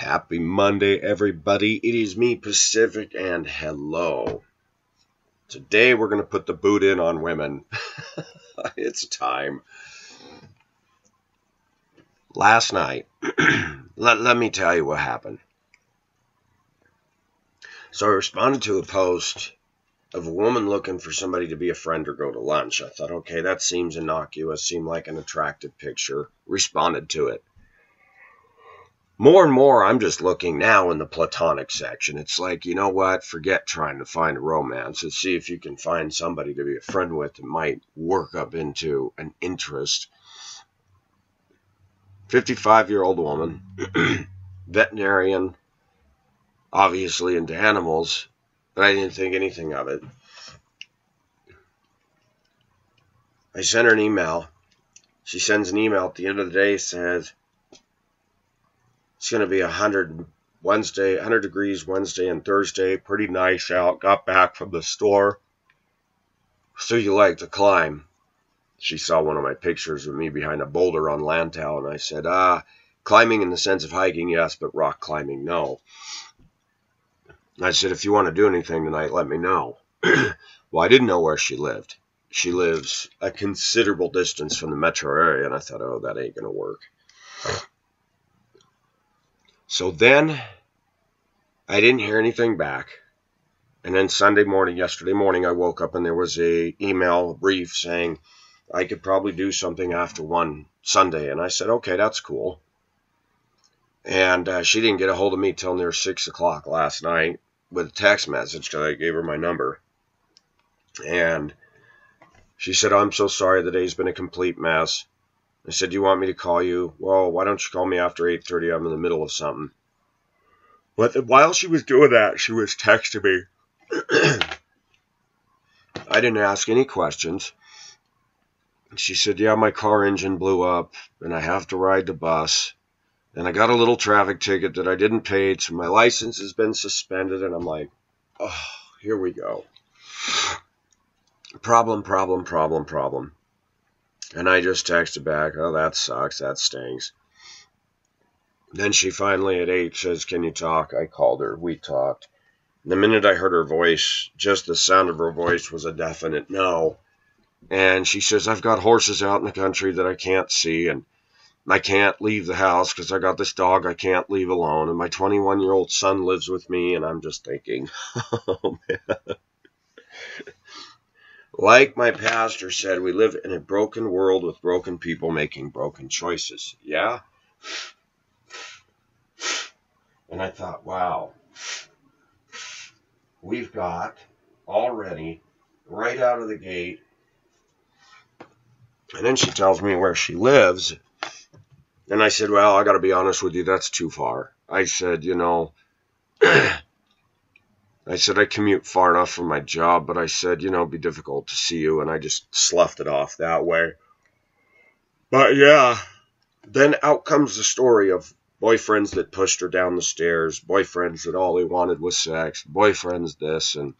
Happy Monday, everybody. It is me, Pacific, and hello. Today we're going to put the boot in on women. it's time. Last night, let, let me tell you what happened. So I responded to a post of a woman looking for somebody to be a friend or go to lunch. I thought, okay, that seems innocuous, seemed like an attractive picture. Responded to it more and more I'm just looking now in the platonic section. It's like, you know what? Forget trying to find a romance and see if you can find somebody to be a friend with that might work up into an interest. 55 year old woman, veterinarian, obviously into animals, but I didn't think anything of it. I sent her an email. She sends an email at the end of the day, says, it's going to be 100 Wednesday, 100 degrees Wednesday and Thursday. Pretty nice out. Got back from the store. So you like to climb? She saw one of my pictures of me behind a boulder on Lantau, and I said, ah, climbing in the sense of hiking, yes, but rock climbing, no. I said, if you want to do anything tonight, let me know. well, I didn't know where she lived. She lives a considerable distance from the metro area, and I thought, oh, that ain't going to work. So then I didn't hear anything back. And then Sunday morning, yesterday morning, I woke up and there was a email, brief saying I could probably do something after one Sunday. And I said, okay, that's cool. And uh, she didn't get a hold of me till near six o'clock last night with a text message because I gave her my number. And she said, I'm so sorry. The day's been a complete mess. I said, "Do you want me to call you?" "Well, why don't you call me after 8:30? I'm in the middle of something." But while she was doing that, she was texting me. I didn't ask any questions. She said, "Yeah, my car engine blew up, and I have to ride the bus." And I got a little traffic ticket that I didn't pay, so my license has been suspended. And I'm like, oh, here we go. Problem, problem, problem, problem. And I just texted back, oh, that sucks. That stinks. Then she finally at 8 says, Can you talk? I called her. We talked. The minute I heard her voice, just the sound of her voice was a definite no. And she says, I've got horses out in the country that I can't see, and I can't leave the house because I got this dog I can't leave alone, and my 21 year old son lives with me, and I'm just thinking, oh man. Like my pastor said, we live in a broken world with broken people making broken choices. Yeah? And I thought, wow, we've got already right out of the gate. And then she tells me where she lives. And I said, well, I got to be honest with you, that's too far. I said, you know, I said, I commute far enough from my job, but I said, you know, it'd be difficult to see you, and I just sloughed it off that way. But yeah, then out comes the story of boyfriends that pushed her down the stairs, boyfriends that all they wanted was sex, boyfriends this, and.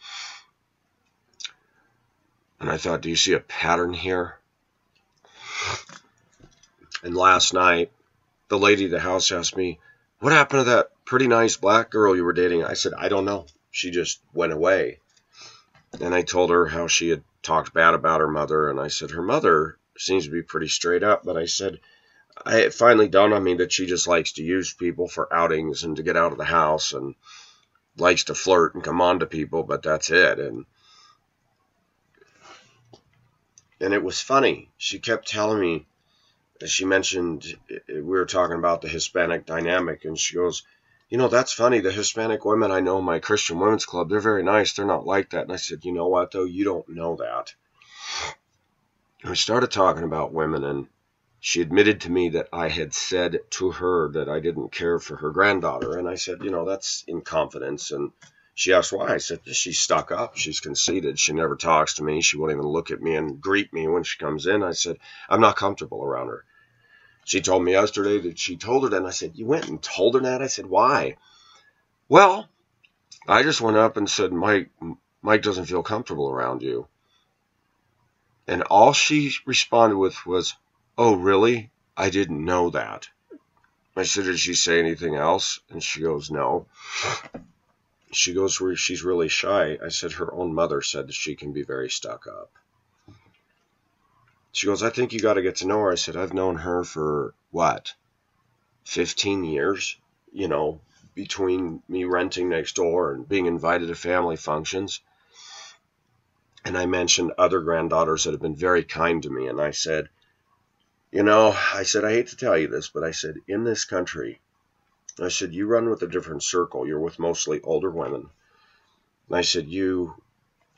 And I thought, do you see a pattern here? And last night, the lady of the house asked me, What happened to that pretty nice black girl you were dating? I said, I don't know she just went away. And I told her how she had talked bad about her mother, and I said her mother seems to be pretty straight up, but I said I, it finally dawned on me that she just likes to use people for outings and to get out of the house and likes to flirt and come on to people, but that's it. And and it was funny. She kept telling me, she mentioned we were talking about the Hispanic dynamic, and she goes, you know, that's funny. The Hispanic women I know in my Christian women's club, they're very nice. They're not like that. And I said, you know what, though? You don't know that. And we started talking about women, and she admitted to me that I had said to her that I didn't care for her granddaughter. And I said, you know, that's in confidence. And she asked why. I said, she's stuck up. She's conceited. She never talks to me. She won't even look at me and greet me when she comes in. I said, I'm not comfortable around her. She told me yesterday that she told her that. And I said, You went and told her that? I said, Why? Well, I just went up and said, Mike, Mike doesn't feel comfortable around you. And all she responded with was, Oh, really? I didn't know that. I said, Did she say anything else? And she goes, No. She goes, she's really shy. I said, Her own mother said that she can be very stuck up. She goes, I think you got to get to know her. I said, I've known her for what, 15 years? You know, between me renting next door and being invited to family functions. And I mentioned other granddaughters that have been very kind to me. And I said, you know, I said, I hate to tell you this, but I said, in this country, I said, you run with a different circle. You're with mostly older women. And I said, you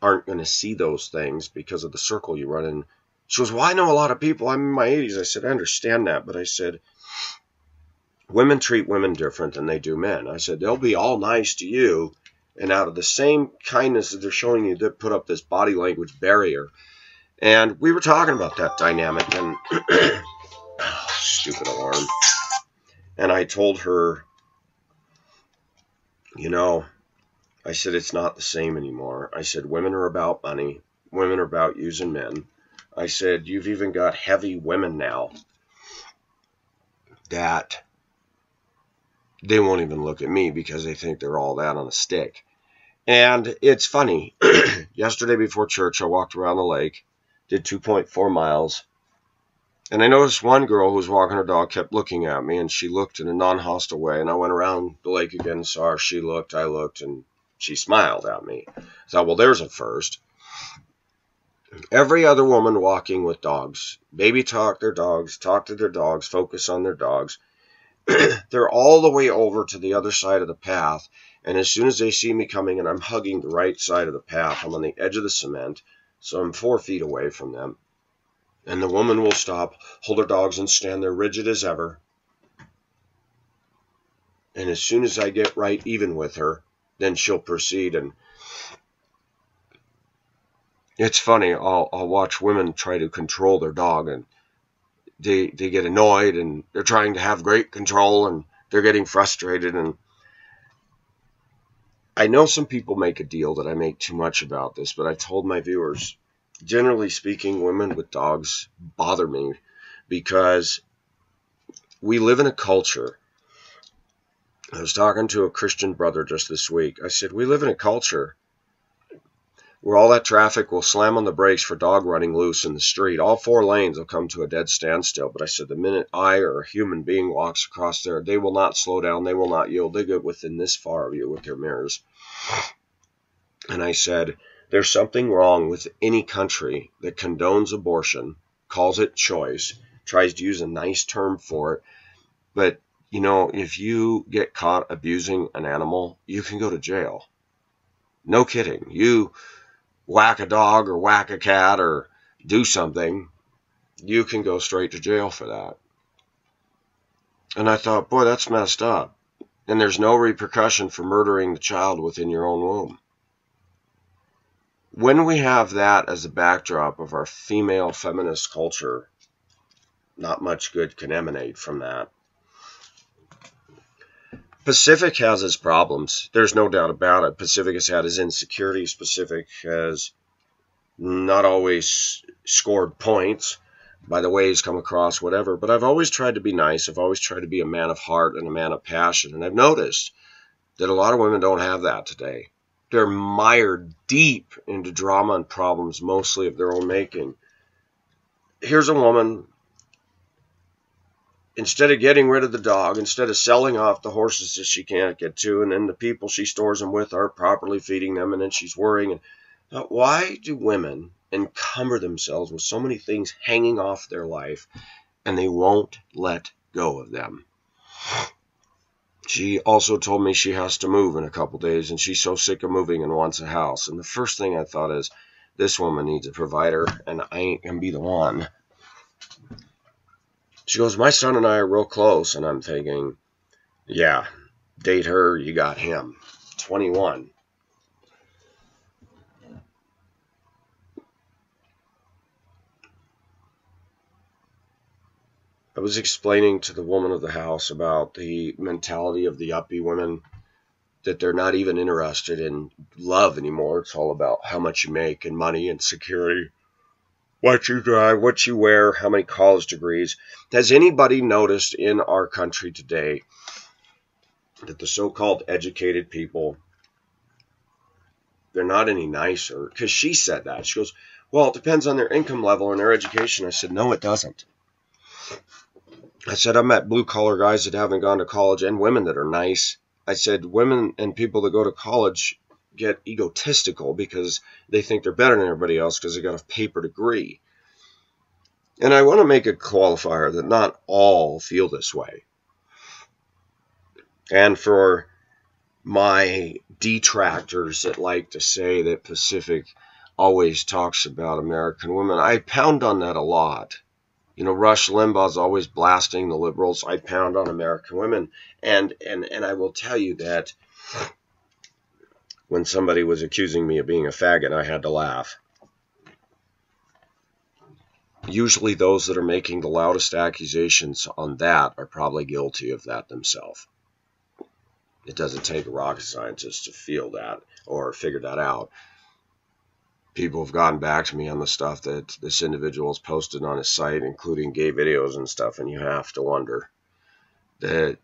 aren't going to see those things because of the circle you run in. She goes, Well, I know a lot of people. I'm in my 80s. I said, I understand that. But I said, Women treat women different than they do men. I said, They'll be all nice to you. And out of the same kindness that they're showing you, they put up this body language barrier. And we were talking about that dynamic. And stupid alarm. And I told her, You know, I said, It's not the same anymore. I said, Women are about money, women are about using men. I said, You've even got heavy women now that they won't even look at me because they think they're all that on a stick. And it's funny. Yesterday before church, I walked around the lake, did 2.4 miles, and I noticed one girl who was walking her dog kept looking at me, and she looked in a non hostile way. And I went around the lake again and saw her. She looked, I looked, and she smiled at me. I thought, well, there's a first. Every other woman walking with dogs, baby talk their dogs, talk to their dogs, focus on their dogs. They're all the way over to the other side of the path. And as soon as they see me coming and I'm hugging the right side of the path, I'm on the edge of the cement. So I'm four feet away from them. And the woman will stop, hold her dogs, and stand there rigid as ever. And as soon as I get right even with her, then she'll proceed and it's funny. I'll I'll watch women try to control their dog, and they they get annoyed, and they're trying to have great control, and they're getting frustrated, and I know some people make a deal that I make too much about this, but I told my viewers, generally speaking, women with dogs bother me because we live in a culture. I was talking to a Christian brother just this week. I said, We live in a culture where all that traffic will slam on the brakes for dog running loose in the street. All four lanes will come to a dead standstill. But I said, the minute I or a human being walks across there, they will not slow down. They will not yield. They get within this far of you with their mirrors. And I said, there's something wrong with any country that condones abortion, calls it choice, tries to use a nice term for it. But, you know, if you get caught abusing an animal, you can go to jail. No kidding. You whack a dog or whack a cat or do something, you can go straight to jail for that. And I thought, boy, that's messed up. And there's no repercussion for murdering the child within your own womb. When we have that as a backdrop of our female feminist culture, not much good can emanate from that. Pacific has its problems. There's no doubt about it. Pacific has had its insecurities. Pacific has not always scored points by the way he's come across, whatever. But I've always tried to be nice. I've always tried to be a man of heart and a man of passion. And I've noticed that a lot of women don't have that today. They're mired deep into drama and problems, mostly of their own making. Here's a woman instead of getting rid of the dog, instead of selling off the horses that she can't get to, and then the people she stores them with aren't properly feeding them, and then she's worrying. And why do women encumber themselves with so many things hanging off their life, and they won't let go of them? She also told me she has to move in a couple days, and she's so sick of moving and wants a house. And the first thing I thought is, this woman needs a provider, and I ain't gonna be the one. She goes, My son and I are real close. And I'm thinking, Yeah, date her, you got him. 21. I was explaining to the woman of the house about the mentality of the uppy women that they're not even interested in love anymore. It's all about how much you make and money and security. What you drive, what you wear, how many college degrees. Has anybody noticed in our country today that the so called educated people, they're not any nicer? Because she said that. She goes, Well, it depends on their income level and their education. I said, No, it doesn't. I said, I met blue collar guys that haven't gone to college and women that are nice. I said, women and people that go to college get egotistical because they think they're better than everybody else because they got a paper degree. And I want to make a qualifier that not all feel this way. And for my detractors that like to say that Pacific always talks about American women, I pound on that a lot. You know, Rush Limbaugh's always blasting the liberals. I pound on American women, and and and I will tell you that when somebody was accusing me of being a faggot, I had to laugh. Usually, those that are making the loudest accusations on that are probably guilty of that themselves. It doesn't take a rocket scientist to feel that or figure that out. People have gotten back to me on the stuff that this individual has posted on his site, including gay videos and stuff, and you have to wonder that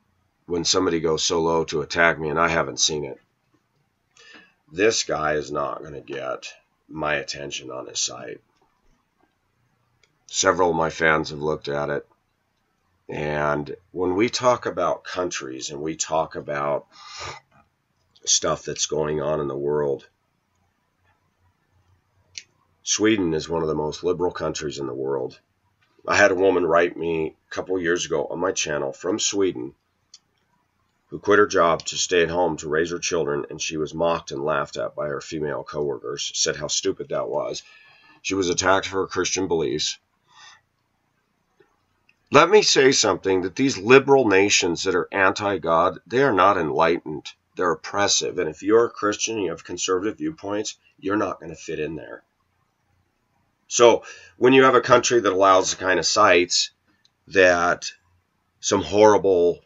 when somebody goes so low to attack me, and I haven't seen it, this guy is not going to get my attention on his site. Several of my fans have looked at it. And when we talk about countries and we talk about stuff that's going on in the world, Sweden is one of the most liberal countries in the world. I had a woman write me a couple years ago on my channel from Sweden who quit her job to stay at home to raise her children, and she was mocked and laughed at by her female coworkers, said how stupid that was. She was attacked for her Christian beliefs. Let me say something that these liberal nations that are anti God, they are not enlightened. They're oppressive. And if you're a Christian and you have conservative viewpoints, you're not going to fit in there. So when you have a country that allows the kind of sites that some horrible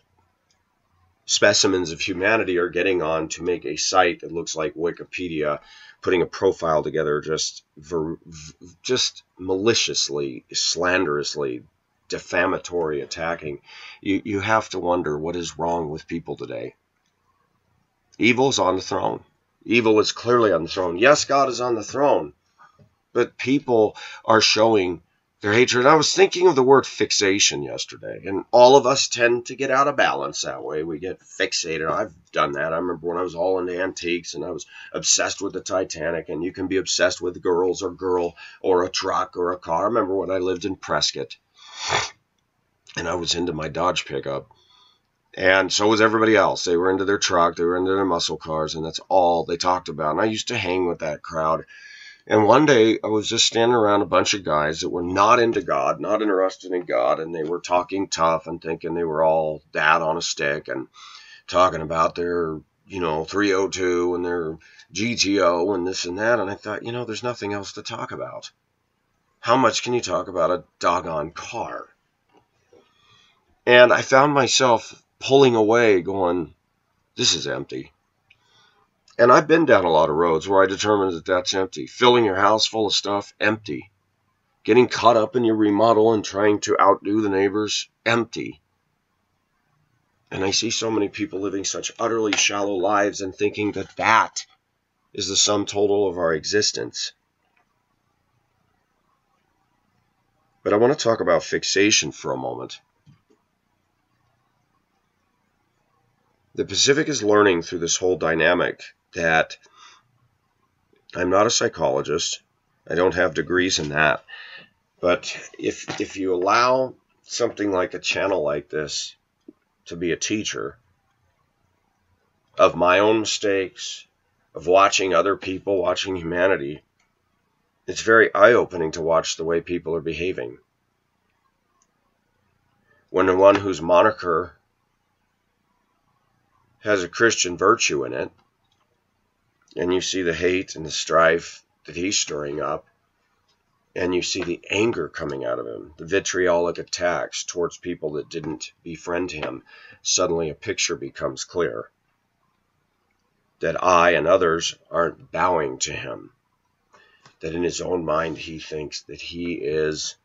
specimens of humanity are getting on to make a site that looks like Wikipedia, putting a profile together just ver, just maliciously, slanderously, defamatory attacking, you, you have to wonder what is wrong with people today. Evil is on the throne. Evil is clearly on the throne. Yes, God is on the throne, but people are showing their hatred. I was thinking of the word fixation yesterday, and all of us tend to get out of balance that way. We get fixated. I've done that. I remember when I was all into antiques and I was obsessed with the Titanic, and you can be obsessed with girls or girl or a truck or a car. I remember when I lived in Prescott, and I was into my Dodge pickup. And so was everybody else. They were into their truck, they were into their muscle cars, and that's all they talked about. And I used to hang with that crowd and one day I was just standing around a bunch of guys that were not into God, not interested in God, and they were talking tough and thinking they were all dad on a stick and talking about their, you know, 302 and their GTO and this and that. And I thought, you know, there's nothing else to talk about. How much can you talk about a doggone car? And I found myself pulling away, going, this is empty. And I've been down a lot of roads where I determined that that's empty. Filling your house full of stuff, empty. Getting caught up in your remodel and trying to outdo the neighbors, empty. And I see so many people living such utterly shallow lives and thinking that that is the sum total of our existence. But I want to talk about fixation for a moment. The Pacific is learning through this whole dynamic that I'm not a psychologist. I don't have degrees in that. But if if you allow something like a channel like this to be a teacher of my own mistakes, of watching other people, watching humanity, it's very eye opening to watch the way people are behaving. When the one whose moniker has a Christian virtue in it, and you see the hate and the strife that he's stirring up, and you see the anger coming out of him, the vitriolic attacks towards people that didn't befriend him, suddenly a picture becomes clear that I and others aren't bowing to him. that in his own mind he thinks that he is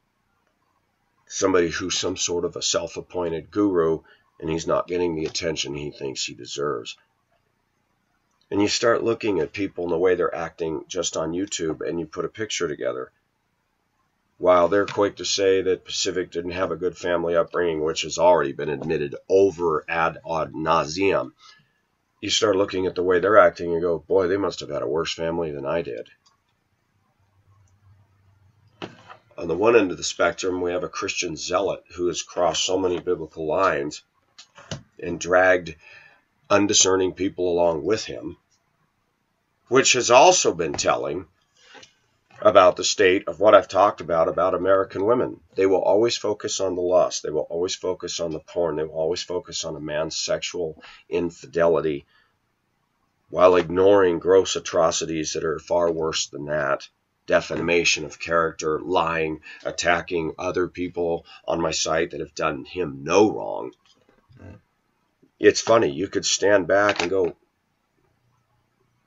somebody who's some sort of a self appointed guru and he's not getting the attention he thinks he deserves. And you start looking at people and the way they're acting just on YouTube and you put a picture together. While they're quick to say that Pacific didn't have a good family upbringing, which has already been admitted over ad nauseum, you start looking at the way they're acting and go, boy, they must have had a worse family than I did. On the one end of the spectrum, we have a Christian zealot who has crossed so many biblical lines and dragged undiscerning people along with him, which has also been telling about the state of what I've talked about about American women. They will always focus on the lust. They will always focus on the porn. They will always focus on a man's sexual infidelity while ignoring gross atrocities that are far worse than that defamation of character, lying, attacking other people on my site that have done him no wrong. It's funny, you could stand back and go,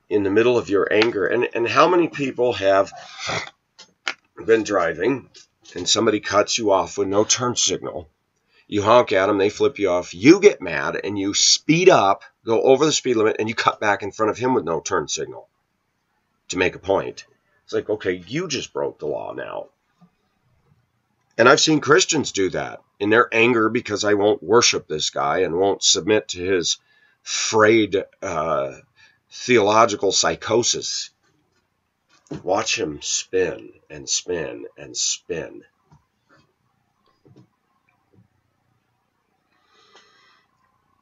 in the middle of your anger, and, and how many people have been driving and somebody cuts you off with no turn signal? You honk at them, they flip you off, you get mad, and you speed up, go over the speed limit, and you cut back in front of him with no turn signal to make a point. It's like, okay, you just broke the law now. And I've seen Christians do that in their anger because I won't worship this guy and won't submit to his frayed uh, theological psychosis. Watch him spin and spin and spin.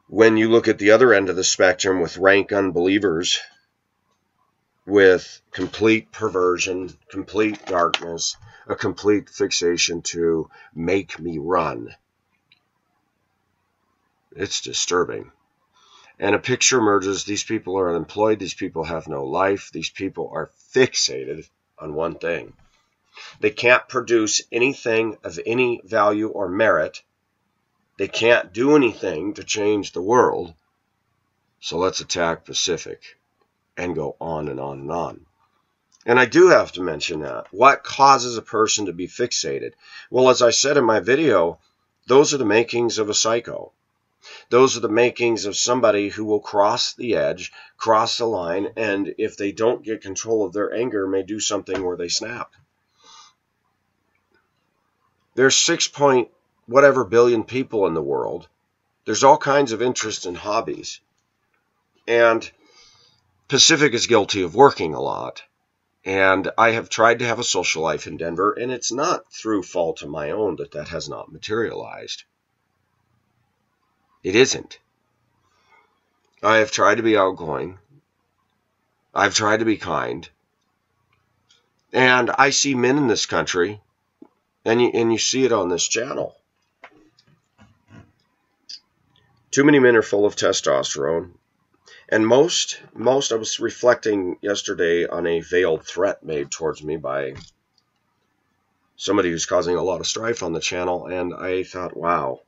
When you look at the other end of the spectrum with rank unbelievers with complete perversion, complete darkness, a complete fixation to make me run. It's disturbing. And a picture emerges these people are unemployed, these people have no life, these people are fixated on one thing. They can't produce anything of any value or merit. They can't do anything to change the world. So let's attack Pacific and go on and on and on. And I do have to mention that. What causes a person to be fixated? Well, as I said in my video, those are the makings of a psycho. Those are the makings of somebody who will cross the edge, cross the line, and if they don't get control of their anger, may do something where they snap. There's six point whatever billion people in the world. There's all kinds of interests and hobbies. And Pacific is guilty of working a lot. And I have tried to have a social life in Denver, and it's not through fault of my own that that has not materialized. It isn't. I have tried to be outgoing. I've tried to be kind. And I see men in this country, and you, and you see it on this channel. Too many men are full of testosterone, and most, most, I was reflecting yesterday on a veiled threat made towards me by somebody who's causing a lot of strife on the channel, and I thought, wow,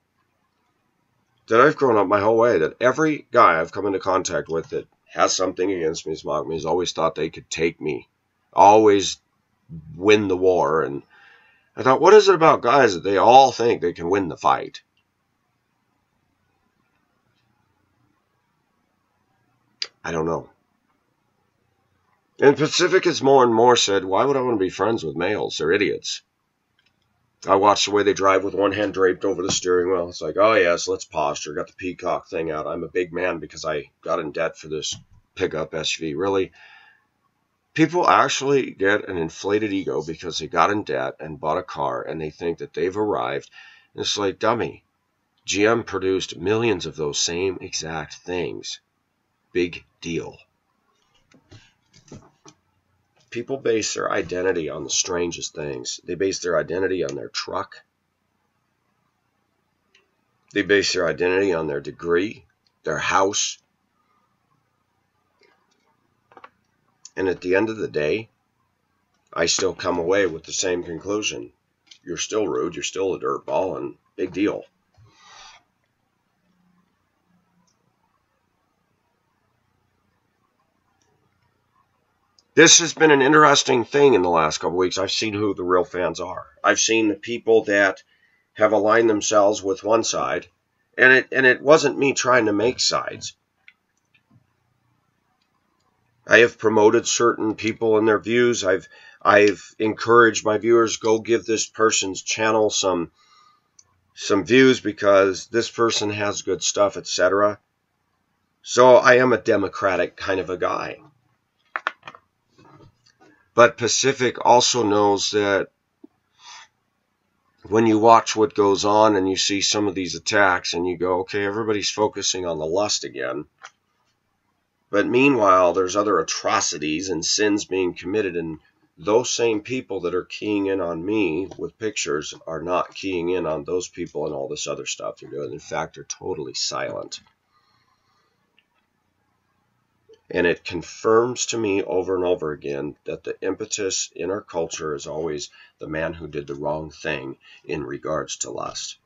that I've grown up my whole way, that every guy I've come into contact with that has something against me, has mocked me, has always thought they could take me, always win the war, and I thought, what is it about guys that they all think they can win the fight? I don't know. And Pacific has more and more said, why would I want to be friends with males? They're idiots. I watch the way they drive with one hand draped over the steering wheel. It's like, oh yes, let's posture. Got the peacock thing out. I'm a big man because I got in debt for this pickup SUV. Really? People actually get an inflated ego because they got in debt and bought a car and they think that they've arrived. And it's like, dummy. GM produced millions of those same exact things big deal. People base their identity on the strangest things. They base their identity on their truck. They base their identity on their degree, their house. And at the end of the day, I still come away with the same conclusion. You're still rude, you're still a dirtball, and big deal. This has been an interesting thing in the last couple weeks. I've seen who the real fans are. I've seen the people that have aligned themselves with one side, and it and it wasn't me trying to make sides. I have promoted certain people and their views. I've I've encouraged my viewers go give this person's channel some some views because this person has good stuff, etc. So I am a democratic kind of a guy. But Pacific also knows that when you watch what goes on and you see some of these attacks and you go, okay, everybody's focusing on the lust again. But meanwhile, there's other atrocities and sins being committed, and those same people that are keying in on me with pictures are not keying in on those people and all this other stuff they're doing. In fact, they're totally silent. And it confirms to me over and over again that the impetus in our culture is always the man who did the wrong thing in regards to lust.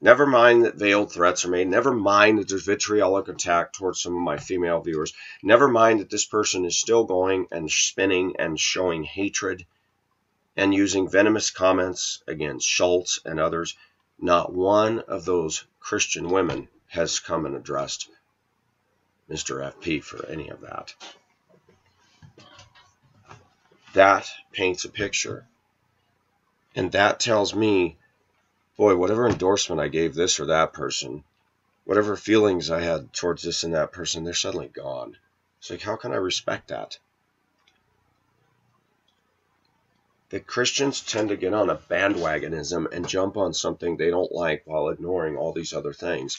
Never mind that veiled threats are made. Never mind that there's vitriolic attack towards some of my female viewers. Never mind that this person is still going and spinning and showing hatred and using venomous comments against Schultz and others. Not one of those Christian women has come and addressed Mr. FP for any of that. That paints a picture. And that tells me, boy, whatever endorsement I gave this or that person, whatever feelings I had towards this and that person, they're suddenly gone. It's like, how can I respect that? The Christians tend to get on a bandwagonism and jump on something they don't like while ignoring all these other things.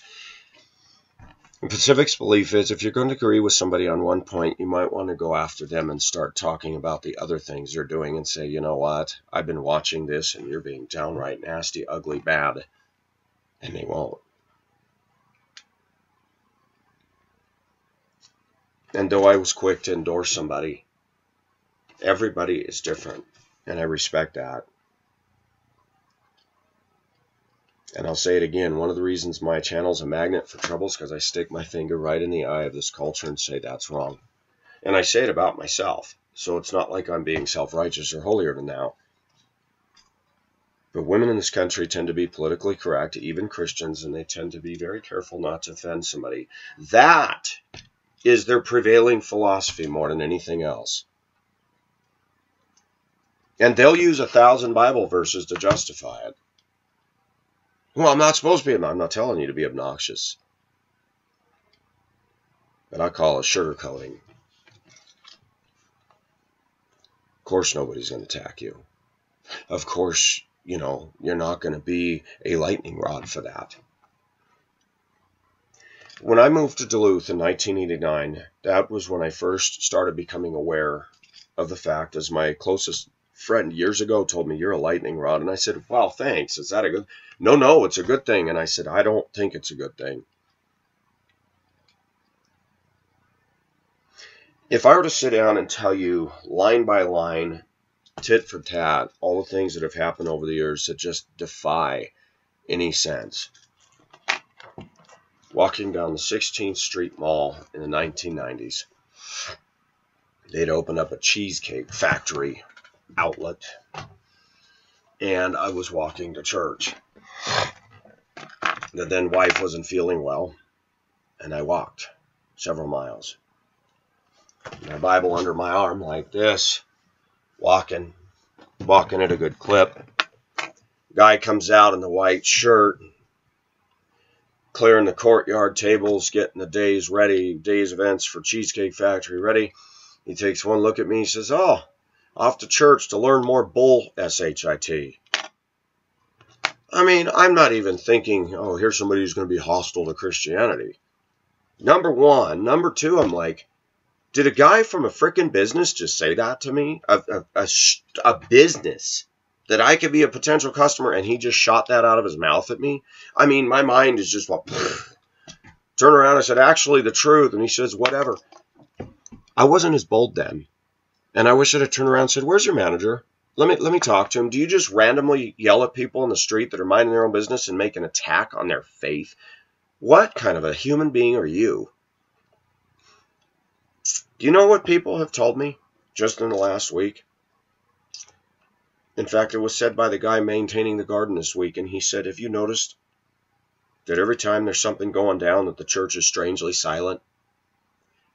Pacific's belief is if you're going to agree with somebody on one point, you might want to go after them and start talking about the other things they're doing and say, you know what, I've been watching this and you're being downright nasty, ugly, bad. And they won't. And though I was quick to endorse somebody, everybody is different. And I respect that. And I'll say it again, one of the reasons my channel's a magnet for trouble is because I stick my finger right in the eye of this culture and say that's wrong. And I say it about myself, so it's not like I'm being self-righteous or holier than thou. But women in this country tend to be politically correct, even Christians, and they tend to be very careful not to offend somebody. That is their prevailing philosophy more than anything else. And they'll use a thousand Bible verses to justify it. Well, I'm not supposed to be. I'm not telling you to be obnoxious. But I call it sugarcoating. Of course, nobody's going to attack you. Of course, you know, you're not going to be a lightning rod for that. When I moved to Duluth in 1989, that was when I first started becoming aware of the fact, as my closest friend years ago told me, You're a lightning rod. And I said, Well, thanks. Is that a good? No, no, it's a good thing. And I said, I don't think it's a good thing. If I were to sit down and tell you line by line, tit for tat, all the things that have happened over the years that just defy any sense. Walking down the 16th Street Mall in the 1990s, they'd opened up a cheesecake factory outlet, and I was walking to church. The then wife wasn't feeling well, and I walked several miles. My Bible under my arm, like this, walking, walking at a good clip. Guy comes out in the white shirt, clearing the courtyard tables, getting the days ready, days events for Cheesecake Factory ready. He takes one look at me. He says, "Oh, off to church to learn more bull shit." I mean, I'm not even thinking, oh, here's somebody who's going to be hostile to Christianity. Number one. Number two, I'm like, did a guy from a freaking business just say that to me? A, a, a, a, business that I could be a potential customer and he just shot that out of his mouth at me? I mean, my mind is just like, turn around. I said, actually, the truth. And he says, whatever. I wasn't as bold then. And I wish I'd have turned around and said, where's your manager? let me let me talk to him. Do you just randomly yell at people in the street that are minding their own business and make an attack on their faith? What kind of a human being are you? Do you know what people have told me? just in the last week. In fact, it was said by the guy maintaining the garden this week, and he said, Have you noticed that every time there's something going down that the church is strangely silent?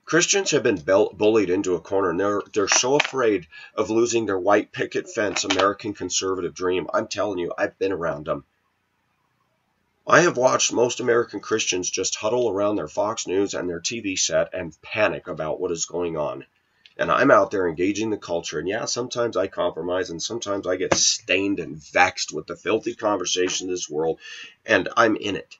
Christians have been bullied into a corner and they're, they're so afraid of losing their white picket fence American conservative dream. I'm telling you, I've been around them. I have watched most American Christians just huddle around their Fox News and their TV set and panic about what is going on. And I'm out there engaging the culture. And yeah, sometimes I compromise and sometimes I get stained and vexed with the filthy conversation of this world, and I'm in it.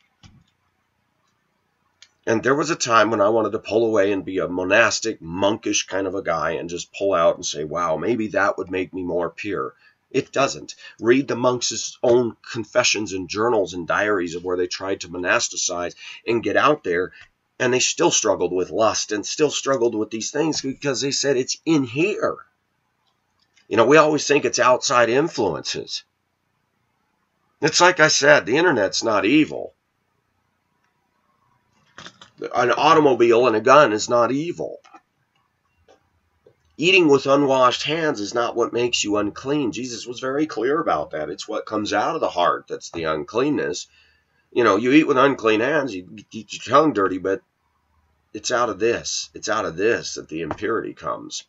And there was a time when I wanted to pull away and be a monastic, monkish kind of a guy and just pull out and say, wow, maybe that would make me more pure. It doesn't. Read the monks' own confessions and journals and diaries of where they tried to monasticize and get out there, and they still struggled with lust and still struggled with these things because they said it's in here. You know, we always think it's outside influences. It's like I said, the internet's not evil an automobile and a gun is not evil. Eating with unwashed hands is not what makes you unclean. Jesus was very clear about that. It's what comes out of the heart that's the uncleanness. You know, you eat with unclean hands, you get your tongue dirty, but it's out of this. It's out of this that the impurity comes.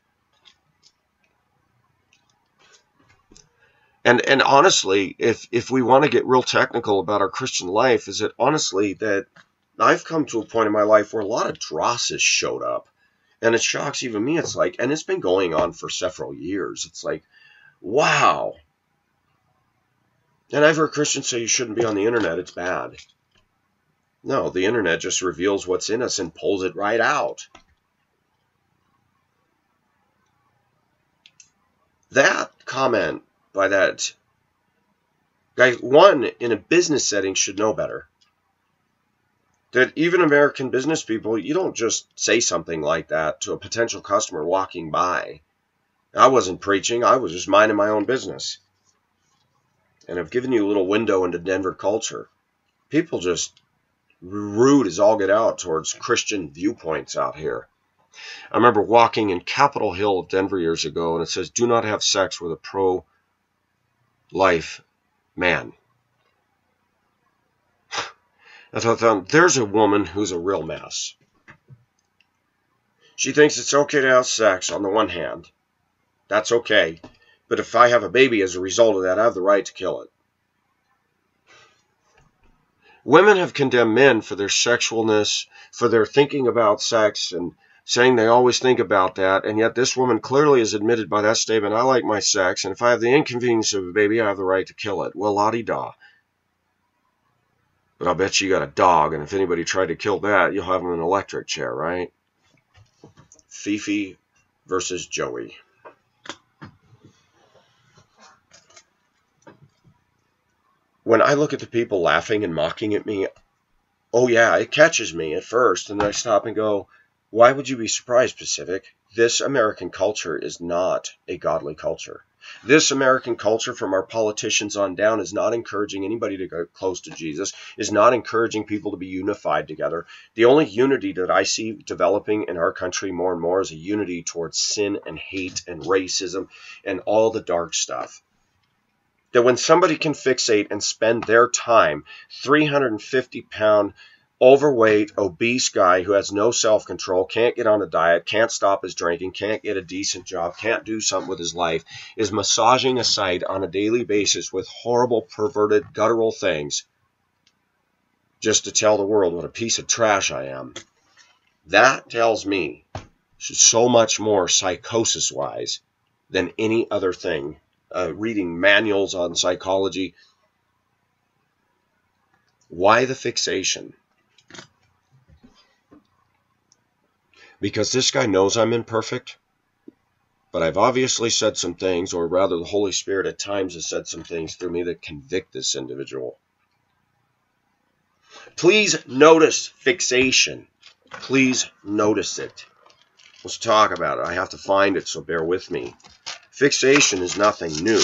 And and honestly, if if we want to get real technical about our Christian life, is it honestly that I've come to a point in my life where a lot of dross has showed up. And it shocks even me. It's like, and it's been going on for several years. It's like, wow. And I've heard Christians say you shouldn't be on the internet, it's bad. No, the internet just reveals what's in us and pulls it right out. That comment by that guy, one, in a business setting, should know better that even American business people, you don't just say something like that to a potential customer walking by. I wasn't preaching, I was just minding my own business. And I've given you a little window into Denver culture. People just rude as all get out towards Christian viewpoints out here. I remember walking in Capitol Hill of Denver years ago, and it says, Do not have sex with a pro life man. I thought, um, there's a woman who's a real mess. She thinks it's okay to have sex on the one hand. That's okay. But if I have a baby as a result of that, I have the right to kill it. Women have condemned men for their sexualness, for their thinking about sex, and saying they always think about that. And yet, this woman clearly has admitted by that statement, I like my sex, and if I have the inconvenience of a baby, I have the right to kill it. Well, la di da. But I'll bet you got a dog, and if anybody tried to kill that, you'll have him in an electric chair, right? Fifi versus Joey. When I look at the people laughing and mocking at me, oh yeah, it catches me at first, and then I stop and go, why would you be surprised, Pacific? This American culture is not a godly culture. This American culture, from our politicians on down, is not encouraging anybody to go close to Jesus, is not encouraging people to be unified together. The only unity that I see developing in our country more and more is a unity towards sin and hate and racism and all the dark stuff that when somebody can fixate and spend their time 350 pound overweight, obese guy who has no self control, can't get on a diet, can't stop his drinking, can't get a decent job, can't do something with his life, is massaging a site on a daily basis with horrible, perverted, guttural things just to tell the world what a piece of trash I am. That tells me so much more psychosis wise than any other thing. Uh, reading manuals on psychology. Why the fixation? Because this guy knows I'm imperfect, but I've obviously said some things, or rather, the Holy Spirit at times has said some things through me that convict this individual. Please notice fixation. Please notice it. Let's talk about it. I have to find it, so bear with me. Fixation is nothing new.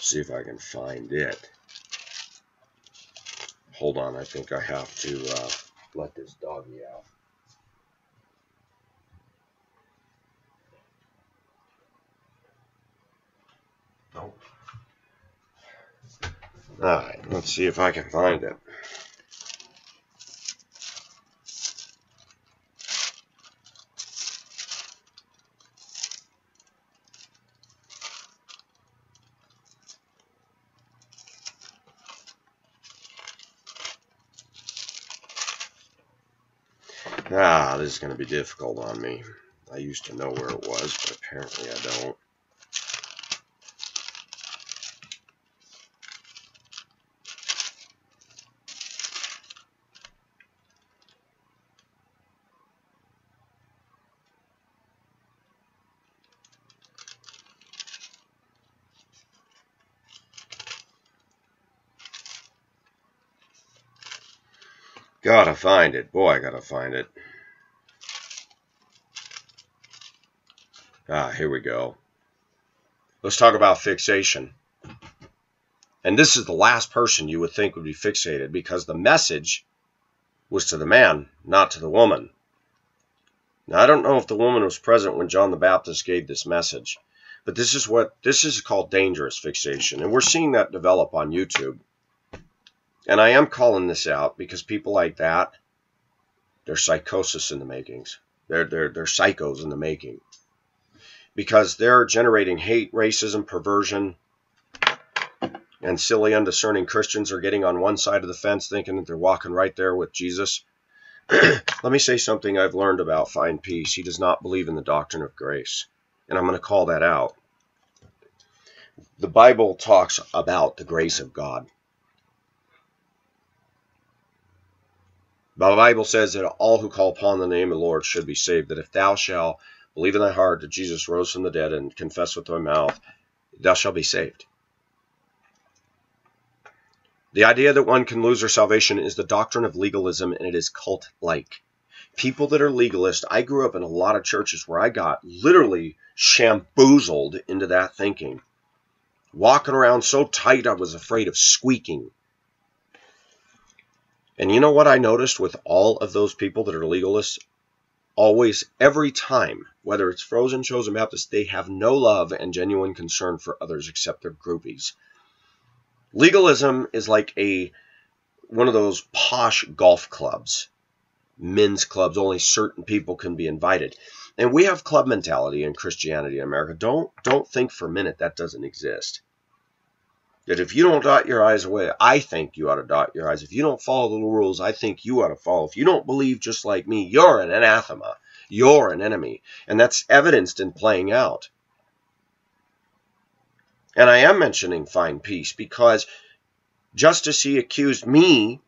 See if I can find it. Hold on, I think I have to uh, let this doggy out. Nope. Alright, let's see if I can find it. Ah, this is going to be difficult on me. I used to know where it was, but apparently I don't. Gotta find it. Boy, I gotta find it. Ah, here we go. Let's talk about fixation. And this is the last person you would think would be fixated because the message was to the man, not to the woman. Now, I don't know if the woman was present when John the Baptist gave this message, but this is what this is called dangerous fixation. And we're seeing that develop on YouTube. And I am calling this out because people like that, they're psychosis in the makings. They're, they're, they're psychos in the making. Because they're generating hate, racism, perversion, and silly, undiscerning Christians are getting on one side of the fence thinking that they're walking right there with Jesus. Let me say something I've learned about Find Peace. He does not believe in the doctrine of grace. And I'm going to call that out. The Bible talks about the grace of God. The Bible says that all who call upon the name of the Lord should be saved. That if thou shalt believe in thy heart that Jesus rose from the dead and confess with thy mouth, thou shalt be saved. The idea that one can lose their salvation is the doctrine of legalism, and it is cult like. People that are legalist, I grew up in a lot of churches where I got literally shamboozled into that thinking. Walking around so tight I was afraid of squeaking. And you know what I noticed with all of those people that are legalists? Always, every time, whether it's Frozen, Chosen Baptist, they have no love and genuine concern for others except their groupies. Legalism is like a one of those posh golf clubs, men's clubs. Only certain people can be invited, and we have club mentality in Christianity in America. Don't don't think for a minute that doesn't exist that if you don't dot your I's away, I think you ought to dot your I's. If you don't follow the rules, I think you ought to follow. If you don't believe just like me, you're an anathema. You're an enemy. And that's evidenced in playing out. And I am mentioning fine Peace because just as he accused me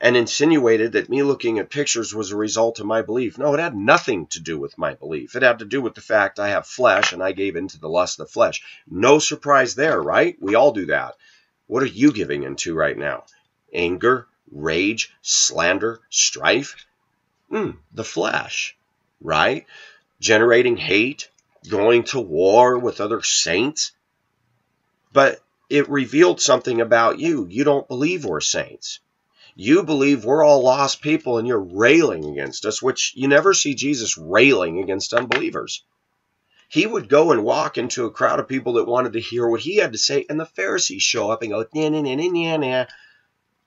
and insinuated that me looking at pictures was a result of my belief. No, it had nothing to do with my belief. It had to do with the fact I have flesh and I gave into the lust of the flesh. No surprise there, right? We all do that. What are you giving into right now? Anger, rage, slander, strife? Mm, the flesh, right? Generating hate, going to war with other saints. But it revealed something about you. You don't believe we're saints. You believe we're all lost people and you're railing against us, which you never see Jesus railing against unbelievers. He would go and walk into a crowd of people that wanted to hear what he had to say, and the Pharisees show up and go, nah, nah, nah, nah, nah.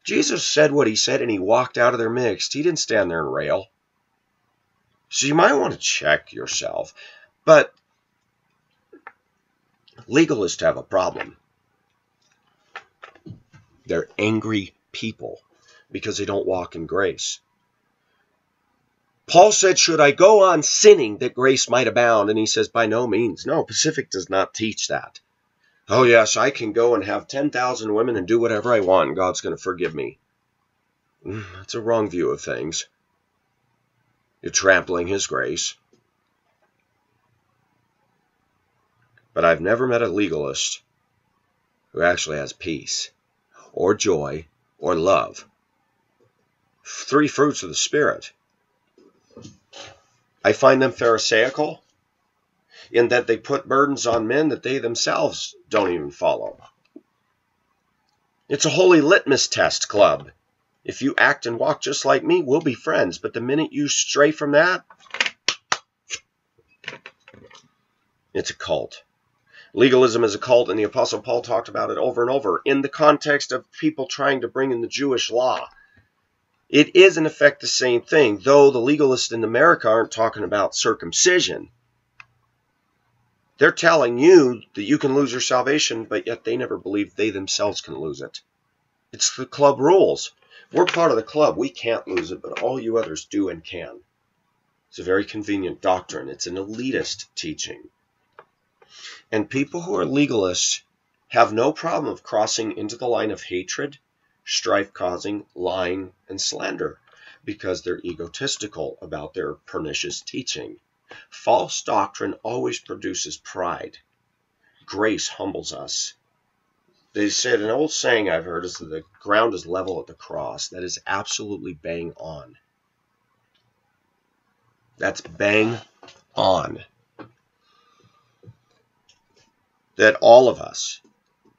Jesus said what he said and he walked out of their midst. He didn't stand there and rail. So you might want to check yourself. But legalists have a problem. They're angry people because they don't walk in grace. Paul said, Should I go on sinning that grace might abound? And he says, By no means. No, Pacific does not teach that. Oh, yes, I can go and have 10,000 women and do whatever I want, and God's going to forgive me. Mm, that's a wrong view of things. You're trampling His grace. But I've never met a legalist who actually has peace, or joy, or love three fruits of the Spirit. I find them Pharisaical in that they put burdens on men that they themselves don't even follow. It's a holy litmus test club. If you act and walk just like me, we'll be friends. But the minute you stray from that, it's a cult. Legalism is a cult, and the Apostle Paul talked about it over and over in the context of people trying to bring in the Jewish law. It is, in effect, the same thing, though the legalists in America aren't talking about circumcision. They're telling you that you can lose your salvation, but yet they never believe they themselves can lose it. It's the club rules. We're part of the club. We can't lose it, but all you others do and can. It's a very convenient doctrine. It's an elitist teaching. And people who are legalists have no problem of crossing into the line of hatred, strife causing, lying, and slander because they're egotistical about their pernicious teaching. False doctrine always produces pride. Grace humbles us. They said an old saying I've heard is that the ground is level at the cross. That is absolutely bang on. That's bang on. That all of us,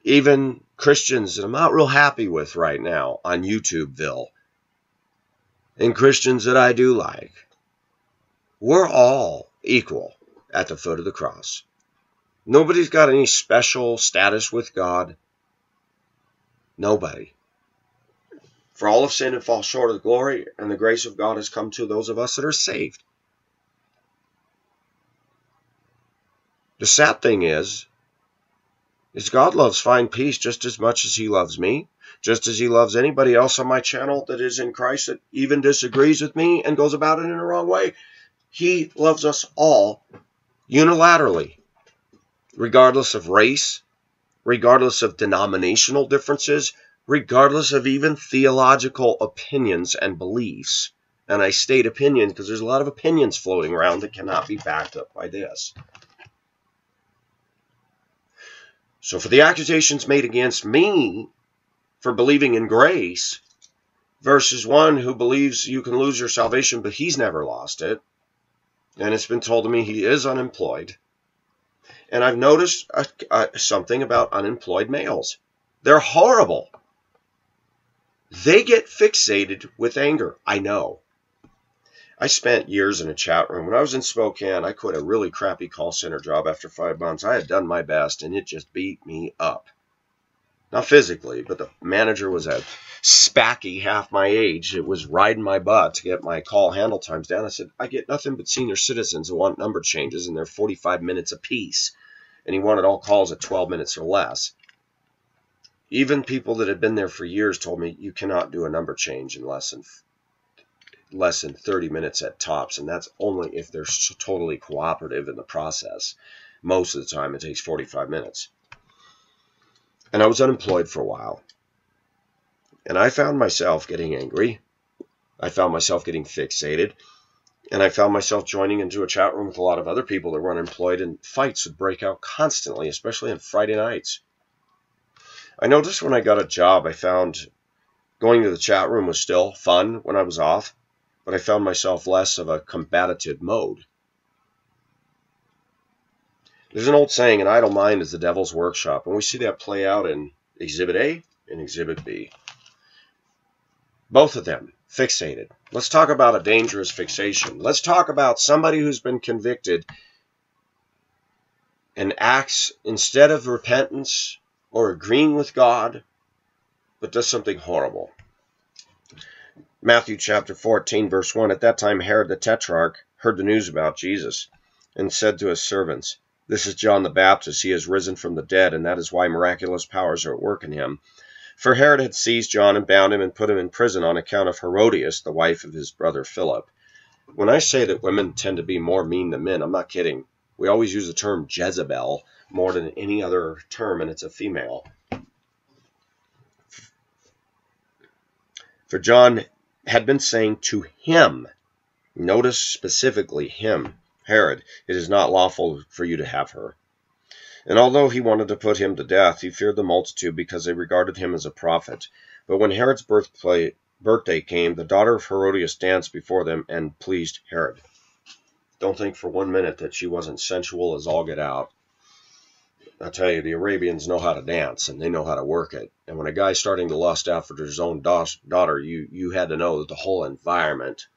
even Christians that I'm not real happy with right now on YouTubeville, and Christians that I do like, we're all equal at the foot of the cross. Nobody's got any special status with God. Nobody. For all of sin and fall short of the glory, and the grace of God has come to those of us that are saved. The sad thing is, is God loves fine Peace just as much as he loves me, just as he loves anybody else on my channel that is in Christ that even disagrees with me and goes about it in a wrong way. He loves us all unilaterally, regardless of race, regardless of denominational differences, regardless of even theological opinions and beliefs. And I state opinions because there's a lot of opinions floating around that cannot be backed up by this. So, for the accusations made against me for believing in grace versus one who believes you can lose your salvation, but he's never lost it, and it's been told to me he is unemployed. And I've noticed a, a, something about unemployed males. They're horrible. They get fixated with anger. I know. I spent years in a chat room. When I was in Spokane, I quit a really crappy call center job after five months. I had done my best, and it just beat me up. Not physically, but the manager was a spacky half my age. It was riding my butt to get my call handle times down. I said, I get nothing but senior citizens who want number changes, and they're 45 minutes apiece. And he wanted all calls at 12 minutes or less. Even people that had been there for years told me you cannot do a number change in less than less than 30 minutes at tops, and that's only if they're totally cooperative in the process. Most of the time, it takes 45 minutes. And I was unemployed for a while. And I found myself getting angry. I found myself getting fixated. And I found myself joining into a chat room with a lot of other people that were unemployed, and fights would break out constantly, especially on Friday nights. I noticed when I got a job, I found going to the chat room was still fun when I was off, but I found myself less of a combative mode. There's an old saying, an idle mind is the devil's workshop, and we see that play out in Exhibit A and Exhibit B. Both of them fixated. Let's talk about a dangerous fixation. Let's talk about somebody who's been convicted and acts instead of repentance or agreeing with God, but does something horrible. Matthew chapter 14, verse 1 At that time, Herod the Tetrarch heard the news about Jesus and said to his servants, This is John the Baptist. He has risen from the dead, and that is why miraculous powers are at work in him. For Herod had seized John and bound him and put him in prison on account of Herodias, the wife of his brother Philip. When I say that women tend to be more mean than men, I'm not kidding. We always use the term Jezebel more than any other term, and it's a female. For John had been saying to him, notice specifically him, Herod, it is not lawful for you to have her. And although he wanted to put him to death, he feared the multitude because they regarded him as a prophet. But when Herod's birthday came, the daughter of Herodias danced before them and pleased Herod. Don't think for one minute that she wasn't sensual as all get out. I tell you, the Arabians know how to dance and they know how to work it. And when a guy's starting to lust after his own daughter, you, you had to know that the whole environment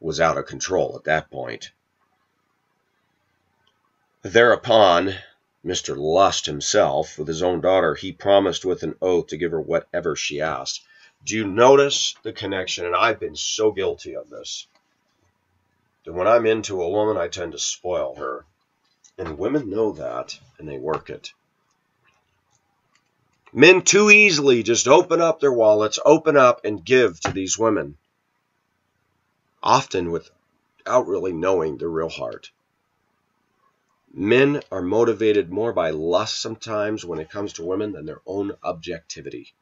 was out of control at that point. Thereupon, Mr. Lust himself, with his own daughter, he promised with an oath to give her whatever she asked. Do you notice the connection? And I've been so guilty of this. That when I'm into a woman, I tend to spoil her. And women know that, and they work it. Men too easily just open up their wallets, open up, and give to these women, often without really knowing their real heart. Men are motivated more by lust sometimes when it comes to women than their own objectivity.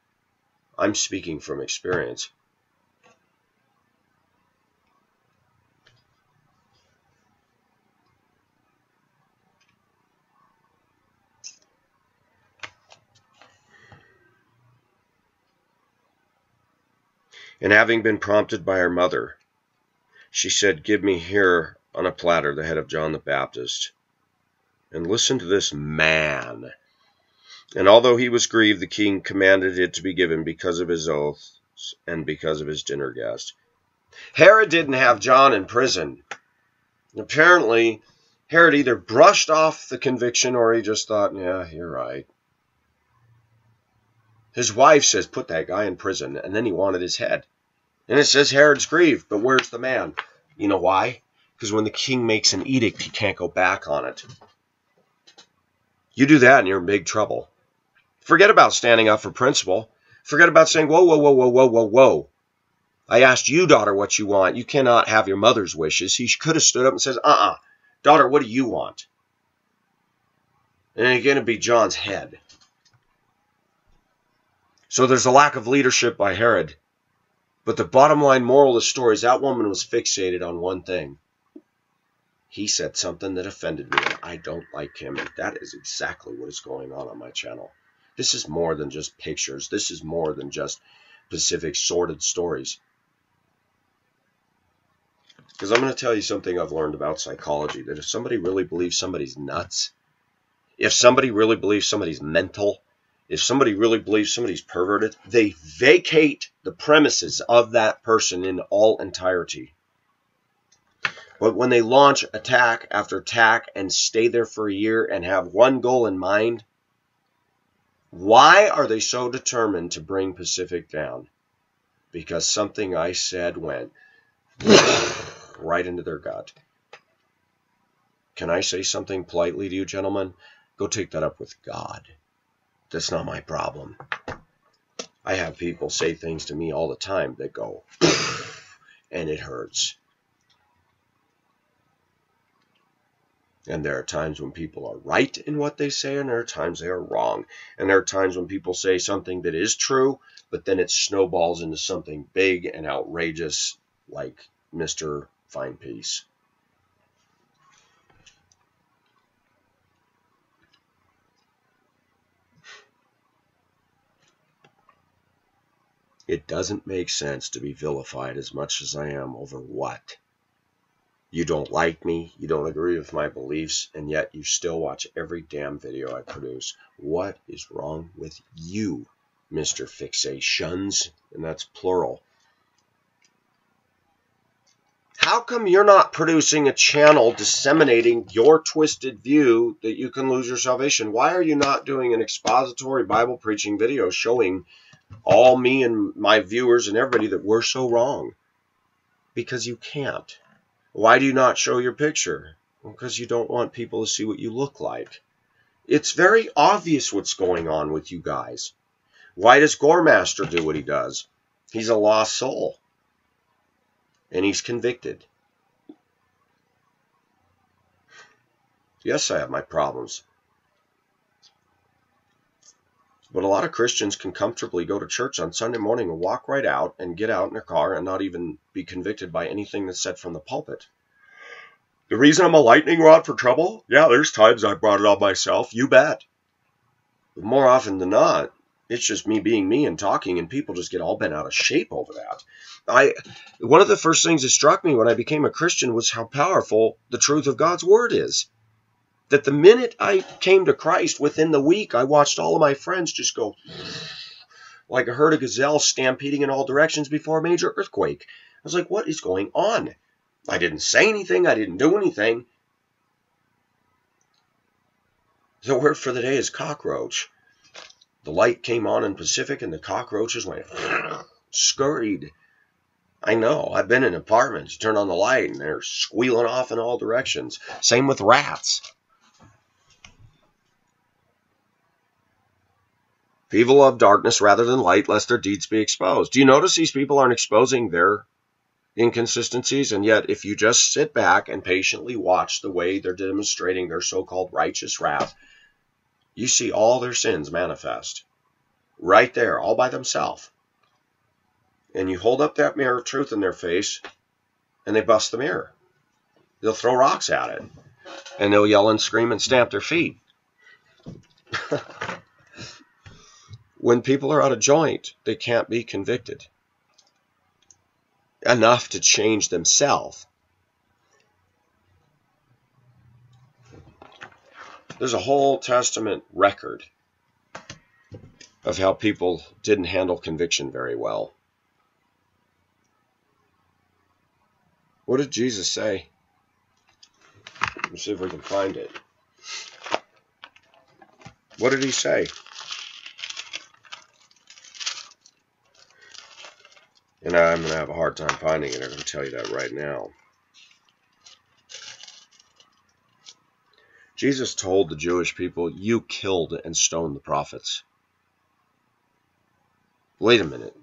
I'm speaking from experience. And having been prompted by her mother, she said, Give me here on a platter the head of John the Baptist. And listen to this man. And although he was grieved, the king commanded it to be given because of his oaths and because of his dinner guest. Herod didn't have John in prison. Apparently, Herod either brushed off the conviction or he just thought, yeah, you're right. His wife says, put that guy in prison, and then he wanted his head. And it says Herod's grieved, but where's the man? You know why? Because when the king makes an edict, he can't go back on it. You do that and you're in big trouble. Forget about standing up for principle. Forget about saying, whoa, whoa, whoa, whoa, whoa, whoa, whoa. I asked you, daughter, what you want. You cannot have your mother's wishes. He could have stood up and says, uh-uh. Daughter, what do you want? And going to be John's head. So there's a lack of leadership by Herod. But the bottom line moral of the story is that woman was fixated on one thing. He said something that offended me, and I don't like him. And that is exactly what is going on on my channel. This is more than just pictures. This is more than just specific sordid stories. Because I'm going to tell you something I've learned about psychology that if somebody really believes somebody's nuts, if somebody really believes somebody's mental, if somebody really believes somebody's perverted, they vacate the premises of that person in all entirety. But when they launch attack after attack and stay there for a year and have one goal in mind, why are they so determined to bring Pacific down? Because something I said went right into their gut. Can I say something politely to you, gentlemen? Go take that up with God. That's not my problem. I have people say things to me all the time that go, and it hurts. And there are times when people are right in what they say, and there are times they are wrong. And there are times when people say something that is true, but then it snowballs into something big and outrageous, like Mr. Fine Peace. It doesn't make sense to be vilified as much as I am over what? You don't like me, you don't agree with my beliefs, and yet you still watch every damn video I produce. What is wrong with you, Mr. Fixations? And that's plural. How come you're not producing a channel disseminating your twisted view that you can lose your salvation? Why are you not doing an expository Bible preaching video showing all me and my viewers and everybody that we're so wrong. Because you can't. Why do you not show your picture? Because you don't want people to see what you look like. It's very obvious what's going on with you guys. Why does Goremaster do what he does? He's a lost soul. And he's convicted. Yes, I have my problems. But a lot of Christians can comfortably go to church on Sunday morning and walk right out and get out in their car and not even be convicted by anything that's said from the pulpit. The reason I'm a lightning rod for trouble? Yeah, there's times I brought it on myself. You bet. But more often than not, it's just me being me and talking, and people just get all bent out of shape over that. I one of the first things that struck me when I became a Christian was how powerful the truth of God's word is. That the minute I came to Christ, within the week, I watched all of my friends just go like a herd of gazelles stampeding in all directions before a major earthquake. I was like, what is going on? I didn't say anything. I didn't do anything. The word for the day is cockroach. The light came on in Pacific and the cockroaches went scurried. I know. I've been in apartments. Turn on the light and they're squealing off in all directions. Same with rats. People love darkness rather than light, lest their deeds be exposed. Do you notice these people aren't exposing their inconsistencies? And yet, if you just sit back and patiently watch the way they're demonstrating their so called righteous wrath, you see all their sins manifest right there, all by themselves. And you hold up that mirror of truth in their face, and they bust the mirror. They'll throw rocks at it, and they'll yell and scream and stamp their feet. when people are out of joint, they can't be convicted enough to change themselves. There's a whole Testament record of how people didn't handle conviction very well. What did Jesus say? Let's see if we can find it. What did he say? And I'm going to have a hard time finding it. I'm going to tell you that right now. Jesus told the Jewish people, You killed and stoned the prophets. Wait a minute.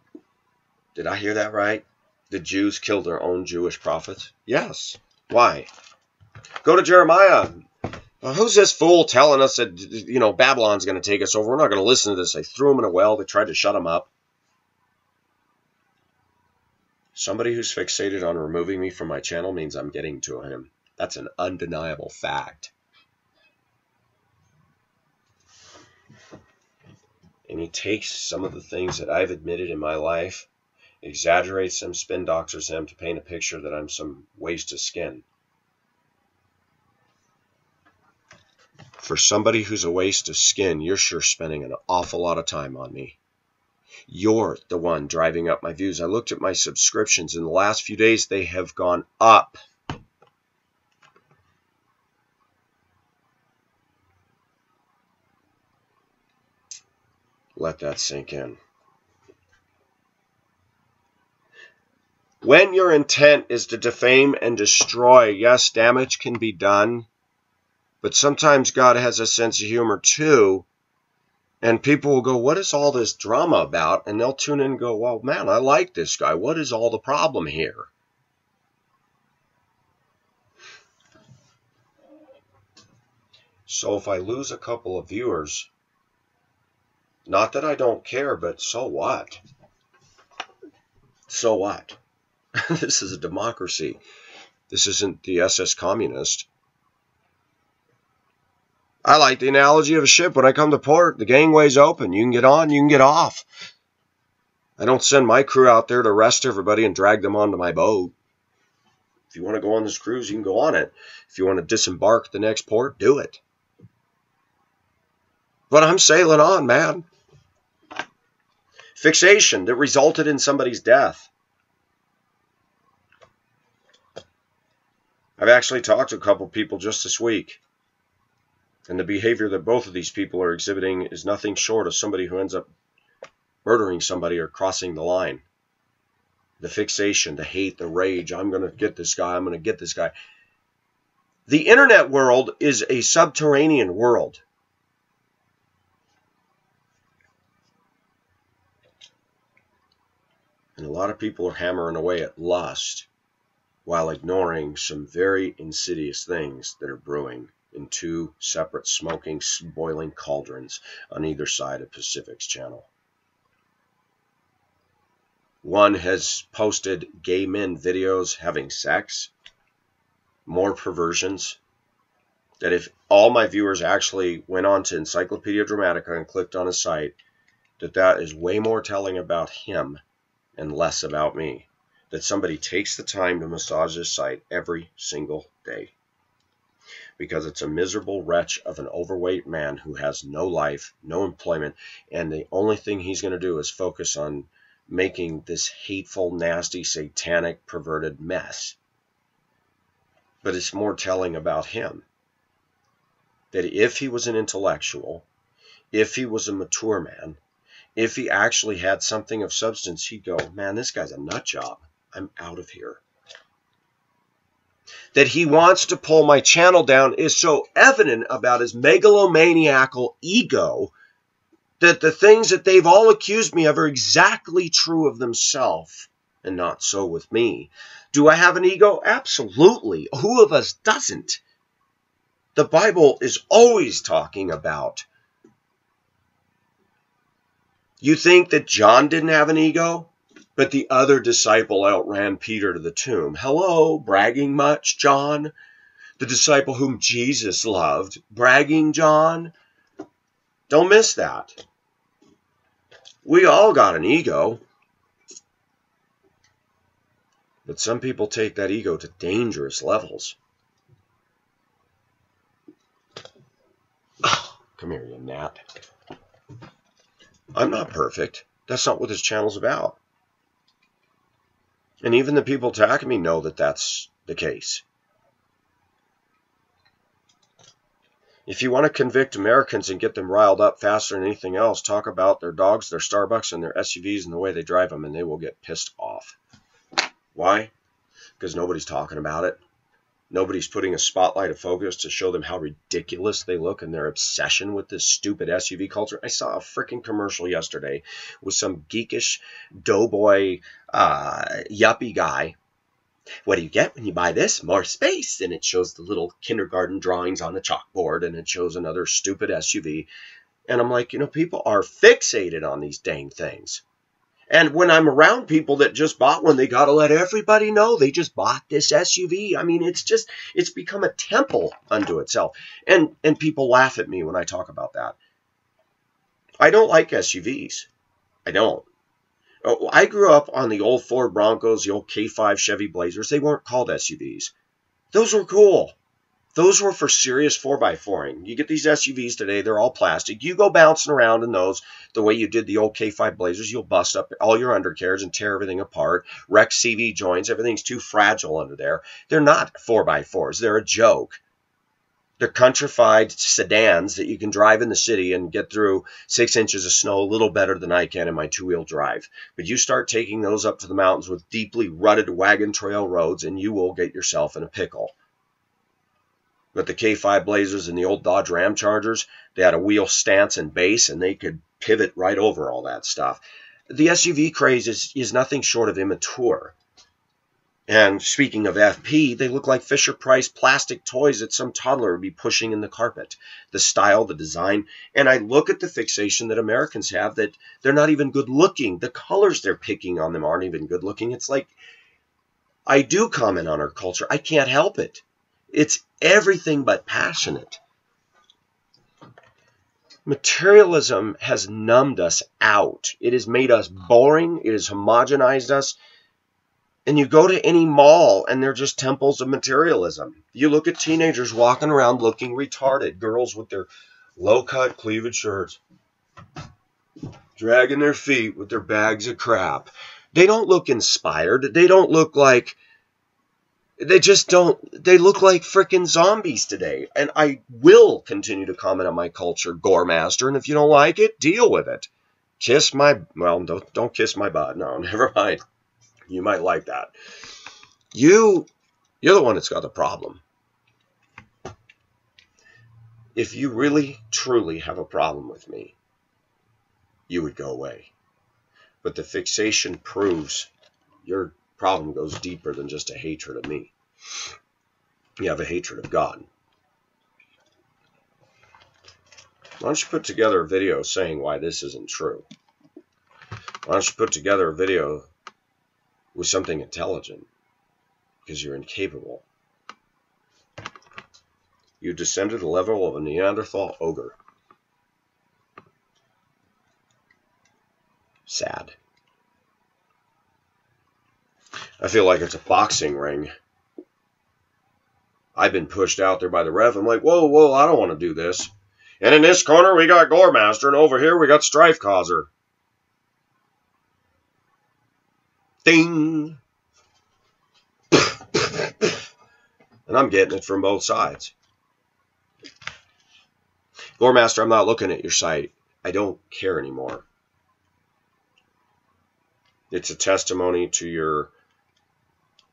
Did I hear that right? The Jews killed their own Jewish prophets? Yes. Why? Go to Jeremiah. Uh, who's this fool telling us that, you know, Babylon's going to take us over? We're not going to listen to this. They threw him in a well. They tried to shut him up. Somebody who's fixated on removing me from my channel means I'm getting to him. That's an undeniable fact. And he takes some of the things that I've admitted in my life, exaggerates them, spin doctors them to paint a picture that I'm some waste of skin. For somebody who's a waste of skin, you're sure spending an awful lot of time on me. You're the one driving up my views. I looked at my subscriptions. In the last few days, they have gone up. Let that sink in. When your intent is to defame and destroy, yes, damage can be done, but sometimes God has a sense of humor too and people will go, What is all this drama about? And they'll tune in and go, Well, man, I like this guy. What is all the problem here? So if I lose a couple of viewers, not that I don't care, but so what? So what? this is a democracy. This isn't the SS communist. I like the analogy of a ship. When I come to port, the gangway's open. You can get on, you can get off. I don't send my crew out there to arrest everybody and drag them onto my boat. If you want to go on this cruise, you can go on it. If you want to disembark the next port, do it. But I'm sailing on, man. Fixation that resulted in somebody's death. I've actually talked to a couple people just this week and the behavior that both of these people are exhibiting is nothing short of somebody who ends up murdering somebody or crossing the line. The fixation, the hate, the rage. I'm going to get this guy. I'm going to get this guy. The internet world is a subterranean world. And a lot of people are hammering away at lust while ignoring some very insidious things that are brewing in two separate smoking, boiling cauldrons on either side of Pacific's channel. One has posted gay men videos having sex, more perversions. That if all my viewers actually went on to Encyclopedia Dramatica and clicked on his site, that that is way more telling about him and less about me. That somebody takes the time to massage his site every single day. Because it's a miserable wretch of an overweight man who has no life, no employment, and the only thing he's going to do is focus on making this hateful, nasty, satanic, perverted mess. But it's more telling about him that if he was an intellectual, if he was a mature man, if he actually had something of substance, he'd go, man, this guy's a nut job. I'm out of here. That he wants to pull my channel down is so evident about his megalomaniacal ego that the things that they've all accused me of are exactly true of themselves and not so with me. Do I have an ego? Absolutely. Who of us doesn't? The Bible is always talking about. You think that John didn't have an ego? But the other disciple outran Peter to the tomb. Hello, bragging much, John? The disciple whom Jesus loved. Bragging, John? Don't miss that. We all got an ego. But some people take that ego to dangerous levels. Oh, come here, you gnat. I'm not perfect. That's not what this channel's about. And even the people attacking me know that that's the case. If you want to convict Americans and get them riled up faster than anything else, talk about their dogs, their Starbucks, and their SUVs and the way they drive them, and they will get pissed off. Why? Because nobody's talking about it. Nobody's putting a spotlight of focus to show them how ridiculous they look and their obsession with this stupid SUV culture. I saw a freaking commercial yesterday with some geekish doughboy uh, yuppie guy. What do you get when you buy this? More space. And it shows the little kindergarten drawings on the chalkboard and it shows another stupid SUV. And I'm like, you know, people are fixated on these dang things. And when I'm around people that just bought one, they got to let everybody know they just bought this SUV. I mean, it's just it's become a temple unto itself. And and people laugh at me when I talk about that. I don't like SUVs. I don't. Oh, I grew up on the old Ford Broncos, the old K5 Chevy Blazers. They weren't called SUVs. Those were cool. Those were for serious 4x4ing. You get these SUVs today, they're all plastic. You go bouncing around in those the way you did the old K5 Blazers, you'll bust up all your undercarriage and tear everything apart, wreck CV joints, everything's too fragile under there. They're not 4x4s, they're a joke. They're countrified sedans that you can drive in the city and get through six inches of snow a little better than I can in my two wheel drive. But you start taking those up to the mountains with deeply rutted wagon trail roads, and you will get yourself in a pickle. But the K5 Blazers and the old Dodge Ram Chargers, they had a wheel stance and base, and they could pivot right over all that stuff. The SUV craze is, is nothing short of immature. And speaking of FP, they look like Fisher Price plastic toys that some toddler would be pushing in the carpet. The style, the design, and I look at the fixation that Americans have that they're not even good looking. The colors they're picking on them aren't even good looking. It's like I do comment on our culture. I can't help it. It's everything but passionate. Materialism has numbed us out. It has made us boring. It has homogenized us. And you go to any mall and they're just temples of materialism. You look at teenagers walking around looking retarded, girls with their low cut cleavage shirts, dragging their feet with their bags of crap. They don't look inspired. They don't look like they just don't they look like freaking zombies today. And i will continue to comment on my culture Goremaster and if you don't like it deal with it. Kiss my well don't, don't kiss my butt. No never mind. You might like that. You you're the one that's got the problem. If you really truly have a problem with me you would go away. But the fixation proves your problem goes deeper than just a hatred of me. You have a hatred of God. Why don't you put together a video saying why this isn't true? Why don't you put together a video with something intelligent? Because you're incapable. You descend to the level of a Neanderthal ogre. Sad. I feel like it's a boxing ring. I've been pushed out there by the ref. I'm like, whoa, whoa, I don't want to do this. And in this corner, we got Goremaster, and over here, we got Strife Causer. Ding! and I'm getting it from both sides. Goremaster, I'm not looking at your site. I don't care anymore. It's a testimony to your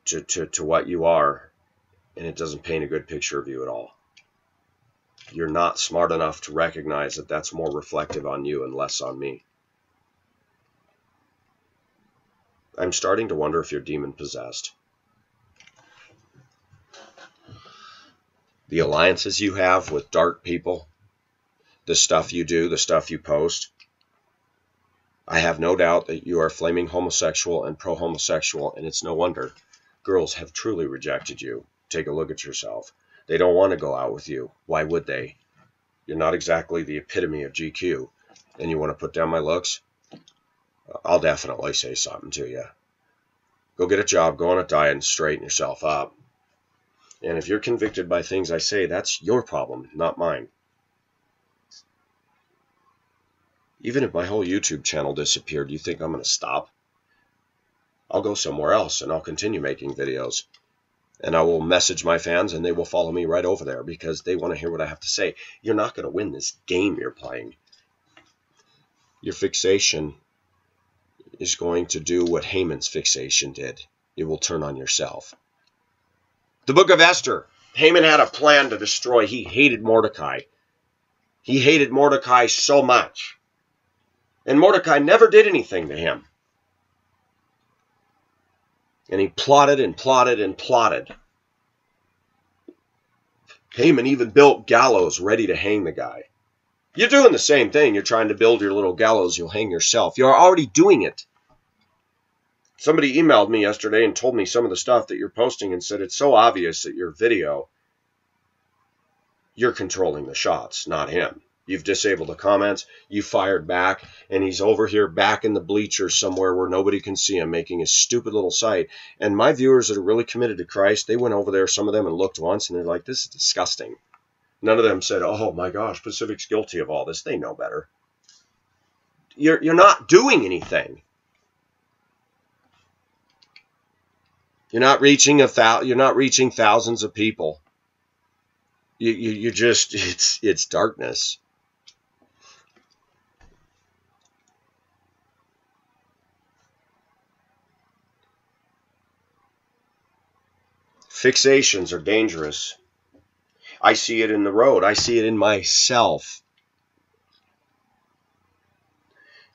to, to, to what you are, and it doesn't paint a good picture of you at all. You're not smart enough to recognize that that's more reflective on you and less on me. I'm starting to wonder if you're demon possessed. The alliances you have with dark people, the stuff you do, the stuff you post, I have no doubt that you are flaming homosexual and pro homosexual, and it's no wonder girls have truly rejected you. Take a look at yourself. They don't want to go out with you. Why would they? You're not exactly the epitome of GQ, and you want to put down my looks? I'll definitely say something to you. Go get a job, go on a diet, and straighten yourself up. And if you're convicted by things I say, that's your problem, not mine. Even if my whole YouTube channel disappeared, you think I'm going to stop? I'll go somewhere else and I'll continue making videos. And I will message my fans and they will follow me right over there because they want to hear what I have to say. You're not going to win this game you're playing. Your fixation is going to do what Haman's fixation did. It will turn on yourself. The book of Esther. Haman had a plan to destroy. He hated Mordecai. He hated Mordecai so much. And Mordecai never did anything to him. And he plotted and plotted and plotted. Haman even built gallows ready to hang the guy. You're doing the same thing. You're trying to build your little gallows. You'll hang yourself. You're already doing it. Somebody emailed me yesterday and told me some of the stuff that you're posting and said it's so obvious that your video, you're controlling the shots, not him. You've disabled the comments. You fired back, and he's over here back in the bleachers somewhere where nobody can see him, making his stupid little site. And my viewers that are really committed to Christ, they went over there, some of them, and looked once, and they're like, "This is disgusting." None of them said, "Oh my gosh, Pacific's guilty of all this." They know better. You're you're not doing anything. You're not reaching a thou- You're not reaching thousands of people. You, you, you just it's it's darkness. Fixations are dangerous. I see it in the road. I see it in myself.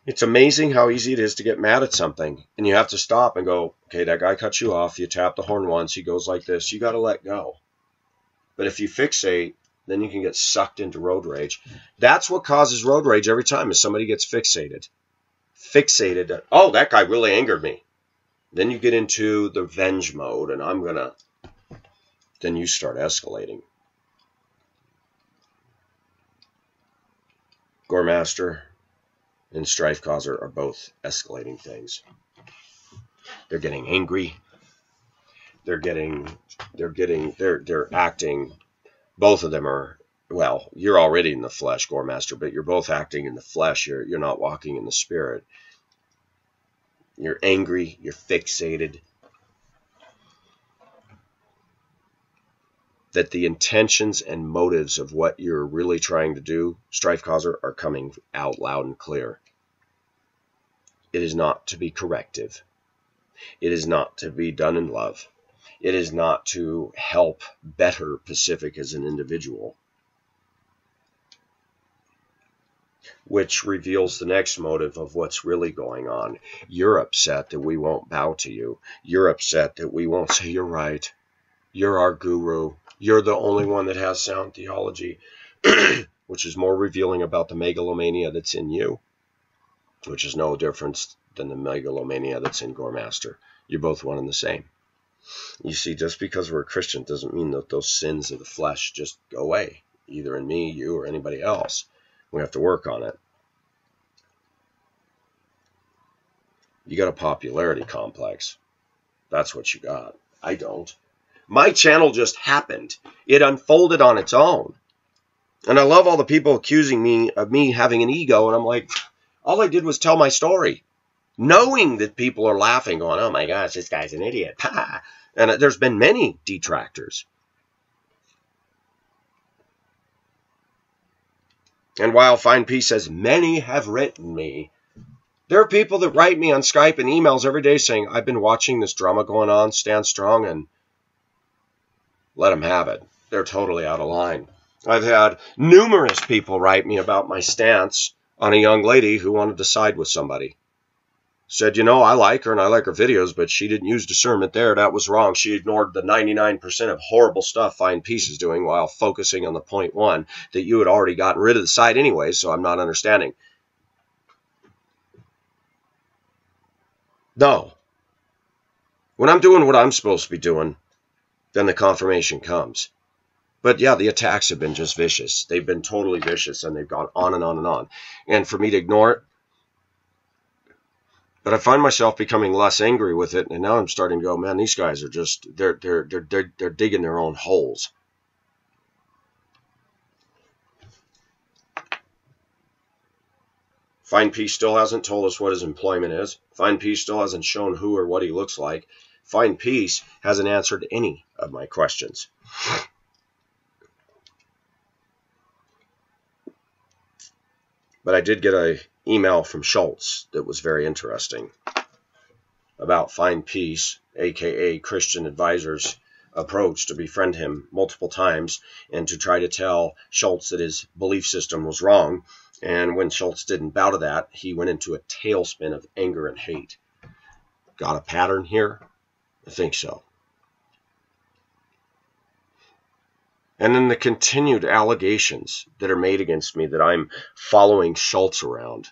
It's amazing how easy it is to get mad at something. And you have to stop and go, okay, that guy cut you off. You tap the horn once. He goes like this. You got to let go. But if you fixate, then you can get sucked into road rage. That's what causes road rage every time is somebody gets fixated. Fixated. Oh, that guy really angered me. Then you get into the venge mode, and I'm going to then you start escalating. Goremaster and Strife Causer are both escalating things. They're getting angry. They're getting they're getting they're they're acting both of them are well, you're already in the flesh, Goremaster, but you're both acting in the flesh. You're you're not walking in the spirit. You're angry, you're fixated, that the intentions and motives of what you're really trying to do, strife causer, are coming out loud and clear. It is not to be corrective. It is not to be done in love. It is not to help better Pacific as an individual. Which reveals the next motive of what's really going on. You're upset that we won't bow to you. You're upset that we won't say you're right. You're our guru you're the only one that has sound theology, which is more revealing about the megalomania that's in you, which is no difference than the megalomania that's in Goremaster. You're both one and the same. You see, just because we're a Christian doesn't mean that those sins of the flesh just go away, either in me, you, or anybody else. We have to work on it. You got a popularity complex. That's what you got. I don't. My channel just happened. It unfolded on its own. And I love all the people accusing me of me having an ego. And I'm like, all I did was tell my story, knowing that people are laughing, going, oh my gosh, this guy's an idiot. and there's been many detractors. And while Fine Peace says, many have written me, there are people that write me on Skype and emails every day saying, I've been watching this drama going on, stand strong, and let them have it. They're totally out of line. I've had numerous people write me about my stance on a young lady who wanted to side with somebody. Said, you know, I like her and I like her videos, but she didn't use discernment there. That was wrong. She ignored the 99% of horrible stuff Find Peace is doing while focusing on the point one that you had already gotten rid of the site anyway, so I'm not understanding. No. When I'm doing what I'm supposed to be doing, then the confirmation comes. But yeah, the attacks have been just vicious. They've been totally vicious and they've gone on and on and on. And for me to ignore it, but I find myself becoming less angry with it, and now I'm starting to go, man, these guys are just they're they're they're they're, they're digging their own holes. Find Peace still hasn't told us what his employment is. Find Peace still hasn't shown who or what he looks like. Find Peace hasn't answered any of my questions. But I did get a email from Schultz that was very interesting about Find Peace, aka Christian Advisors approach to befriend him multiple times and to try to tell Schultz that his belief system was wrong. And when Schultz didn't bow to that, he went into a tailspin of anger and hate. Got a pattern here? I think so. And then the continued allegations that are made against me that I'm following Schultz around.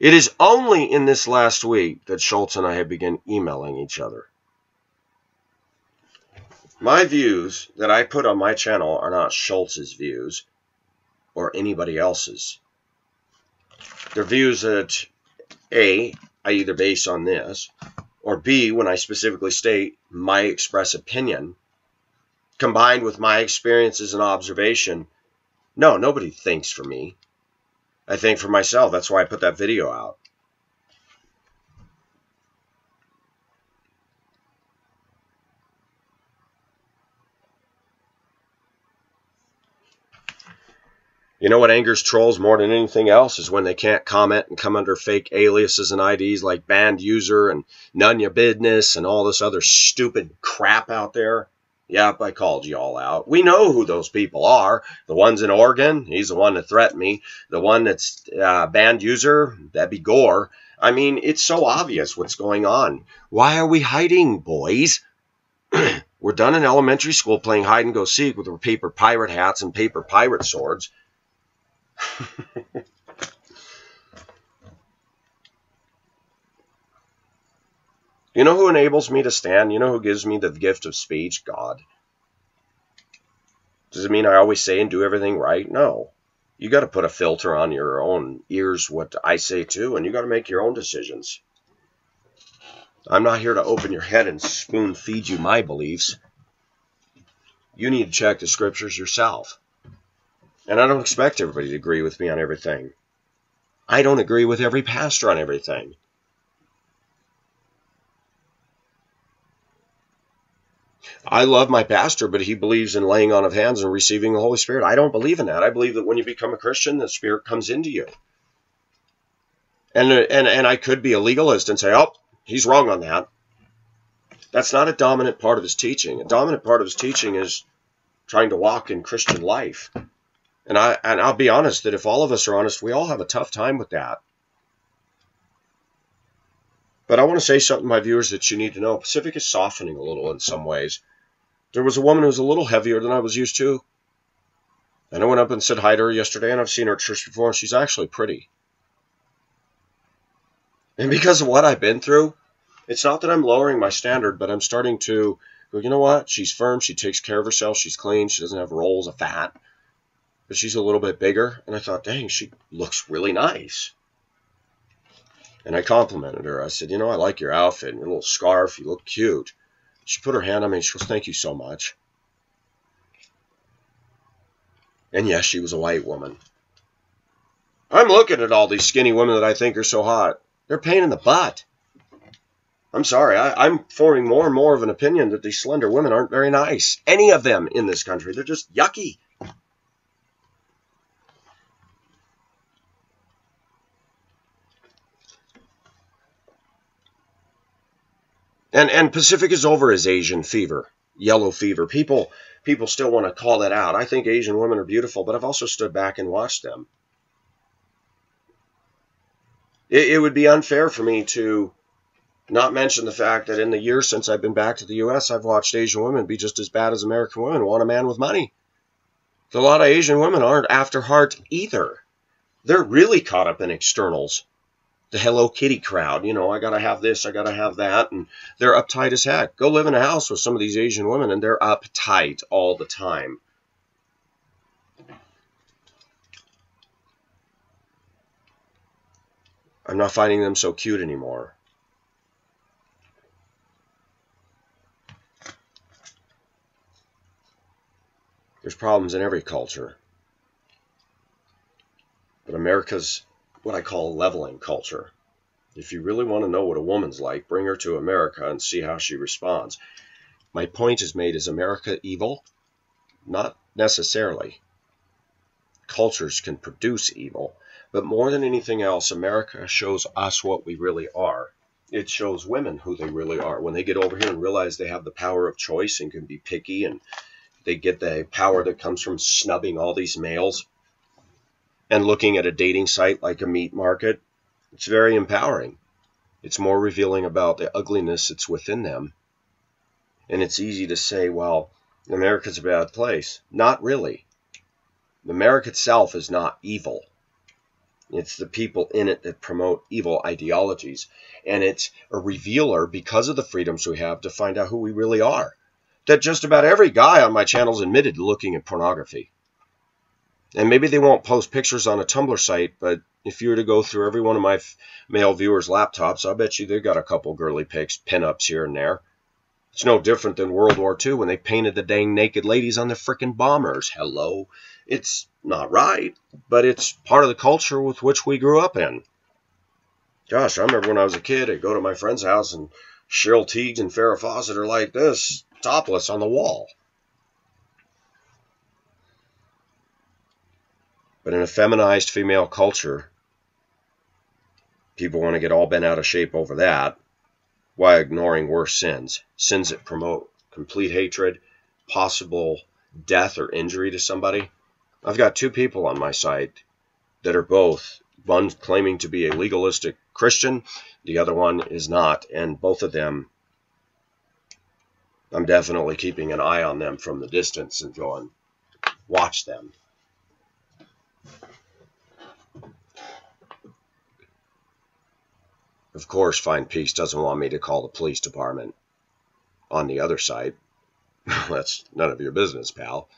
It is only in this last week that Schultz and I have begun emailing each other. My views that I put on my channel are not Schultz's views or anybody else's. They're views that A, I either base on this, or B, when I specifically state my express opinion combined with my experiences and observation, no, nobody thinks for me. I think for myself. That's why I put that video out. You know what angers trolls more than anything else is when they can't comment and come under fake aliases and IDs like banned user and none your business and all this other stupid crap out there. Yep, I called you all out. We know who those people are. The ones in Oregon, he's the one that threatened me. The one that's uh, banned user, that'd be Gore. I mean, it's so obvious what's going on. Why are we hiding, boys? We're done in elementary school playing hide and go seek with our paper pirate hats and paper pirate swords. You know who enables me to stand? You know who gives me the gift of speech? God. Does it mean I always say and do everything right? No. You got to put a filter on your own ears, what I say too, and you got to make your own decisions. I'm not here to open your head and spoon feed you my beliefs. You need to check the scriptures yourself. And I don't expect everybody to agree with me on everything. I don't agree with every pastor on everything. I love my pastor, but he believes in laying on of hands and receiving the Holy Spirit. I don't believe in that. I believe that when you become a Christian, the Spirit comes into you. And, and, and I could be a legalist and say, oh, he's wrong on that. That's not a dominant part of his teaching. A dominant part of his teaching is trying to walk in Christian life. And I and I'll be honest that if all of us are honest, we all have a tough time with that. But I want to say something to my viewers that you need to know. Pacific is softening a little in some ways. There was a woman who was a little heavier than I was used to. And I went up and said hi to her yesterday, and I've seen her at church before, and she's actually pretty. And because of what I've been through, it's not that I'm lowering my standard, but I'm starting to go, you know what? She's firm, she takes care of herself, she's clean, she doesn't have rolls of fat, but she's a little bit bigger. And I thought, dang, she looks really nice. And I complimented her. I said, you know, I like your outfit and your little scarf, you look cute. She put her hand on me and she goes, Thank you so much. And yes, she was a white woman. I'm looking at all these skinny women that I think are so hot. They're pain in the butt. I'm sorry, I, am forming more and more of an opinion that these slender women aren't very nice. Any of them in this country. They're just yucky. And and Pacific is over as Asian fever, yellow fever. People people still want to call that out. I think Asian women are beautiful, but I've also stood back and watched them. It, it would be unfair for me to not mention the fact that in the years since I've been back to the U.S., I've watched Asian women be just as bad as American women want a man with money. A lot of Asian women aren't after heart either. They're really caught up in externals the Hello Kitty crowd. You know, I gotta have this, I gotta have that, and they're uptight as heck. Go live in a house with some of these Asian women, and they're uptight all the time. I'm not finding them so cute anymore. There's problems in every culture. But America's what I call leveling culture. If you really want to know what a woman's like, bring her to America and see how she responds. My point is made is America evil? Not necessarily. Cultures can produce evil, but more than anything else, America shows us what we really are. It shows women who they really are. When they get over here and realize they have the power of choice and can be picky and they get the power that comes from snubbing all these males, and looking at a dating site like a meat market, it's very empowering. It's more revealing about the ugliness that's within them. And it's easy to say, well, America's a bad place. Not really. America itself is not evil. It's the people in it that promote evil ideologies. And it's a revealer, because of the freedoms we have, to find out who we really are. That just about every guy on my channel is admitted to looking at pornography. And maybe they won't post pictures on a Tumblr site, but if you were to go through every one of my male viewers' laptops, I bet you they've got a couple girly pics, pinups here and there. It's no different than World War II when they painted the dang naked ladies on the frickin' bombers. Hello. It's not right, but it's part of the culture with which we grew up in. Gosh, I remember when I was a kid, I'd go to my friend's house and Cheryl Tiegs and Farrah Fawcett are like this, topless on the wall. But in a feminized female culture, people want to get all bent out of shape over that while ignoring worse sins. Sins that promote complete hatred, possible death or injury to somebody. I've got two people on my site that are both one claiming to be a legalistic Christian, the other one is not, and both of them I'm definitely keeping an eye on them from the distance and going, watch them. Of course, Find Peace doesn't want me to call the police department. On the other side, that's none of your business, pal.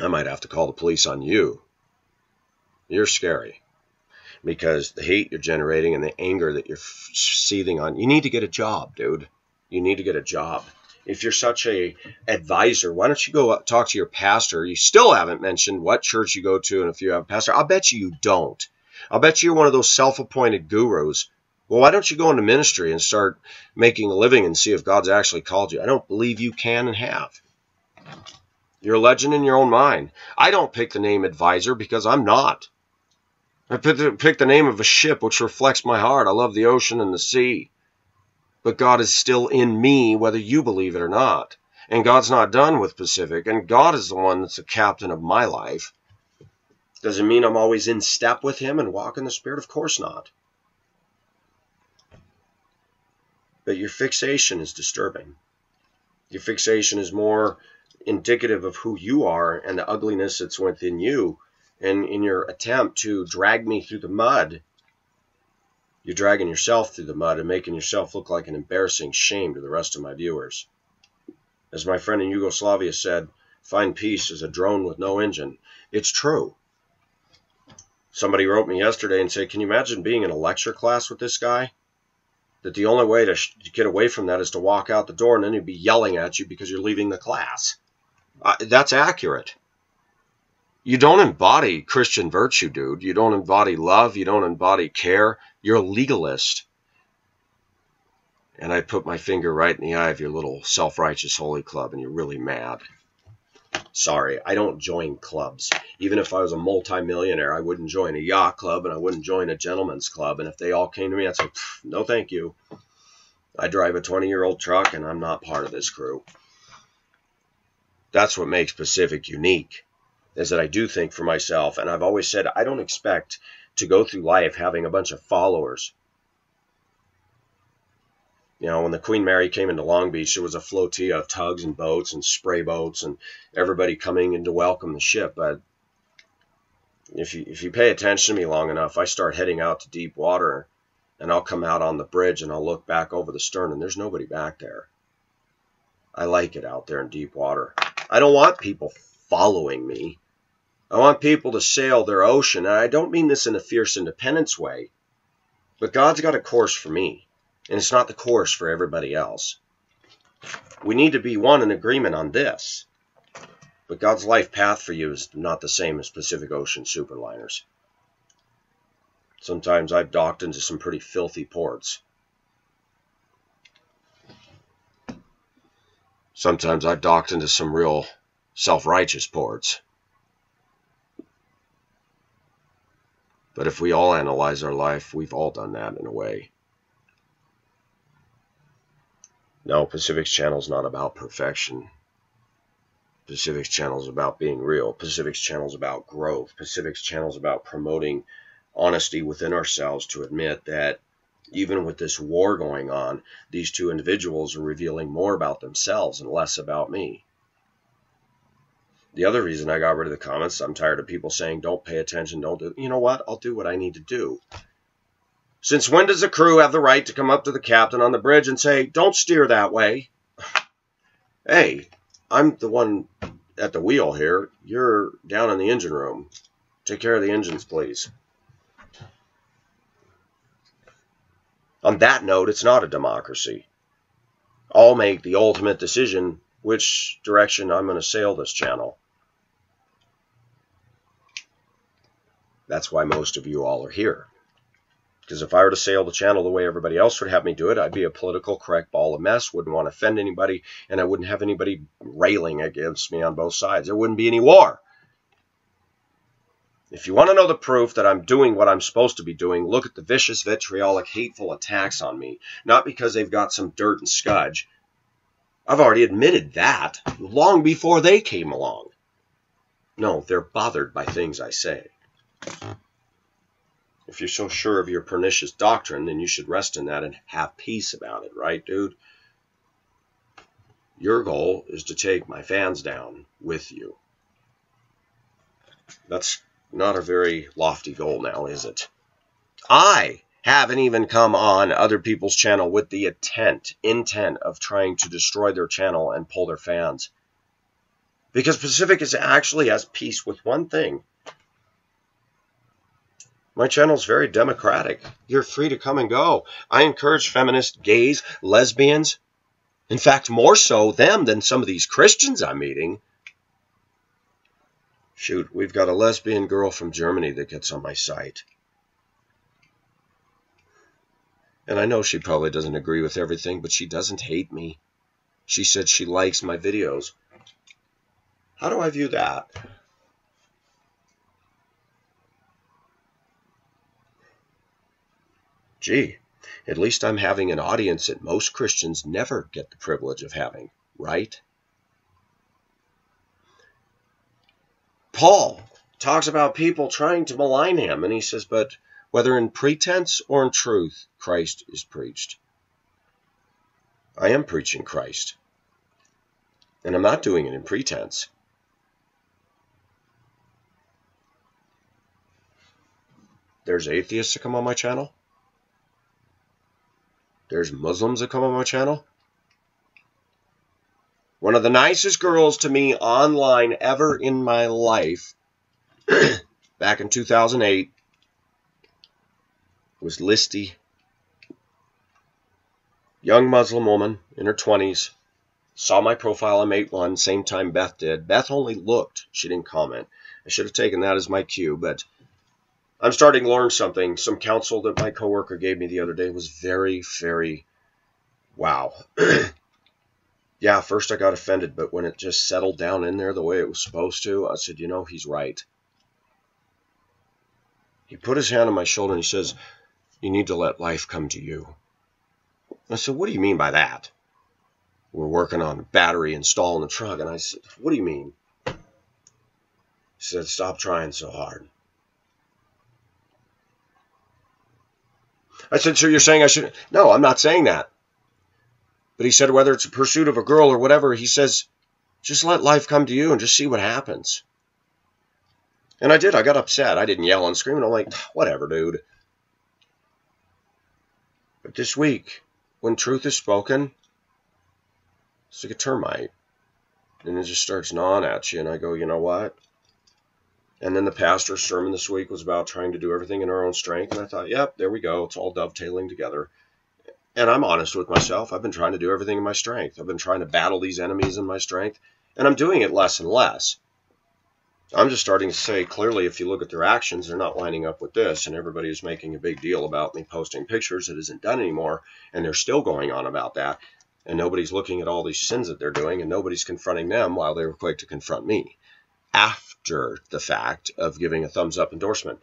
I might have to call the police on you. You're scary. Because the hate you're generating and the anger that you're seething on, you need to get a job, dude. You need to get a job. If you're such a advisor, why don't you go talk to your pastor? You still haven't mentioned what church you go to and if you have a pastor. I'll bet you you don't. I'll bet you you're one of those self appointed gurus. Well, why don't you go into ministry and start making a living and see if God's actually called you? I don't believe you can and have. You're a legend in your own mind. I don't pick the name advisor because I'm not. I pick the name of a ship which reflects my heart. I love the ocean and the sea. But God is still in me, whether you believe it or not. And God's not done with Pacific, and God is the one that's the captain of my life. Does it mean I'm always in step with Him and walk in the Spirit? Of course not. But your fixation is disturbing. Your fixation is more indicative of who you are and the ugliness that's within you. And in your attempt to drag me through the mud, you're dragging yourself through the mud and making yourself look like an embarrassing shame to the rest of my viewers. As my friend in Yugoslavia said, find peace is a drone with no engine. It's true. Somebody wrote me yesterday and said, Can you imagine being in a lecture class with this guy? that the only way to, to get away from that is to walk out the door and then he'd be yelling at you because you're leaving the class. Uh, that's accurate. You don't embody Christian virtue, dude. You don't embody love. You don't embody care. You're a legalist. And I put my finger right in the eye of your little self righteous holy club, and you're really mad. Sorry, I don't join clubs. Even if I was a multimillionaire, I wouldn't join a yacht club and I wouldn't join a gentleman's club. And if they all came to me, I'd say, no, thank you. I drive a 20 year old truck and I'm not part of this crew. That's what makes Pacific unique, is that I do think for myself. And I've always said, I don't expect to go through life having a bunch of followers you know, when the Queen Mary came into Long Beach, there was a flotilla of tugs and boats and spray boats and everybody coming in to welcome the ship. But if you if you pay attention to me long enough, I start heading out to deep water, and I'll come out on the bridge and I'll look back over the stern, and there's nobody back there. I like it out there in deep water. I don't want people following me. I want people to sail their ocean, and I don't mean this in a fierce independence way, but God's got a course for me and it's not the course for everybody else. We need to be one in agreement on this. But God's life path for you is not the same as Pacific Ocean superliners. Sometimes I've docked into some pretty filthy ports. Sometimes I've docked into some real self righteous ports. But if we all analyze our life, we've all done that in a way. No, Pacific's channel is not about perfection. Pacific's channel is about being real. Pacific's channel is about growth. Pacific's channel is about promoting honesty within ourselves to admit that even with this war going on, these two individuals are revealing more about themselves and less about me. The other reason I got rid of the comments, I'm tired of people saying, don't pay attention, don't do. You know what? I'll do what I need to do. Since when does the crew have the right to come up to the captain on the bridge and say, don't steer that way? hey, I'm the one at the wheel here. You're down in the engine room. Take care of the engines, please. On that note, it's not a democracy. I'll make the ultimate decision which direction I'm going to sail this channel. That's why most of you all are here. Because if I were to sail the channel the way everybody else would have me do it, I'd be a political correct ball of mess, wouldn't want to offend anybody, and I wouldn't have anybody railing against me on both sides. There wouldn't be any war. If you want to know the proof that I'm doing what I'm supposed to be doing, look at the vicious, vitriolic, hateful attacks on me. Not because they've got some dirt and scudge. I've already admitted that long before they came along. No, they're bothered by things I say. If you're so sure of your pernicious doctrine, then you should rest in that and have peace about it, right, dude? Your goal is to take my fans down with you. That's not a very lofty goal now, is it? I haven't even come on other people's channel with the intent, intent of trying to destroy their channel and pull their fans. Because Pacific is actually has peace with one thing, my channel is very democratic. You're free to come and go. I encourage feminists, gays, lesbians, in fact, more so them than some of these Christians I'm meeting. Shoot, we've got a lesbian girl from Germany that gets on my site. And I know she probably doesn't agree with everything, but she doesn't hate me. She said she likes my videos. How do I view that? Gee, at least I'm having an audience that most Christians never get the privilege of having, right? Paul talks about people trying to malign him, and he says, But whether in pretense or in truth, Christ is preached. I am preaching Christ, and I'm not doing it in pretense. There's atheists that come on my channel. There's Muslims that come on my channel. One of the nicest girls to me online ever in my life back in 2008 was Listy. young Muslim woman in her 20s, saw my profile on Mate One, same time Beth did. Beth only looked, she didn't comment. I should have taken that as my cue, but I'm starting to learn something. Some counsel that my coworker gave me the other day was very, very wow. yeah, first I got offended, but when it just settled down in there the way it was supposed to, I said, you know, he's right. He put his hand on my shoulder and he says, You need to let life come to you. I said, What do you mean by that? We're working on battery install in the truck. And I said, What do you mean? He said, Stop trying so hard. I said, So you're saying I should? No, I'm not saying that. But he said, whether it's a pursuit of a girl or whatever, he says, just let life come to you and just see what happens. And I did. I got upset. I didn't yell and scream. And I'm like, ah, whatever, dude. But this week, when truth is spoken, it's like a termite. And it just starts gnawing at you. And I go, you know what? And then the pastor's sermon this week was about trying to do everything in our own strength. And I thought, yep, there we go. It's all dovetailing together. And I'm honest with myself. I've been trying to do everything in my strength. I've been trying to battle these enemies in my strength. And I'm doing it less and less. I'm just starting to say clearly, if you look at their actions, they're not lining up with this. And everybody is making a big deal about me posting pictures that isn't done anymore. And they're still going on about that. And nobody's looking at all these sins that they're doing. And nobody's confronting them while they were quick to confront me after the fact of giving a thumbs up endorsement.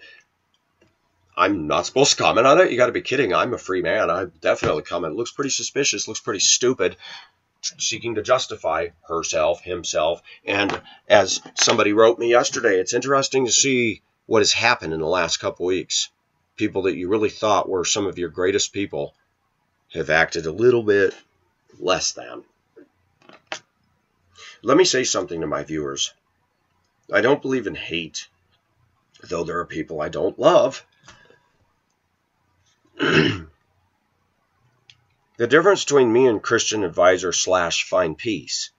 I'm not supposed to comment on it. You got to be kidding. I'm a free man. I definitely comment. It looks pretty suspicious. Looks pretty stupid. Seeking to justify herself, himself. And as somebody wrote me yesterday, it's interesting to see what has happened in the last couple weeks. People that you really thought were some of your greatest people have acted a little bit less than. Let me say something to my viewers. I don't believe in hate, though there are people I don't love. the difference between me and Christian advisor slash find peace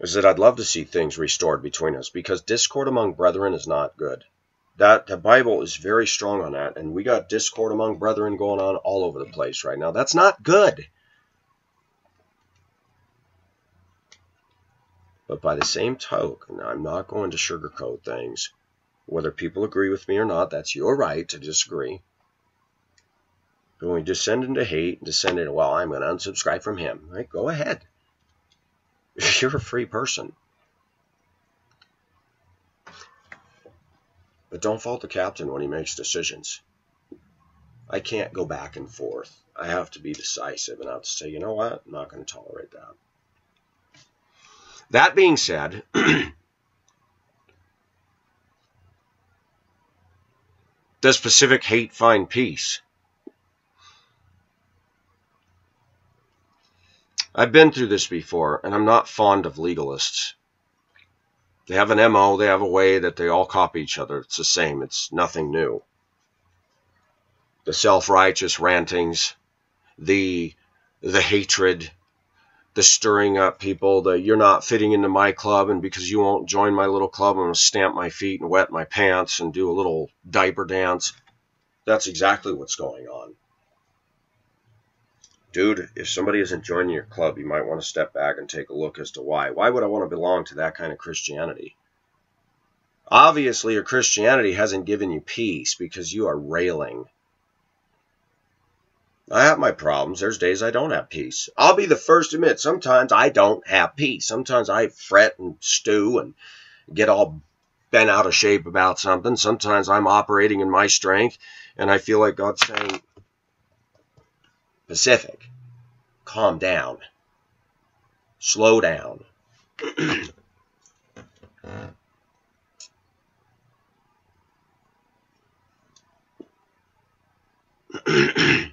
is that I'd love to see things restored between us because discord among brethren is not good. That the Bible is very strong on that, and we got discord among brethren going on all over the place right now. That's not good. But by the same token, I'm not going to sugarcoat things. Whether people agree with me or not, that's your right to disagree. But when we descend into hate and descend into, well, I'm going to unsubscribe from him, right? Go ahead. You're a free person. But don't fault the captain when he makes decisions. I can't go back and forth. I have to be decisive and I have to say, you know what? I'm not going to tolerate that. That being said, does Pacific hate find peace? I've been through this before, and I'm not fond of legalists. They have an MO, they have a way that they all copy each other. It's the same, it's nothing new. The self righteous rantings, the, the hatred, the stirring up people, the you're not fitting into my club, and because you won't join my little club, I'm going to stamp my feet and wet my pants and do a little diaper dance. That's exactly what's going on. Dude, if somebody isn't joining your club, you might want to step back and take a look as to why. Why would I want to belong to that kind of Christianity? Obviously, your Christianity hasn't given you peace because you are railing I have my problems. There's days I don't have peace. I'll be the first to admit sometimes I don't have peace. Sometimes I fret and stew and get all bent out of shape about something. Sometimes I'm operating in my strength and I feel like God's saying, Pacific, calm down, slow down.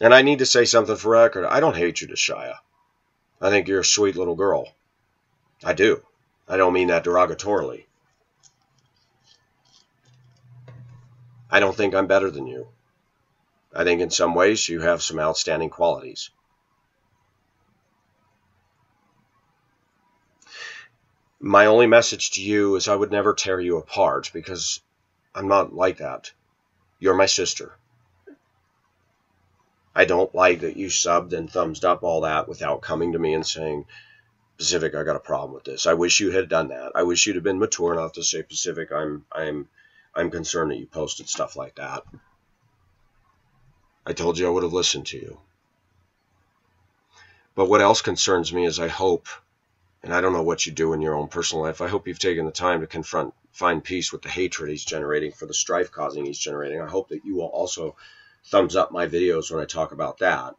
And I need to say something for record. I don't hate you, Deshaya. I think you're a sweet little girl. I do. I don't mean that derogatorily. I don't think I'm better than you. I think in some ways you have some outstanding qualities. My only message to you is I would never tear you apart because I'm not like that. You're my sister. I don't like that you subbed and thumbs up all that without coming to me and saying, Pacific, I got a problem with this. I wish you had done that. I wish you'd have been mature enough to say, Pacific, I'm I'm I'm concerned that you posted stuff like that. I told you I would have listened to you. But what else concerns me is I hope, and I don't know what you do in your own personal life, I hope you've taken the time to confront, find peace with the hatred he's generating for the strife causing he's generating. I hope that you will also thumbs up my videos when I talk about that.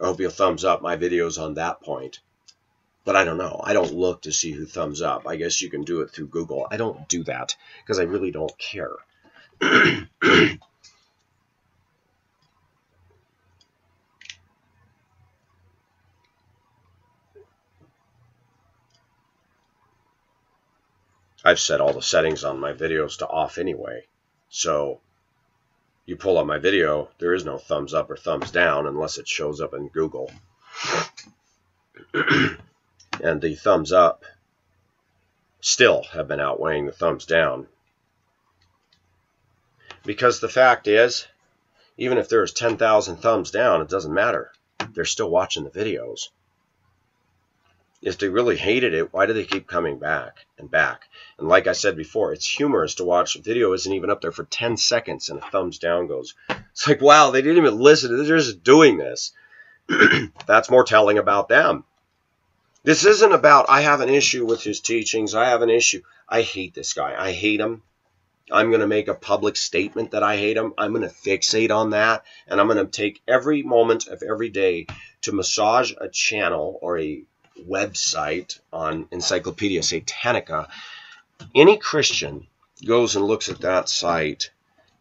I hope you'll thumbs up my videos on that point. But I don't know. I don't look to see who thumbs up. I guess you can do it through Google. I don't do that because I really don't care. I've set all the settings on my videos to off anyway. So you pull up my video, there is no thumbs up or thumbs down unless it shows up in Google. and the thumbs up still have been outweighing the thumbs down. Because the fact is, even if there's 10,000 thumbs down, it doesn't matter. They're still watching the videos if they really hated it, why do they keep coming back and back? And like I said before, it's humorous to watch a video isn't even up there for 10 seconds and a thumbs down goes. It's like, wow, they didn't even listen. They're just doing this. That's more telling about them. This isn't about, I have an issue with his teachings. I have an issue. I hate this guy. I hate him. I'm going to make a public statement that I hate him. I'm going to fixate on that. And I'm going to take every moment of every day to massage a channel or a website on Encyclopedia Satanica, any Christian goes and looks at that site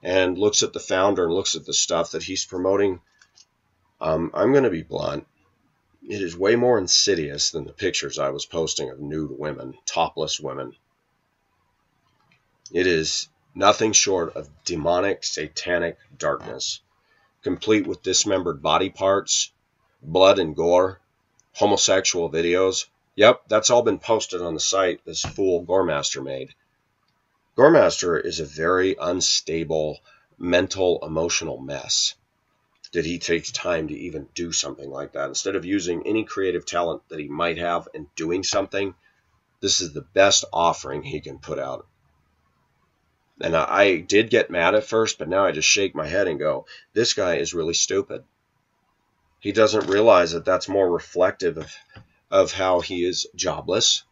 and looks at the founder and looks at the stuff that he's promoting, um, I'm going to be blunt. It is way more insidious than the pictures I was posting of nude women, topless women. It is nothing short of demonic, satanic darkness, complete with dismembered body parts, blood and gore, homosexual videos. Yep, that's all been posted on the site this fool Goremaster made. Goremaster is a very unstable mental, emotional mess that he takes time to even do something like that. Instead of using any creative talent that he might have and doing something, this is the best offering he can put out. And I did get mad at first, but now I just shake my head and go, this guy is really stupid. He doesn't realize that that's more reflective of, of how he is jobless,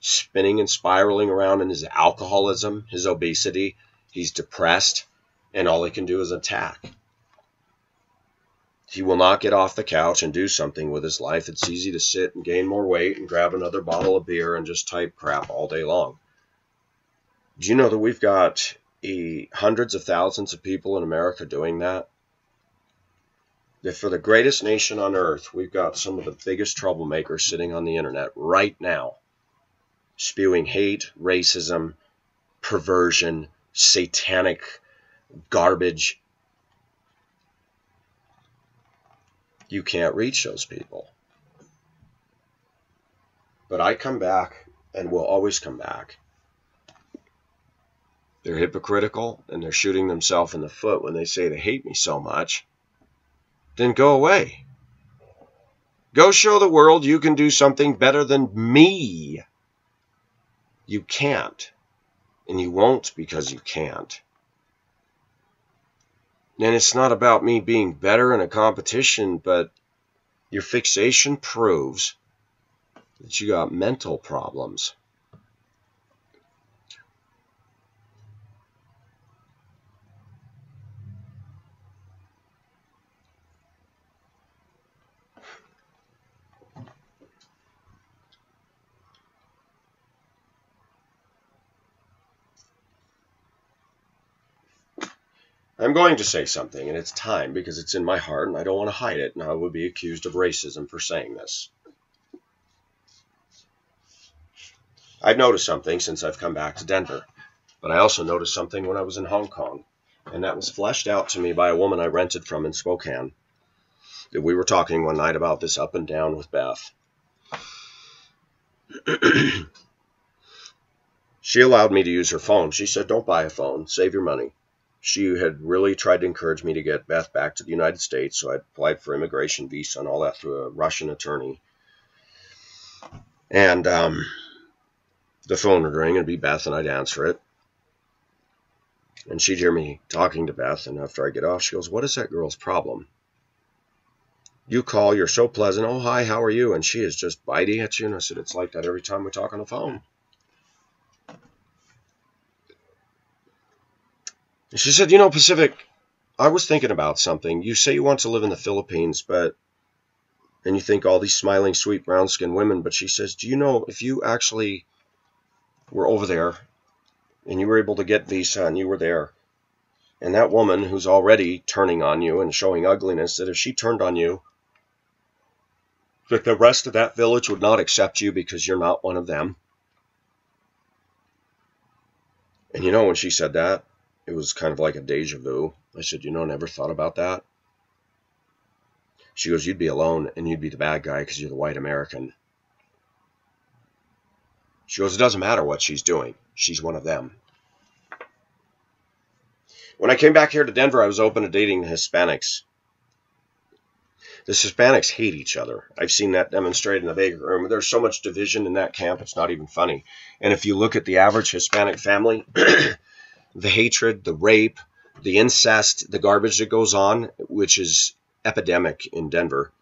spinning and spiraling around in his alcoholism, his obesity. He's depressed, and all he can do is attack. He will not get off the couch and do something with his life. It's easy to sit and gain more weight and grab another bottle of beer and just type crap all day long. Do you know that we've got a, hundreds of thousands of people in America doing that? That for the greatest nation on earth, we've got some of the biggest troublemakers sitting on the internet right now, spewing hate, racism, perversion, satanic garbage. You can't reach those people. But I come back and will always come back. They're hypocritical and they're shooting themselves in the foot when they say they hate me so much then go away. Go show the world you can do something better than me. You can't. And you won't because you can't. And it's not about me being better in a competition, but your fixation proves that you got mental problems. I'm going to say something, and it's time because it's in my heart and I don't want to hide it, and I would be accused of racism for saying this. I've noticed something since I've come back to Denver, but I also noticed something when I was in Hong Kong, and that was fleshed out to me by a woman I rented from in Spokane. That we were talking one night about this up and down with Beth. She allowed me to use her phone. She said, Don't buy a phone, save your money. She had really tried to encourage me to get Beth back to the United States, so I applied for immigration visa and all that through a Russian attorney. And um, the phone would ring and be Beth, and I'd answer it. And she'd hear me talking to Beth, and after I get off, she goes, What is that girl's problem? You call, you're so pleasant. Oh, hi, how are you? And she is just biting at you. And I said, It's like that every time we talk on the phone. She said, You know, Pacific, I was thinking about something. You say you want to live in the Philippines, but. And you think all these smiling, sweet, brown skinned women, but she says, Do you know if you actually were over there and you were able to get visa and you were there, and that woman who's already turning on you and showing ugliness, that if she turned on you, that the rest of that village would not accept you because you're not one of them. And you know, when she said that, it was kind of like a deja vu. I said, You know, never thought about that. She goes, You'd be alone and you'd be the bad guy because you're the white American. She goes, It doesn't matter what she's doing. She's one of them. When I came back here to Denver, I was open to dating Hispanics. The Hispanics hate each other. I've seen that demonstrated in the Baker room. There's so much division in that camp, it's not even funny. And if you look at the average Hispanic family, the hatred, the rape, the incest, the garbage that goes on, which is epidemic in Denver.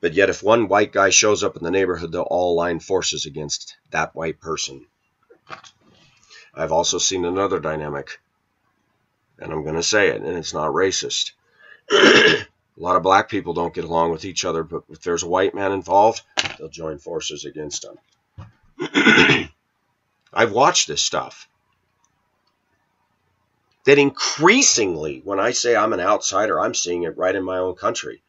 But yet, if one white guy shows up in the neighborhood, they'll all line forces against that white person. I've also seen another dynamic, and I'm going to say it, and it's not racist. a lot of black people don't get along with each other, but if there's a white man involved, they'll join forces against him. I've watched this stuff that increasingly, when I say I'm an outsider, I'm seeing it right in my own country.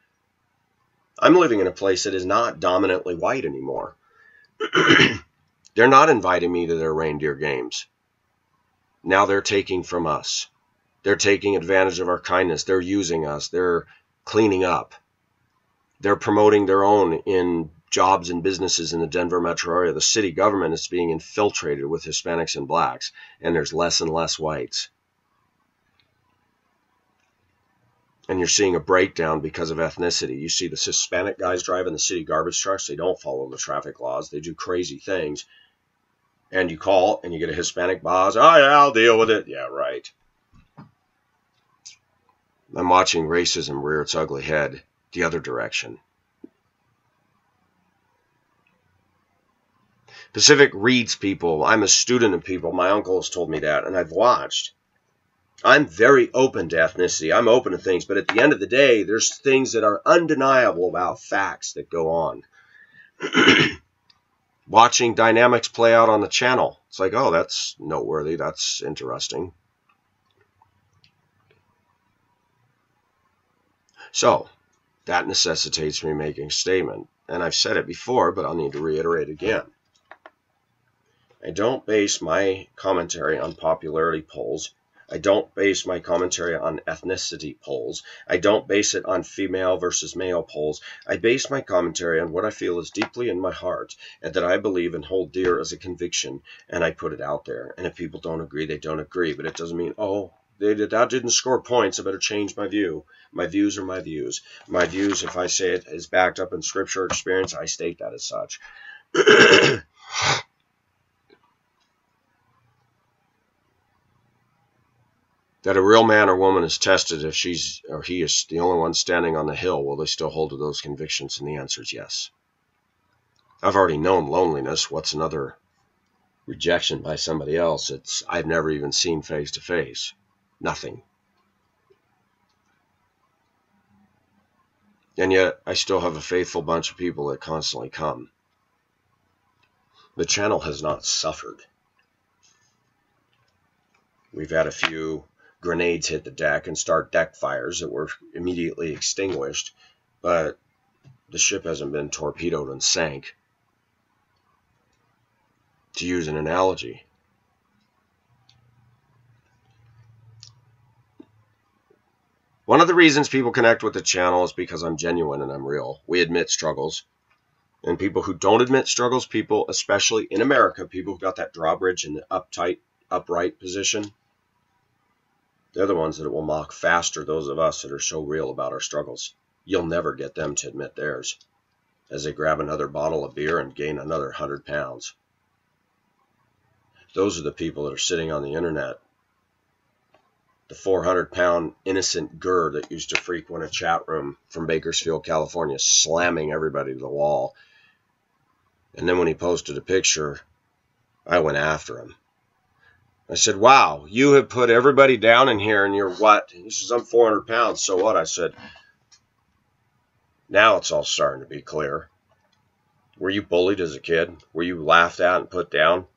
I'm living in a place that is not dominantly white anymore. they're not inviting me to their reindeer games. Now they're taking from us. They're taking advantage of our kindness. They're using us. They're cleaning up. They're promoting their own in jobs and businesses in the Denver metro area. The city government is being infiltrated with Hispanics and blacks, and there's less and less whites. And you're seeing a breakdown because of ethnicity. You see the Hispanic guys driving the city garbage trucks, they don't follow the traffic laws, they do crazy things. And you call and you get a Hispanic boss, oh yeah, I'll deal with it. Yeah, right. I'm watching racism rear its ugly head the other direction. Pacific reads people. I'm a student of people. My uncle has told me that, and I've watched. I'm very open to ethnicity. I'm open to things, but at the end of the day, there's things that are undeniable about facts that go on. Watching dynamics play out on the channel. It's like, oh, that's noteworthy. That's interesting. So, that necessitates me making a statement. And I've said it before, but I'll need to reiterate again. I don't base my commentary on popularity polls I don't base my commentary on ethnicity polls. I don't base it on female versus male polls. I base my commentary on what I feel is deeply in my heart and that I believe and hold dear as a conviction, and I put it out there. And if people don't agree, they don't agree. But it doesn't mean, oh, they that didn't score points. I better change my view. My views are my views. My views, if I say it is backed up in scripture or experience, I state that as such. that a real man or woman is tested if she's or he is the only one standing on the hill, will they still hold to those convictions? And the answer is yes. I've already known loneliness. What's another rejection by somebody else? It's I've never even seen face to face. Nothing. And yet I still have a faithful bunch of people that constantly come. The channel has not suffered. We've had a few grenades hit the deck and start deck fires that were immediately extinguished, but the ship hasn't been torpedoed and sank. To use an analogy, One of the reasons people connect with the channel is because I'm genuine and I'm real. We admit struggles. And people who don't admit struggles, people, especially in America, people who got that drawbridge in the uptight, upright position, they're the ones that will mock faster those of us that are so real about our struggles. You'll never get them to admit theirs as they grab another bottle of beer and gain another hundred pounds. Those are the people that are sitting on the internet. The 400 pound innocent Gur that used to frequent a chat room from Bakersfield, California, slamming everybody to the wall. And then when he posted a picture, I went after him. I said, Wow, you have put everybody down in here and you're what? He says, I'm 400 pounds. So what? I said, Now it's all starting to be clear. Were you bullied as a kid? Were you laughed at and put down?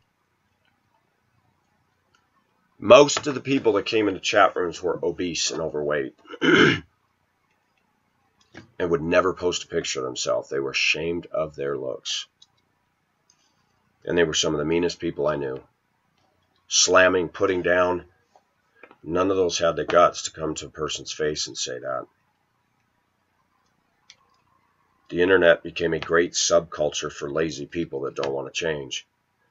Most of the people that came into chat rooms were obese and overweight and would never post a picture of themselves. They were ashamed of their looks. And they were some of the meanest people I knew. Slamming, putting down. None of those had the guts to come to a person's face and say that. The internet became a great subculture for lazy people that don't want to change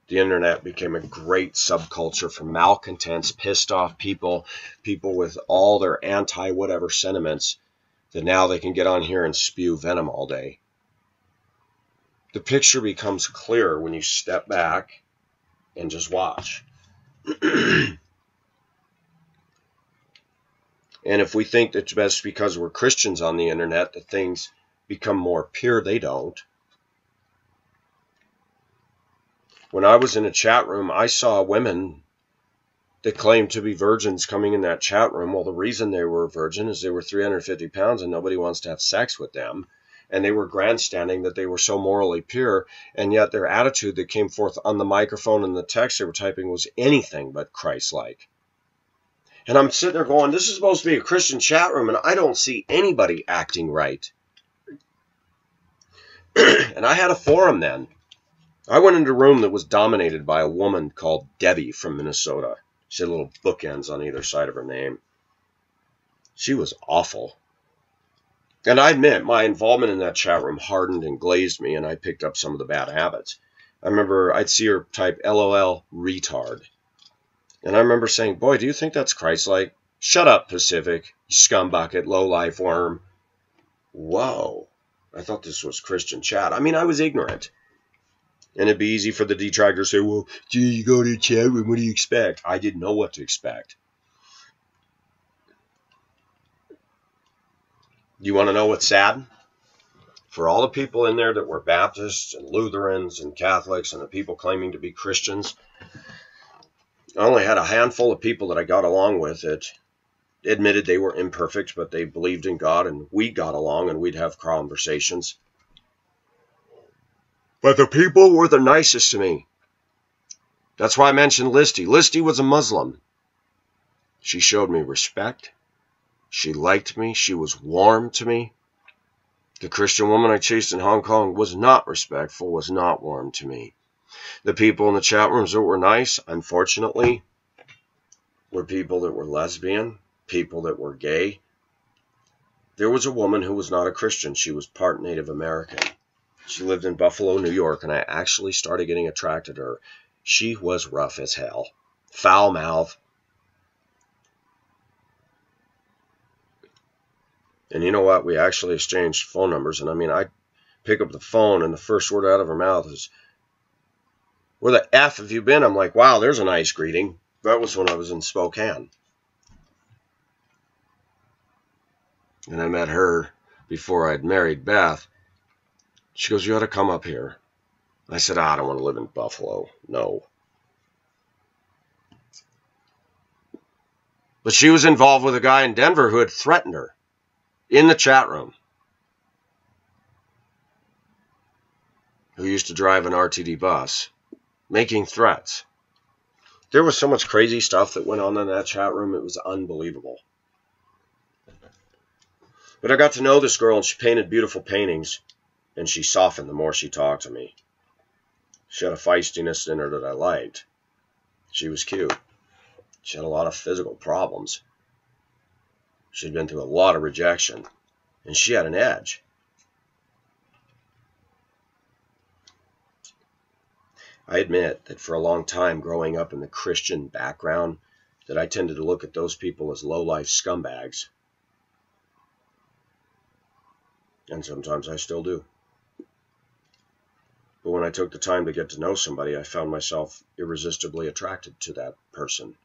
the internet became a great subculture for malcontents, pissed off people, people with all their anti whatever sentiments that now they can get on here and spew venom all day. The picture becomes clearer when you step back and just watch. and if we think that best because we're Christians on the internet that things become more pure, they don't. when I was in a chat room, I saw women that claimed to be virgins coming in that chat room. Well, the reason they were a virgin is they were 350 pounds and nobody wants to have sex with them. And they were grandstanding that they were so morally pure, and yet their attitude that came forth on the microphone and the text they were typing was anything but Christ like. And I'm sitting there going, This is supposed to be a Christian chat room, and I don't see anybody acting right. and I had a forum then I went into a room that was dominated by a woman called Debbie from Minnesota. She had little bookends on either side of her name. She was awful. And I admit, my involvement in that chat room hardened and glazed me, and I picked up some of the bad habits. I remember I'd see her type LOL retard. And I remember saying, Boy, do you think that's Christ like? Shut up, Pacific, you scumbucket, low life worm. Whoa. I thought this was Christian chat. I mean, I was ignorant. And it'd be easy for the detractors to say, well, gee, you go to a chat room, what do you expect? I didn't know what to expect. You want to know what's sad? For all the people in there that were Baptists and Lutherans and Catholics and the people claiming to be Christians, I only had a handful of people that I got along with that admitted they were imperfect, but they believed in God, and we got along and we'd have conversations. But the people were the nicest to me. That's why I mentioned Listy. Listy was a Muslim. She showed me respect. She liked me. She was warm to me. The Christian woman I chased in Hong Kong was not respectful, was not warm to me. The people in the chat rooms that were nice, unfortunately, were people that were lesbian, people that were gay. There was a woman who was not a Christian. She was part Native American. She lived in Buffalo, New York, and I actually started getting attracted to her. She was rough as hell, foul mouth. And you know what? We actually exchanged phone numbers, and I mean, I pick up the phone, and the first word out of her mouth is, "Where the f have you been?" I'm like, "Wow, there's a nice greeting." That was when I was in Spokane, and I met her before I'd married Beth. She goes, You ought to come up here. I said, ah, I don't want to live in Buffalo. No. But she was involved with a guy in Denver who had threatened her in the chat room. Who used to drive an RTD bus, making threats. There was so much crazy stuff that went on in that chat room, it was unbelievable. But I got to know this girl, and she painted beautiful paintings and she softened the more she talked to me. She had a feistiness in her that I liked. She was cute. She had a lot of physical problems. She'd been through a lot of rejection, and she had an edge. I admit that for a long time growing up in the Christian background, that I tended to look at those people as low-life scumbags. And sometimes I still do. But when I took the time to get to know somebody, I found myself irresistibly attracted to that person.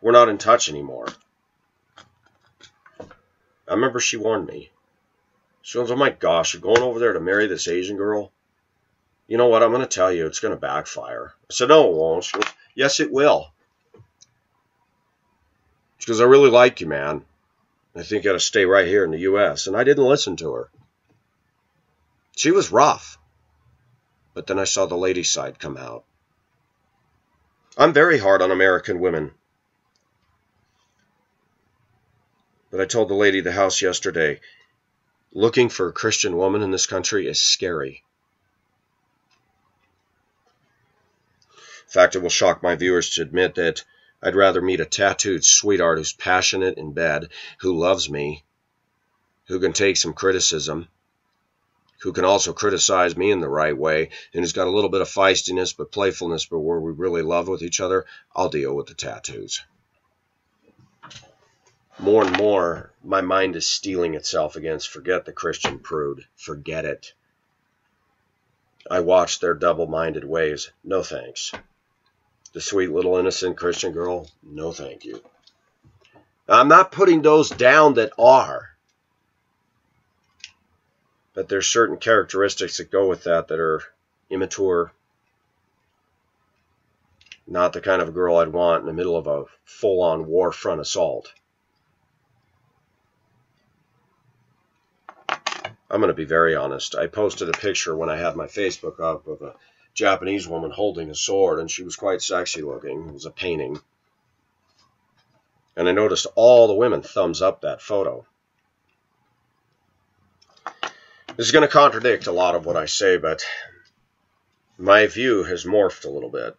We're not in touch anymore. I remember she warned me. She goes, Oh my gosh, you're going over there to marry this Asian girl? You know what? I'm going to tell you, it's going to backfire. I said, No, it won't. She goes, Yes, it will. She goes, I really like you, man. I think you got to stay right here in the U.S. And I didn't listen to her. She was rough. But then I saw the lady side come out. I'm very hard on American women. But I told the lady the house yesterday looking for a Christian woman in this country is scary. In fact, it will shock my viewers to admit that I'd rather meet a tattooed sweetheart who's passionate in bed, who loves me, who can take some criticism, who can also criticize me in the right way, and who's got a little bit of feistiness but playfulness, but where we really love with each other, I'll deal with the tattoos. More and more, my mind is steeling itself against forget the Christian prude. Forget it. I watch their double minded ways. No thanks. The sweet little innocent Christian girl, no thank you. I'm not putting those down that are. But there's certain characteristics that go with that that are immature. Not the kind of girl I'd want in the middle of a full on war front assault. I'm going to be very honest. I posted a picture when I had my Facebook up of a Japanese woman holding a sword, and she was quite sexy looking. It was a painting. And I noticed all the women thumbs up that photo. This is going to contradict a lot of what I say, but my view has morphed a little bit.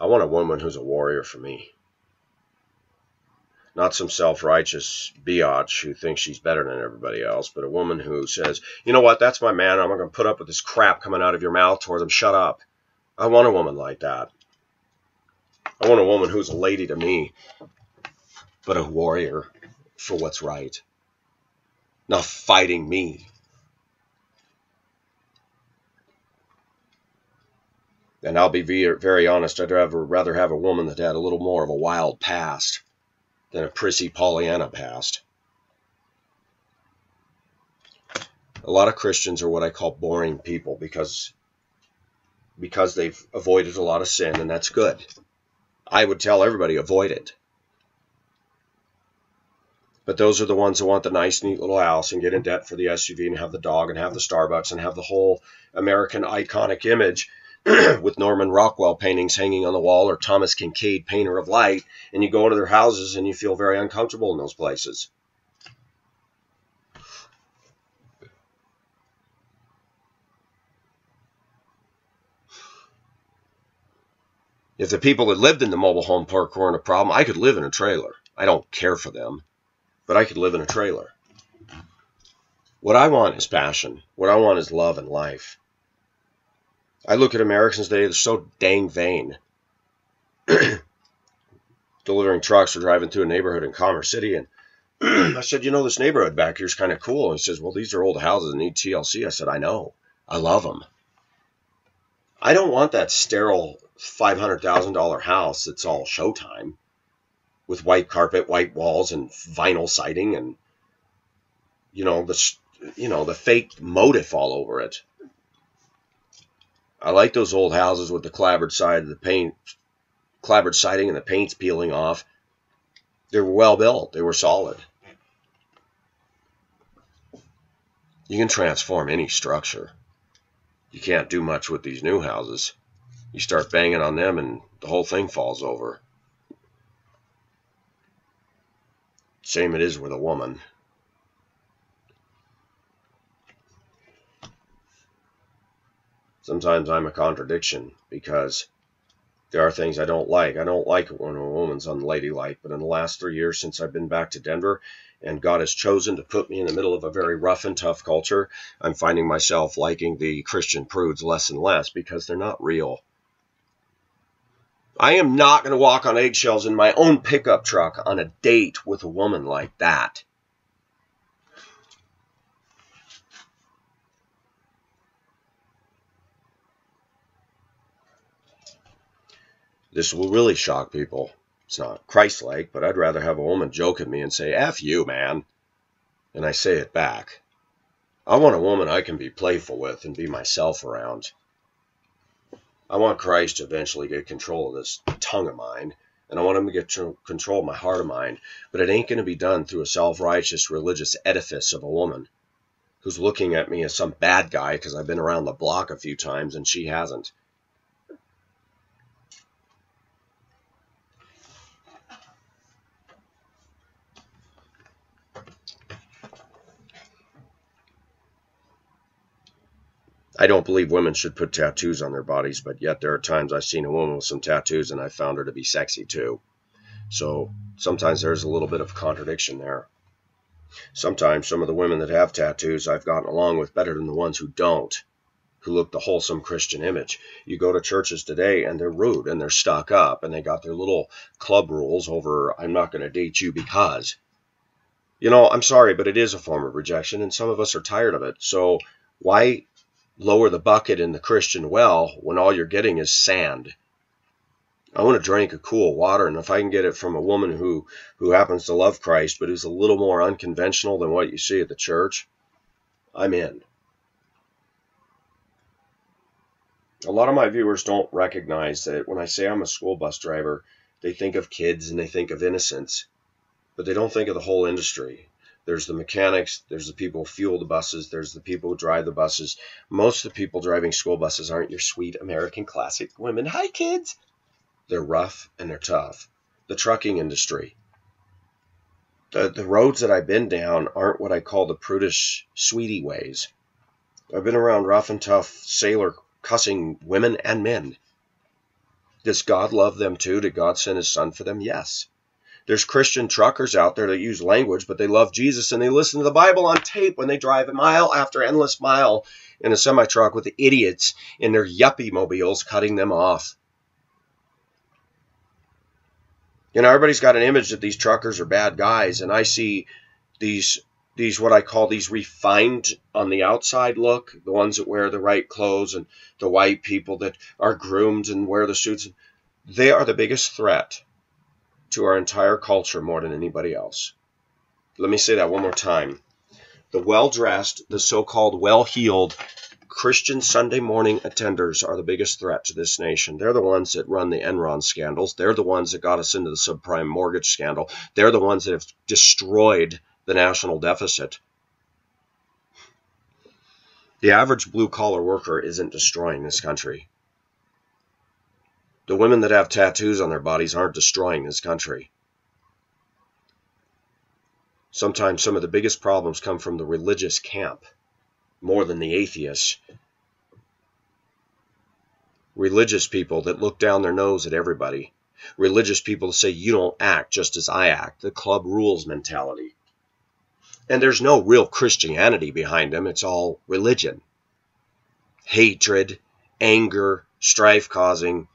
I want a woman who's a warrior for me not some self-righteous biatch who thinks she's better than everybody else, but a woman who says, you know what, that's my man. I'm not going to put up with this crap coming out of your mouth towards him. Shut up. I want a woman like that. I want a woman who's a lady to me, but a warrior for what's right. Not fighting me. And I'll be very honest, I'd rather have a woman that had a little more of a wild past than a prissy Pollyanna past. A lot of Christians are what I call boring people because because they've avoided a lot of sin, and that's good. I would tell everybody avoid it. But those are the ones that want the nice, neat little house and get in debt for the SUV and have the dog and have the Starbucks and have the whole American iconic image with Norman Rockwell paintings hanging on the wall or Thomas Kinkade, painter of light, and you go into their houses and you feel very uncomfortable in those places. If the people that lived in the mobile home park weren't a problem, I could live in a trailer. I don't care for them, but I could live in a trailer. What I want is passion. What I want is love and life. I look at Americans today, they're so dang vain. Delivering trucks or driving through a neighborhood in Commerce City, and I said, you know, this neighborhood back here is kind of cool. And he says, well, these are old houses and need TLC. I said, I know. I love them. I don't want that sterile $500,000 house that's all showtime with white carpet, white walls, and vinyl siding, and you know the you know the fake motif all over it. I like those old houses with the clapboard side of the paint, clapboard siding and the paint's peeling off. They were well built. They were solid. You can transform any structure. You can't do much with these new houses. You start banging on them and the whole thing falls over. Same it is with a woman. Sometimes I'm a contradiction because There are things I don't like. I don't like when a woman's unladylike, but in the last three years since I've been back to Denver and God has chosen to put me in the middle of a very rough and tough culture, I'm finding myself liking the Christian prudes less and less because they're not real. I am not going to walk on eggshells in my own pickup truck on a date with a woman like that. This will really shock people. It's not Christ like, but I'd rather have a woman joke at me and say, F you, man. And I say it back. I want a woman I can be playful with and be myself around. I want Christ to eventually get control of this tongue of mine, and I want him to get control of my heart of mine, but it ain't going to be done through a self righteous religious edifice of a woman who's looking at me as some bad guy because I've been around the block a few times and she hasn't. I don't believe women should put tattoos on their bodies, but yet there are times I've seen a woman with some tattoos and I found her to be sexy too. So sometimes there's a little bit of contradiction there. Sometimes some of the women that have tattoos I've gotten along with better than the ones who don't, who look the wholesome Christian image. You go to churches today and they're rude and they're stuck up and they got their little club rules over I'm not going to date you because. You know, I'm sorry, but it is a form of rejection and some of us are tired of it. So why lower the bucket in the Christian well when all you're getting is sand. I want to drink a cool water, and if I can get it from a woman who, who happens to love Christ, but who's a little more unconventional than what you see at the church, I'm in. A lot of my viewers don't recognize that when I say I'm a school bus driver, they think of kids and they think of innocence, but they don't think of the whole industry. There's the mechanics, there's the people who fuel the buses, there's the people who drive the buses. Most of the people driving school buses aren't your sweet American classic women. Hi, kids! They're rough and they're tough. The trucking industry. The, the roads that I've been down aren't what I call the prudish, sweetie ways. I've been around rough and tough sailor cussing women and men. Does God love them too? Did God send his son for them? Yes. There's Christian truckers out there that use language, but they love Jesus and they listen to the Bible on tape when they drive a mile after endless mile in a semi truck with the idiots in their yuppie mobiles cutting them off. You know, everybody's got an image that these truckers are bad guys, and I see these these what I call these refined on the outside look, the ones that wear the right clothes and the white people that are groomed and wear the suits. They are the biggest threat to our entire culture more than anybody else. Let me say that one more time. The well dressed, the so called well heeled Christian Sunday morning attenders are the biggest threat to this nation. They're the ones that run the Enron scandals. They're the ones that got us into the subprime mortgage scandal. They're the ones that have destroyed the national deficit. The average blue collar worker isn't destroying this country. The women that have tattoos on their bodies aren't destroying this country. Sometimes some of the biggest problems come from the religious camp more than the atheists. Religious people that look down their nose at everybody. Religious people that say, you don't act just as I act. The club rules mentality. And there's no real Christianity behind them, it's all religion. Hatred, anger, strife causing,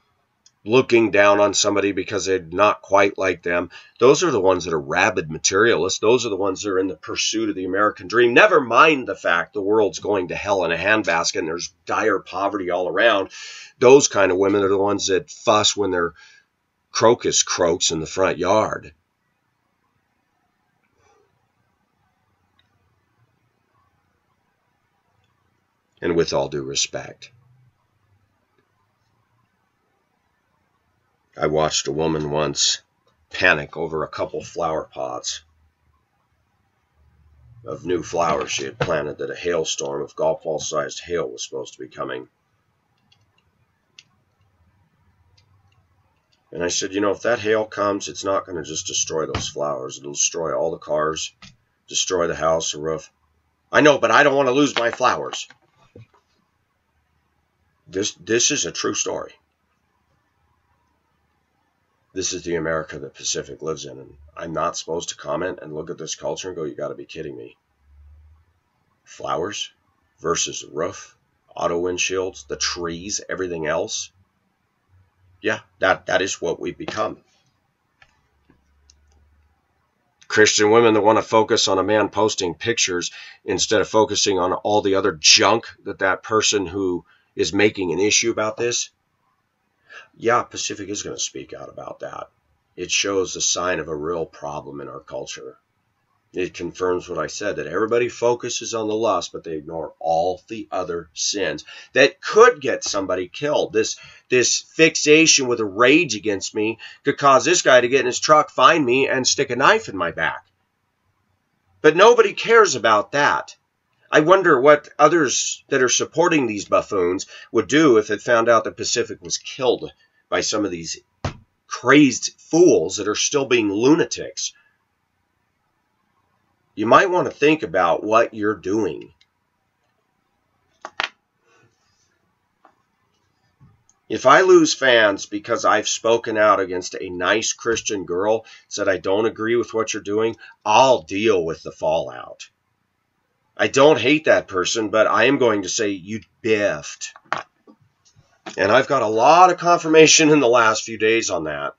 looking down on somebody because they're not quite like them. Those are the ones that are rabid materialists. Those are the ones that are in the pursuit of the American dream. Never mind the fact the world's going to hell in a handbasket and there's dire poverty all around. Those kind of women are the ones that fuss when their crocus croaks in the front yard. And with all due respect, I watched a woman once panic over a couple flower pots of new flowers she had planted that a hailstorm of golf ball sized hail was supposed to be coming. And I said, you know, if that hail comes, it's not going to just destroy those flowers. It'll destroy all the cars, destroy the house, the roof. I know, but I don't want to lose my flowers. This this is a true story. This is the America that Pacific lives in, and I'm not supposed to comment and look at this culture and go, you got to be kidding me. Flowers versus the roof, auto windshields, the trees, everything else. Yeah, that, that is what we've become. Christian women that want to focus on a man posting pictures instead of focusing on all the other junk that that person who is making an issue about this. Yeah, Pacific is going to speak out about that. It shows the sign of a real problem in our culture. It confirms what I said that everybody focuses on the lust, but they ignore all the other sins that could get somebody killed. This this fixation with a rage against me could cause this guy to get in his truck, find me, and stick a knife in my back. But nobody cares about that. I wonder what others that are supporting these buffoons would do if it found out that Pacific was killed by some of these crazed fools that are still being lunatics you might want to think about what you're doing. If I lose fans because I've spoken out against a nice Christian girl, said I don't agree with what you're doing, I'll deal with the fallout. I don't hate that person, but I am going to say you biffed. And I've got a lot of confirmation in the last few days on that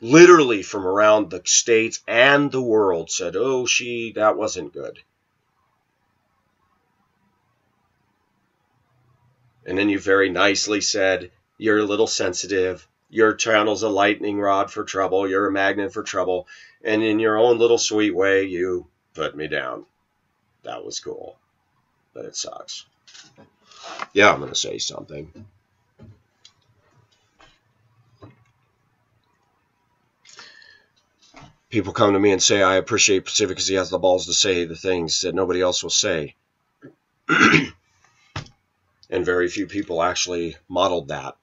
literally from around the states and the world said, oh, she, that wasn't good. And then you very nicely said, you're a little sensitive. Your channel's a lightning rod for trouble. You're a magnet for trouble. And in your own little sweet way, you put me down. That was cool. But it sucks. Yeah, I'm going to say something. people come to me and say, I appreciate Pacific because he has the balls to say the things that nobody else will say. and very few people actually modeled that.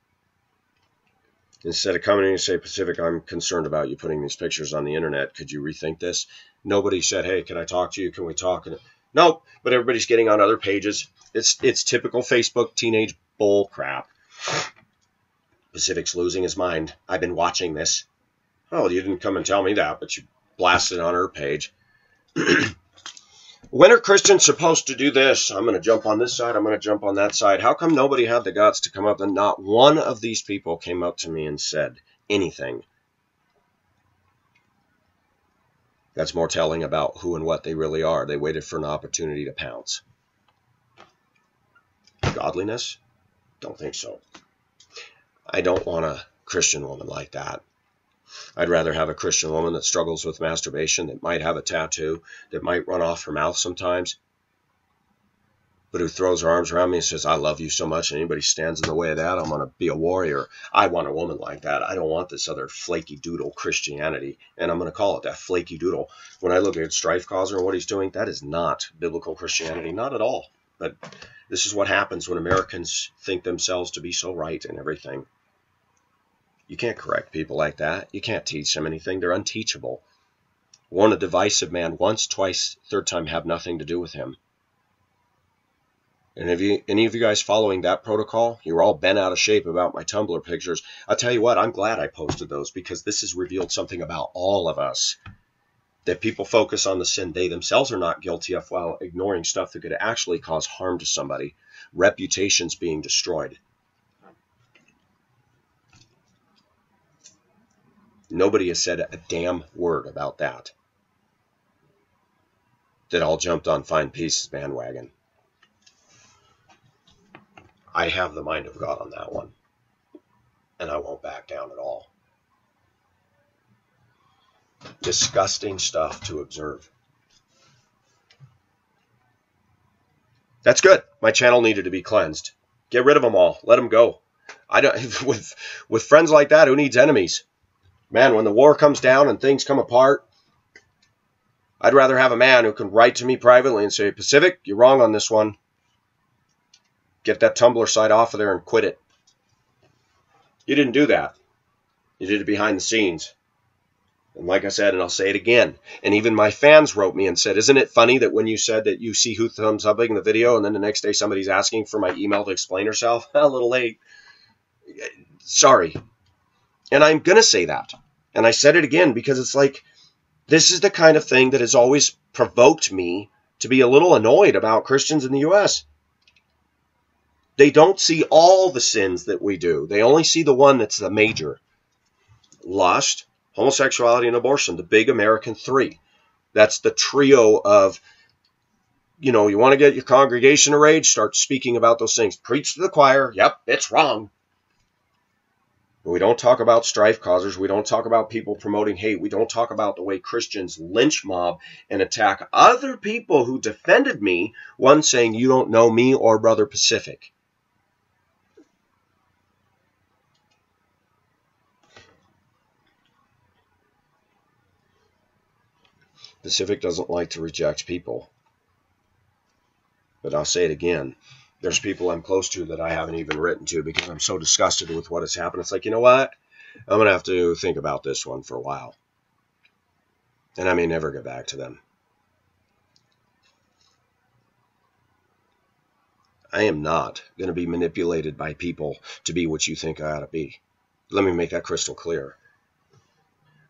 Instead of coming in and say, Pacific, I'm concerned about you putting these pictures on the internet. Could you rethink this? Nobody said, hey, can I talk to you? Can we talk? And, no, but everybody's getting on other pages. It's, it's typical Facebook teenage bull crap. Pacific's losing his mind. I've been watching this. Oh, you didn't come and tell me that, but you blasted on her page. when are Christians supposed to do this? I'm going to jump on this side. I'm going to jump on that side. How come nobody had the guts to come up and not one of these people came up to me and said anything? That's more telling about who and what they really are. They waited for an opportunity to pounce. Godliness? Don't think so. I don't want a Christian woman like that. I'd rather have a Christian woman that struggles with masturbation, that might have a tattoo, that might run off her mouth sometimes, but who throws her arms around me and says, I love you so much, and anybody stands in the way of that, I'm going to be a warrior. I want a woman like that. I don't want this other flaky doodle Christianity, and I'm going to call it that flaky doodle. When I look at Strife Causer and what he's doing, that is not biblical Christianity, not at all. But this is what happens when Americans think themselves to be so right in everything. You can't correct people like that. You can't teach them anything. They're unteachable. Warn a divisive man once, twice, third time have nothing to do with him. And if you, any of you guys following that protocol, you're all bent out of shape about my Tumblr pictures. I'll tell you what, I'm glad I posted those because this has revealed something about all of us. That people focus on the sin they themselves are not guilty of while ignoring stuff that could actually cause harm to somebody. Reputations being destroyed. Nobody has said a damn word about that. That all jumped on Find Peace's bandwagon. I have the mind of God on that one. And I won't back down at all. Disgusting stuff to observe. That's good. My channel needed to be cleansed. Get rid of them all. Let them go. I don't with with friends like that. Who needs enemies? Man, when the war comes down and things come apart, I'd rather have a man who can write to me privately and say, Pacific, you're wrong on this one. Get that Tumblr site off of there and quit it. You didn't do that. You did it behind the scenes. And like I said, and I'll say it again, and even my fans wrote me and said, Isn't it funny that when you said that you see who thumbs up in the video, and then the next day somebody's asking for my email to explain herself? a little late. Sorry. And I'm going to say that. And I said it again because it's like this is the kind of thing that has always provoked me to be a little annoyed about Christians in the US. They don't see all the sins that we do. They only see the one that's the major. Lust, homosexuality, and abortion, the big American three. That's the trio of, you know, you want to get your congregation enraged, start speaking about those things. Preach to the choir. Yep, it's wrong. We don't talk about strife causers. We don't talk about people promoting hate. We don't talk about the way Christians lynch mob and attack other people who defended me, one saying, You don't know me or Brother Pacific. Pacific doesn't like to reject people. But I'll say it again. There's people I'm close to that I haven't even written to because I'm so disgusted with what has happened. It's like, you know what? I'm going to have to think about this one for a while. And I may never get back to them. I am not going to be manipulated by people to be what you think I ought to be. Let me make that crystal clear.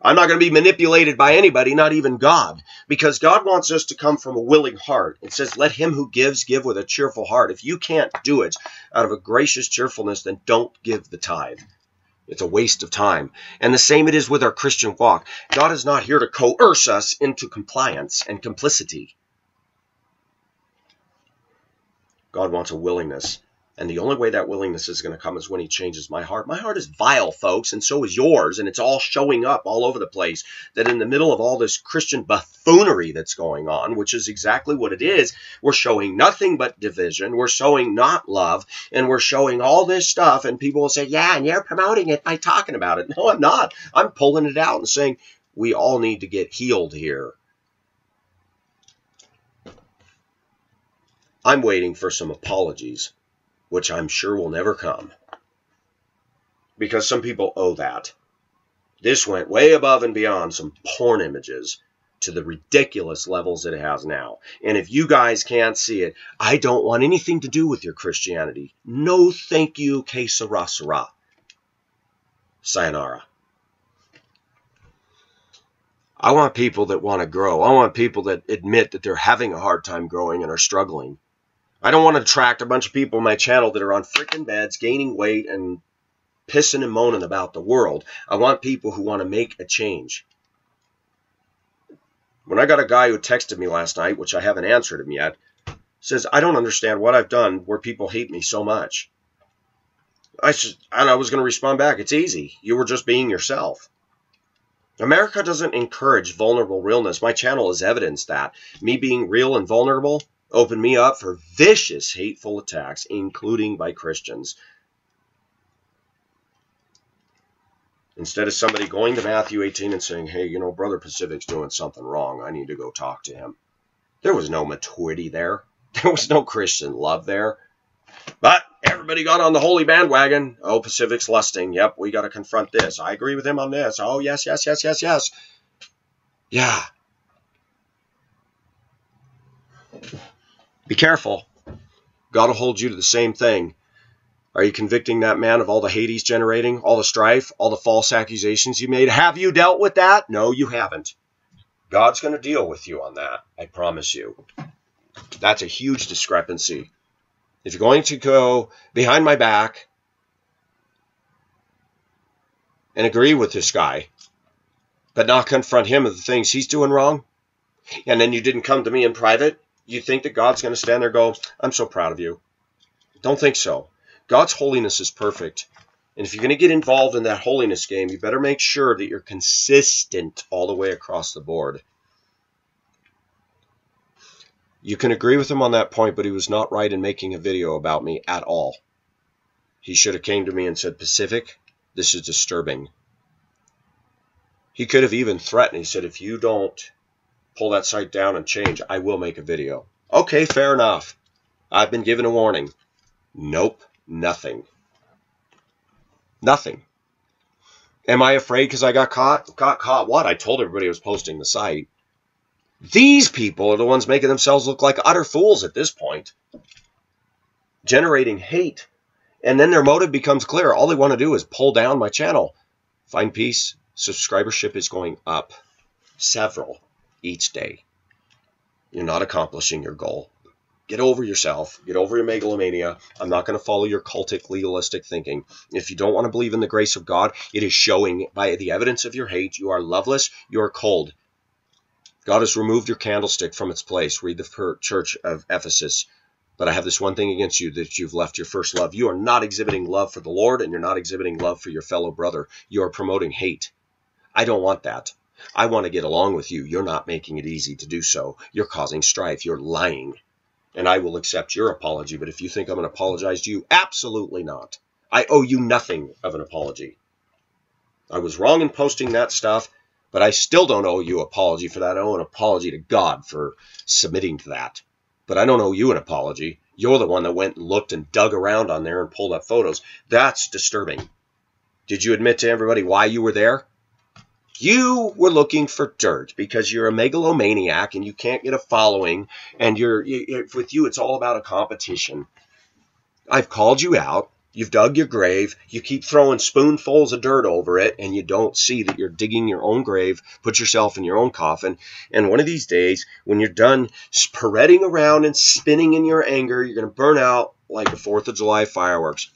I'm not going to be manipulated by anybody, not even God, because God wants us to come from a willing heart. It says, Let him who gives give with a cheerful heart. If you can't do it out of a gracious cheerfulness, then don't give the tithe. It's a waste of time. And the same it is with our Christian walk. God is not here to coerce us into compliance and complicity. God wants a willingness. And the only way that willingness is going to come is when he changes my heart. My heart is vile, folks, and so is yours. And it's all showing up all over the place. That in the middle of all this Christian buffoonery that's going on, which is exactly what it is, we're showing nothing but division. We're showing not love. And we're showing all this stuff. And people will say, yeah, and you're promoting it by talking about it. No, I'm not. I'm pulling it out and saying, we all need to get healed here. I'm waiting for some apologies which I'm sure will never come. Because some people owe that. This went way above and beyond some porn images to the ridiculous levels it has now. And if you guys can't see it, I don't want anything to do with your Christianity. No thank you, que sera. Sayonara. I want people that want to grow. I want people that admit that they're having a hard time growing and are struggling. I don't want to attract a bunch of people on my channel that are on freaking beds, gaining weight, and pissing and moaning about the world. I want people who want to make a change. When I got a guy who texted me last night, which I haven't answered him yet, says, I don't understand what I've done where people hate me so much. I, just, and I was going to respond back, it's easy. You were just being yourself. America doesn't encourage vulnerable realness. My channel is evidence that. Me being real and vulnerable, opened me up for vicious, hateful attacks, including by Christians. Instead of somebody going to Matthew 18 and saying, hey, you know, Brother Pacific's doing something wrong. I need to go talk to him. There was no maturity there. There was no Christian love there. But everybody got on the holy bandwagon. Oh, Pacific's lusting. Yep, we got to confront this. I agree with him on this. Oh, yes, yes, yes, yes, yes. Yeah. Be careful. God will hold you to the same thing. Are you convicting that man of all the hate he's generating, all the strife, all the false accusations you made? Have you dealt with that? No, you haven't. God's going to deal with you on that. I promise you. That's a huge discrepancy. If you're going to go behind my back and agree with this guy, but not confront him of the things he's doing wrong, and then you didn't come to me in private you think that God's going to stand there and go, I'm so proud of you. Don't think so. God's holiness is perfect. And if you're going to get involved in that holiness game, you better make sure that you're consistent all the way across the board. You can agree with him on that point, but he was not right in making a video about me at all. He should have came to me and said, Pacific, this is disturbing. He could have even threatened. He said, if you don't pull that site down and change, I will make a video. Okay, fair enough. I've been given a warning. Nope, nothing. Nothing. Am I afraid because I got caught? Got caught what? I told everybody I was posting the site. These people are the ones making themselves look like utter fools at this point. Generating hate. And then their motive becomes clear. All they want to do is pull down my channel. Find peace subscribership is going up several each day. You're not accomplishing your goal. Get over yourself. Get over your megalomania. I'm not going to follow your cultic, legalistic thinking. If you don't want to believe in the grace of God, it is showing by the evidence of your hate. You are loveless. You are cold. God has removed your candlestick from its place. Read the church of Ephesus. But I have this one thing against you that you've left your first love. You are not exhibiting love for the Lord, and you're not exhibiting love for your fellow brother. You are promoting hate. I don't want that. I want to get along with you. You're not making it easy to do so. You're causing strife. You're lying and I will accept your apology. But if you think I'm going to apologize to you, absolutely not. I owe you nothing of an apology. I was wrong in posting that stuff, but I still don't owe you an apology for that. I owe an apology to God for submitting to that. But I don't owe you an apology. You're the one that went and looked and dug around on there and pulled up photos. That's disturbing. Did you admit to everybody why you were there? You were looking for dirt because you're a megalomaniac and you can't get a following, and you're you, with you it's all about a competition. I've called you out. You've dug your grave. You keep throwing spoonfuls of dirt over it, and you don't see that you're digging your own grave. Put yourself in your own coffin. And one of these days, when you're done parading around and spinning in your anger, you're going to burn out like the 4th of July fireworks.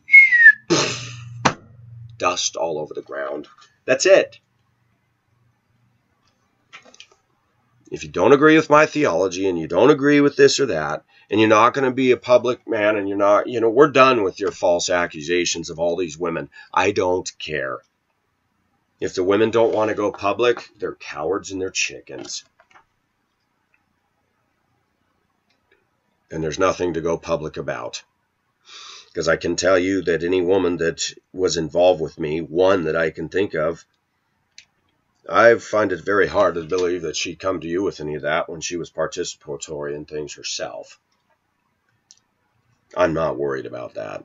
Dust all over the ground. That's it. If you don't agree with my theology and you don't agree with this or that, and you're not going to be a public man and you're not, you know, we're done with your false accusations of all these women. I don't care. If the women don't want to go public, they're cowards and they're chickens. And there's nothing to go public about. Because I can tell you that any woman that was involved with me, one that I can think of, I find it very hard to believe that she'd come to you with any of that when she was participatory in things herself. I'm not worried about that.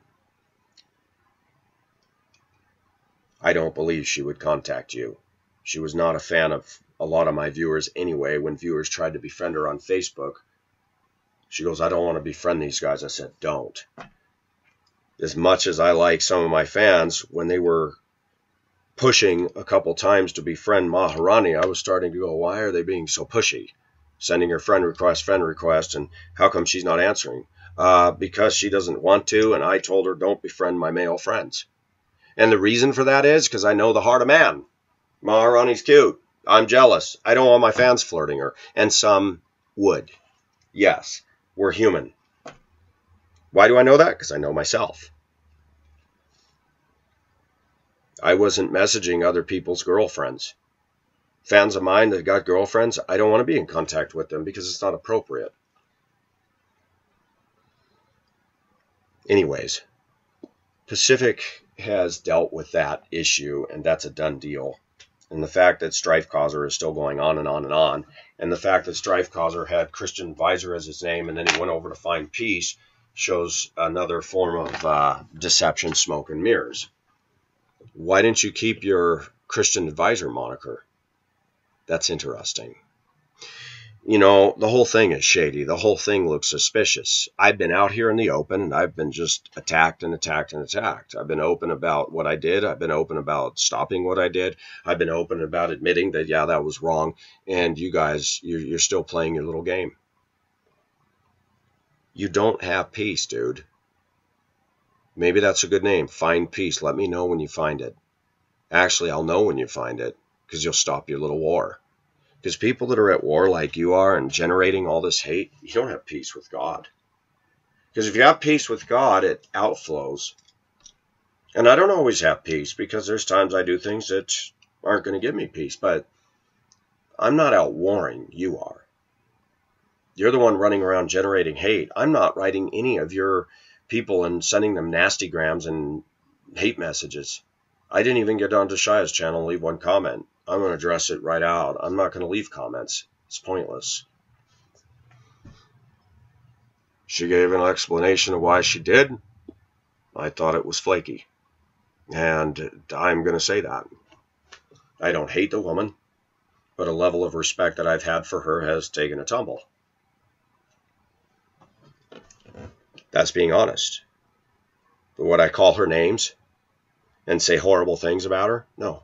I don't believe she would contact you. She was not a fan of a lot of my viewers anyway. When viewers tried to befriend her on Facebook, she goes, I don't want to befriend these guys. I said, don't. As much as I like some of my fans, when they were pushing a couple times to befriend Maharani, I was starting to go, why are they being so pushy? Sending her friend request, friend request, and how come she's not answering? Uh, because she doesn't want to, and I told her, don't befriend my male friends. And the reason for that is because I know the heart of man. Maharani's cute. I'm jealous. I don't want my fans flirting her. And some would. Yes, we're human. Why do I know that? Because I know myself. I wasn't messaging other people's girlfriends. Fans of mine that got girlfriends, I don't want to be in contact with them because it's not appropriate. Anyways, Pacific has dealt with that issue, and that's a done deal. And the fact that Strife Causer is still going on and on and on, and the fact that Strife Causer had Christian Advisor as his name, and then he went over to find peace, shows another form of uh, deception, smoke, and mirrors why didn't you keep your Christian advisor moniker? That's interesting. You know, the whole thing is shady. The whole thing looks suspicious. I've been out here in the open and I've been just attacked and attacked and attacked. I've been open about what I did. I've been open about stopping what I did. I've been open about admitting that, yeah, that was wrong. And you guys, you're, you're still playing your little game. You don't have peace, dude. Maybe that's a good name. Find peace. Let me know when you find it. Actually, I'll know when you find it because you'll stop your little war. Because people that are at war like you are and generating all this hate, you don't have peace with God. Because if you have peace with God, it outflows. And I don't always have peace because there's times I do things that aren't going to give me peace. But I'm not out warring. You are. You're the one running around generating hate. I'm not writing any of your people and sending them nasty grams and hate messages. I didn't even get onto Shia's channel and leave one comment. I'm going to address it right out. I'm not going to leave comments. It's pointless. She gave an explanation of why she did. I thought it was flaky. And I'm going to say that. I don't hate the woman, but a level of respect that I've had for her has taken a tumble. That's being honest. But would I call her names and say horrible things about her? No.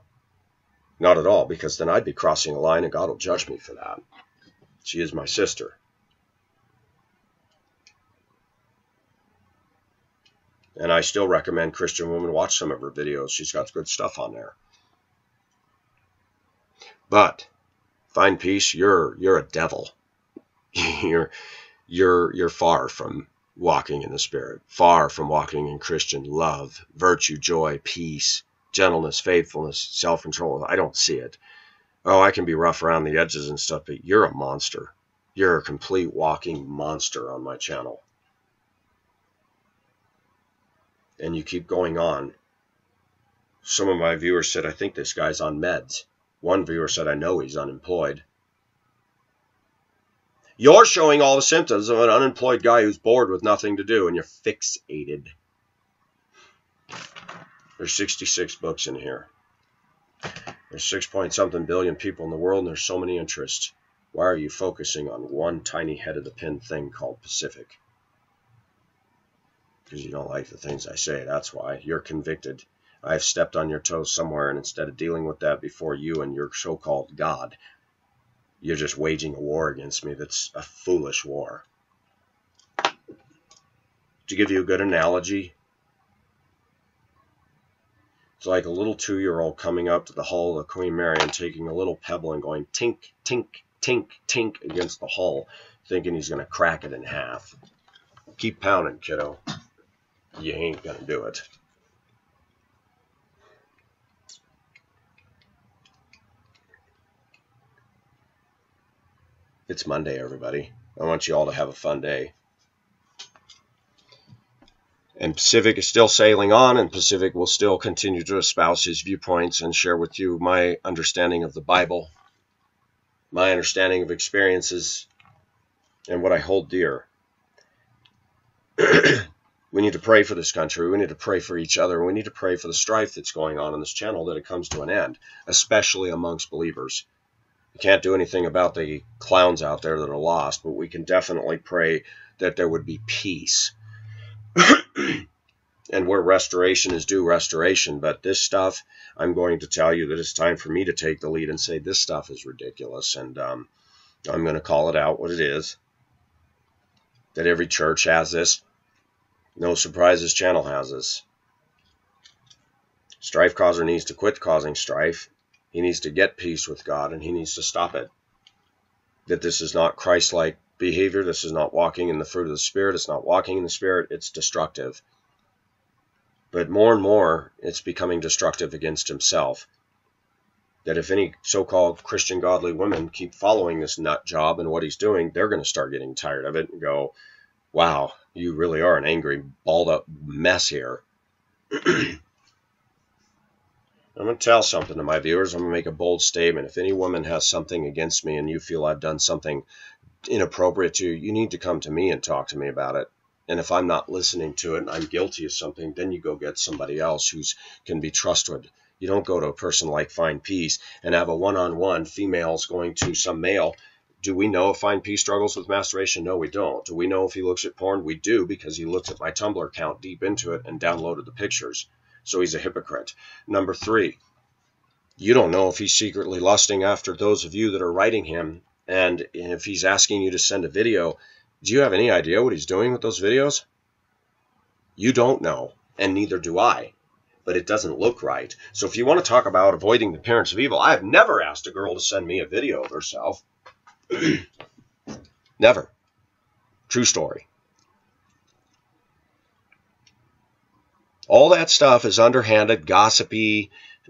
Not at all, because then I'd be crossing a line and God will judge me for that. She is my sister. And I still recommend Christian women watch some of her videos. She's got good stuff on there. But find peace, you're you're a devil. you're you're you're far from walking in the spirit, far from walking in Christian love, virtue, joy, peace, gentleness, faithfulness, self-control. I don't see it. Oh, I can be rough around the edges and stuff, but you're a monster. You're a complete walking monster on my channel. and you keep going on. Some of my viewers said, I think this guy's on meds. One viewer said, I know he's unemployed. You're showing all the symptoms of an unemployed guy who's bored with nothing to do, and you're fixated. There's 66 books in here. There's six point something billion people in the world, and there's so many interests. Why are you focusing on one tiny head of the pin thing called Pacific? because you don't like the things I say. That's why. You're convicted. I've stepped on your toes somewhere, and instead of dealing with that before you and your so called God, you're just waging a war against me that's a foolish war. To give you a good analogy, it's like a little two year old coming up to the hull of Queen Mary and taking a little pebble and going tink, tink, tink, tink against the hull, thinking he's going to crack it in half. Keep pounding, kiddo you ain't going to do it. It's Monday, everybody. I want you all to have a fun day. And Pacific is still sailing on, and Pacific will still continue to espouse his viewpoints and share with you my understanding of the Bible, my understanding of experiences, and what I hold dear. We need to pray for this country. We need to pray for each other. We need to pray for the strife that's going on in this channel that it comes to an end, especially amongst believers. Can't do anything about the clowns out there that are lost, but we can definitely pray that there would be peace. and where restoration is due, restoration. But this stuff, I'm going to tell you that it's time for me to take the lead and say this stuff is ridiculous. And um, I'm going to call it out what it is. That every church has this. No surprises channel has this. Strife causer needs to quit causing strife. He needs to get peace with God and he needs to stop it. That this is not Christ like behavior. This is not walking in the fruit of the Spirit. It's not walking in the Spirit. It's destructive. But more and more, it's becoming destructive against himself. That if any so called Christian godly women keep following this nut job and what he's doing, they're going to start getting tired of it and go, wow, you really are an angry, balled up mess here. I'm going to tell something to my viewers. I'm going to make a bold statement. If any woman has something against me and you feel I've done something inappropriate to you, you need to come to me and talk to me about it. And if I'm not listening to it and I'm guilty of something, then you go get somebody else who can be trusted. You don't go to a person like Find Peace and have a one on one females going to some male do we know if Find Peace struggles with masturbation? No, we don't. Do we know if he looks at porn? We do because he looked at my Tumblr account deep into it and downloaded the pictures. So he's a hypocrite. Number three, you don't know if he's secretly lusting after those of you that are writing him. And if he's asking you to send a video, do you have any idea what he's doing with those videos? You don't know, and neither do I. But it doesn't look right. So if you want to talk about avoiding the appearance of evil, I have never asked a girl to send me a video of herself. Never. True story. All that stuff is underhanded, gossipy,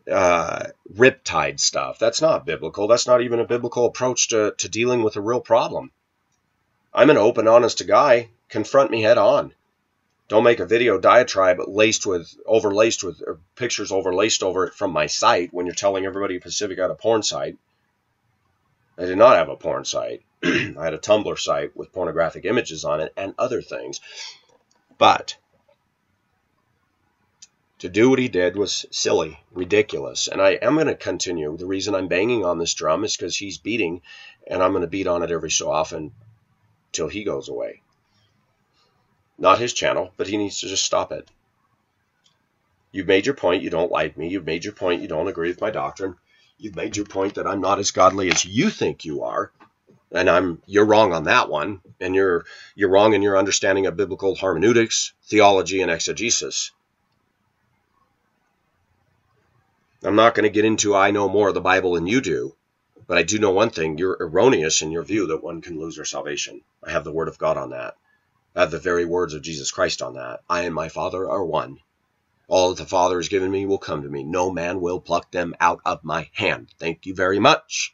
uh, riptide stuff. That's not biblical. That's not even a biblical approach to, to dealing with a real problem. I'm an open, honest guy. Confront me head on. Don't make a video diatribe laced with, overlaced with pictures overlaced over it from my site when you're telling everybody Pacific had a porn site. I did not have a porn site. I had a Tumblr site with pornographic images on it and other things. But to do what he did was silly, ridiculous. And I am going to continue. The reason I'm banging on this drum is because he's beating, and I'm going to beat on it every so often till he goes away. Not his channel, but he needs to just stop it. You've made your point. You don't like me. You've made your point. You don't agree with my doctrine You've made your point that I'm not as godly as you think you are, and I'm you're wrong on that one, and you're you're wrong in your understanding of biblical hermeneutics, theology, and exegesis. I'm not going to get into I know more of the Bible than you do, but I do know one thing: you're erroneous in your view that one can lose their salvation. I have the Word of God on that. I have the very words of Jesus Christ on that. I and my Father are one. All that the Father has given me will come to me. No man will pluck them out of my hand. Thank you very much.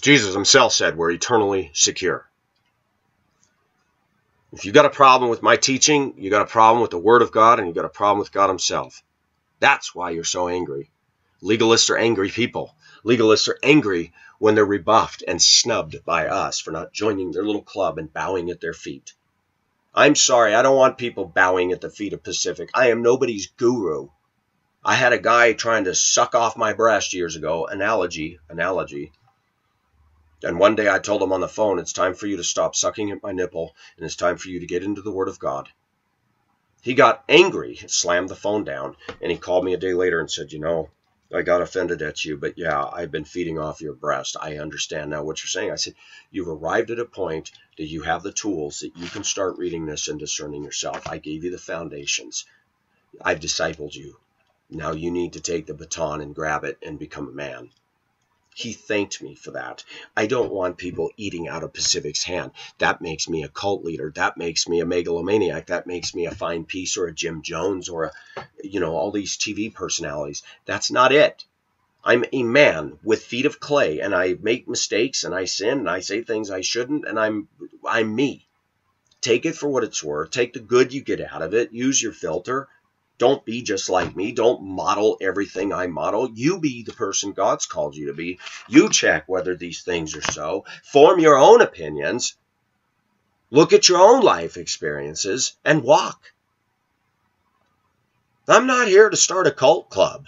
Jesus himself said we're eternally secure. If you got a problem with my teaching, you got a problem with the Word of God, and you got a problem with God Himself. That's why you're so angry. Legalists are angry people. Legalists are angry when they're rebuffed and snubbed by us for not joining their little club and bowing at their feet. I'm sorry, I don't want people bowing at the feet of Pacific. I am nobody's guru. I had a guy trying to suck off my breast years ago, analogy, analogy, and one day I told him on the phone, it's time for you to stop sucking at my nipple, and it's time for you to get into the Word of God. He got angry, slammed the phone down, and he called me a day later and said, You know, I got offended at you, but yeah, I've been feeding off your breast. I understand now what you're saying. I said, You've arrived at a point that you have the tools that you can start reading this and discerning yourself. I gave you the foundations, I've discipled you. Now you need to take the baton and grab it and become a man. He thanked me for that. I don't want people eating out of Pacific's hand. That makes me a cult leader. That makes me a megalomaniac. That makes me a Find Peace or a Jim Jones or a, you know, all these TV personalities. That's not it. I'm a man with feet of clay and I make mistakes and I sin and I say things I shouldn't and I'm I'm me. Take it for what it's worth. Take the good you get out of it. Use your filter. Don't be just like me. Don't model everything I model. You be the person God's called you to be. You check whether these things are so. Form your own opinions. Look at your own life experiences and walk. I'm not here to start a cult club.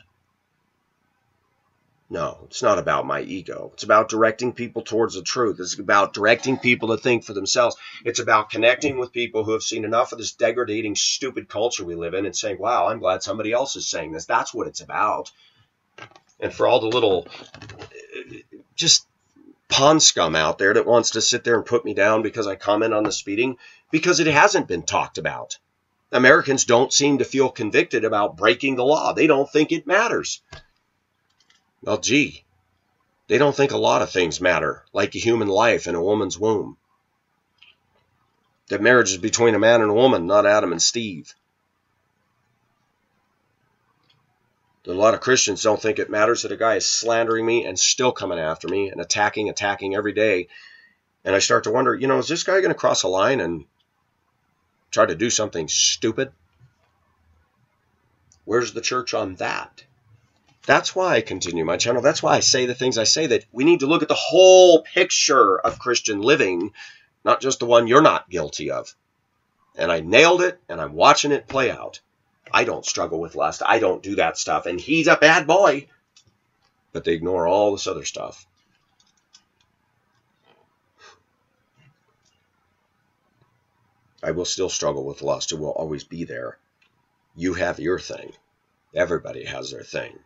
No, it's not about my ego. It's about directing people towards the truth. It's about directing people to think for themselves. It's about connecting with people who have seen enough of this degrading, stupid culture we live in and saying, wow, I'm glad somebody else is saying this. That's what it's about. And for all the little, just pond scum out there that wants to sit there and put me down because I comment on the speeding, because it hasn't been talked about. Americans don't seem to feel convicted about breaking the law. They don't think it matters. Well, gee, they don't think a lot of things matter, like a human life in a woman's womb. That marriage is between a man and a woman, not Adam and Steve. A lot of Christians don't think it matters that a guy is slandering me and still coming after me and attacking, attacking every day. And I start to wonder, you know, is this guy going to cross a line and try to do something stupid? Where's the church on that? That's why I continue my channel. That's why I say the things I say that we need to look at the whole picture of Christian living, not just the one you're not guilty of. And I nailed it, and I'm watching it play out. I don't struggle with lust. I don't do that stuff. And he's a bad boy. But they ignore all this other stuff. I will still struggle with lust. It will always be there. You have your thing. Everybody has their thing.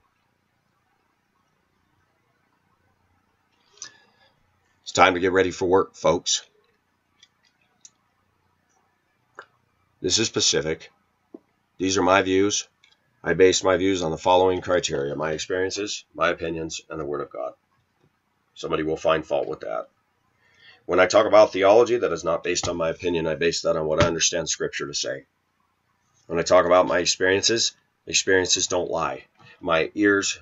Time to get ready for work, folks. This is Pacific. These are my views. I base my views on the following criteria my experiences, my opinions, and the Word of God. Somebody will find fault with that. When I talk about theology, that is not based on my opinion. I base that on what I understand Scripture to say. When I talk about my experiences, experiences don't lie. My ears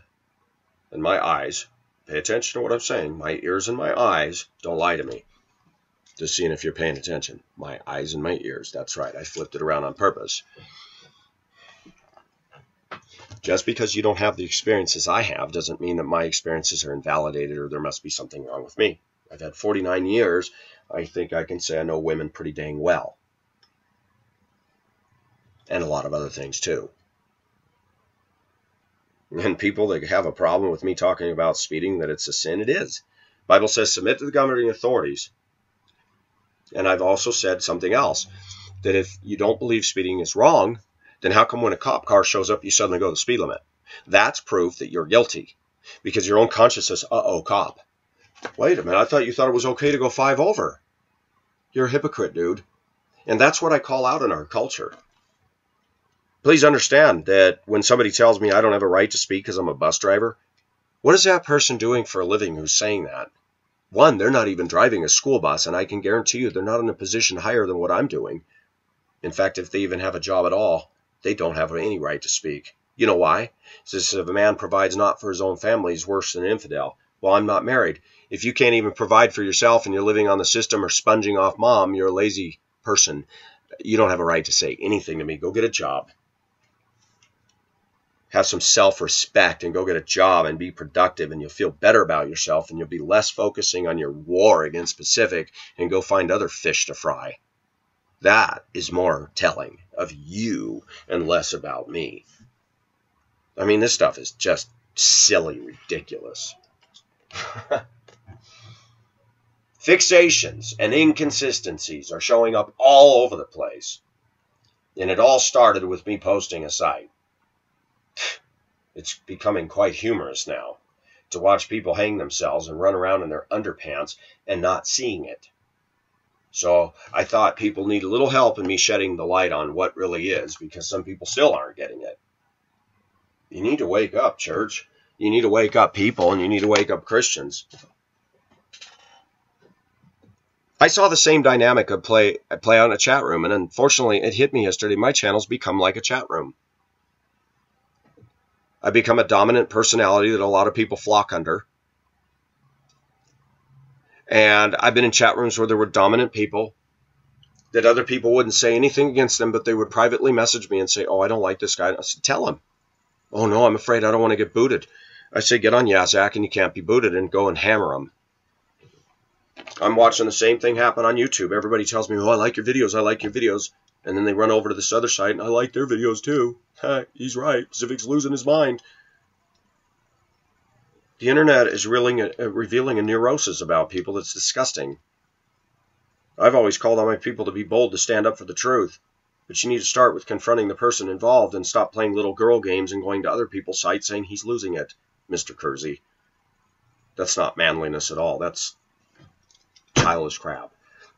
and my eyes Pay attention to what I'm saying. My ears and my eyes don't lie to me. Just seeing if you're paying attention. My eyes and my ears. That's right. I flipped it around on purpose. Just because you don't have the experiences I have doesn't mean that my experiences are invalidated or there must be something wrong with me. I've had 49 years. I think I can say I know women pretty dang well. And a lot of other things too. And people that have a problem with me talking about speeding, that it's a sin, it is. Bible says submit to the governing authorities. And I've also said something else that if you don't believe speeding is wrong, then how come when a cop car shows up, you suddenly go the speed limit? That's proof that you're guilty because your own conscience uh oh, cop. Wait a minute, I thought you thought it was okay to go five over. You're a hypocrite, dude. And that's what I call out in our culture. Please understand that when somebody tells me I don't have a right to speak because I'm a bus driver, what is that person doing for a living who's saying that? One, they're not even driving a school bus, and I can guarantee you they're not in a position higher than what I'm doing. In fact, if they even have a job at all, they don't have any right to speak. You know why? Says if a man provides not for his own family, he's worse than an infidel. Well, I'm not married. If you can't even provide for yourself and you're living on the system or sponging off mom, you're a lazy person. You don't have a right to say anything to me. Go get a job. Have some self respect and go get a job and be productive, and you'll feel better about yourself and you'll be less focusing on your war against Pacific and go find other fish to fry. That is more telling of you and less about me. I mean, this stuff is just silly, ridiculous. Fixations and inconsistencies are showing up all over the place. And it all started with me posting a site. It's becoming quite humorous now to watch people hang themselves and run around in their underpants and not seeing it. So I thought people need a little help in me shedding the light on what really is because some people still aren't getting it. You need to wake up, church. You need to wake up people and you need to wake up Christians. I saw the same dynamic play play out in a chat room, and unfortunately, it hit me yesterday. My channel's become like a chat room. I become a dominant personality that a lot of people flock under. And I've been in chat rooms where there were dominant people that other people wouldn't say anything against them, but they would privately message me and say, Oh, I don't like this guy. I said, Tell him. Oh, no, I'm afraid I don't want to get booted. I say, Get on Yazak and you can't be booted and go and hammer him. I'm watching the same thing happen on YouTube. Everybody tells me, Oh, I like your videos. I like your videos. And then they run over to this other site and I like their videos too. He's right. Pacific's losing his mind. The internet is uh, revealing a neurosis about people that's disgusting. I've always called on my people to be bold to stand up for the truth, but you need to start with confronting the person involved and stop playing little girl games and going to other people's sites saying he's losing it, Mr. Kersey. That's not manliness at all. That's childish crap.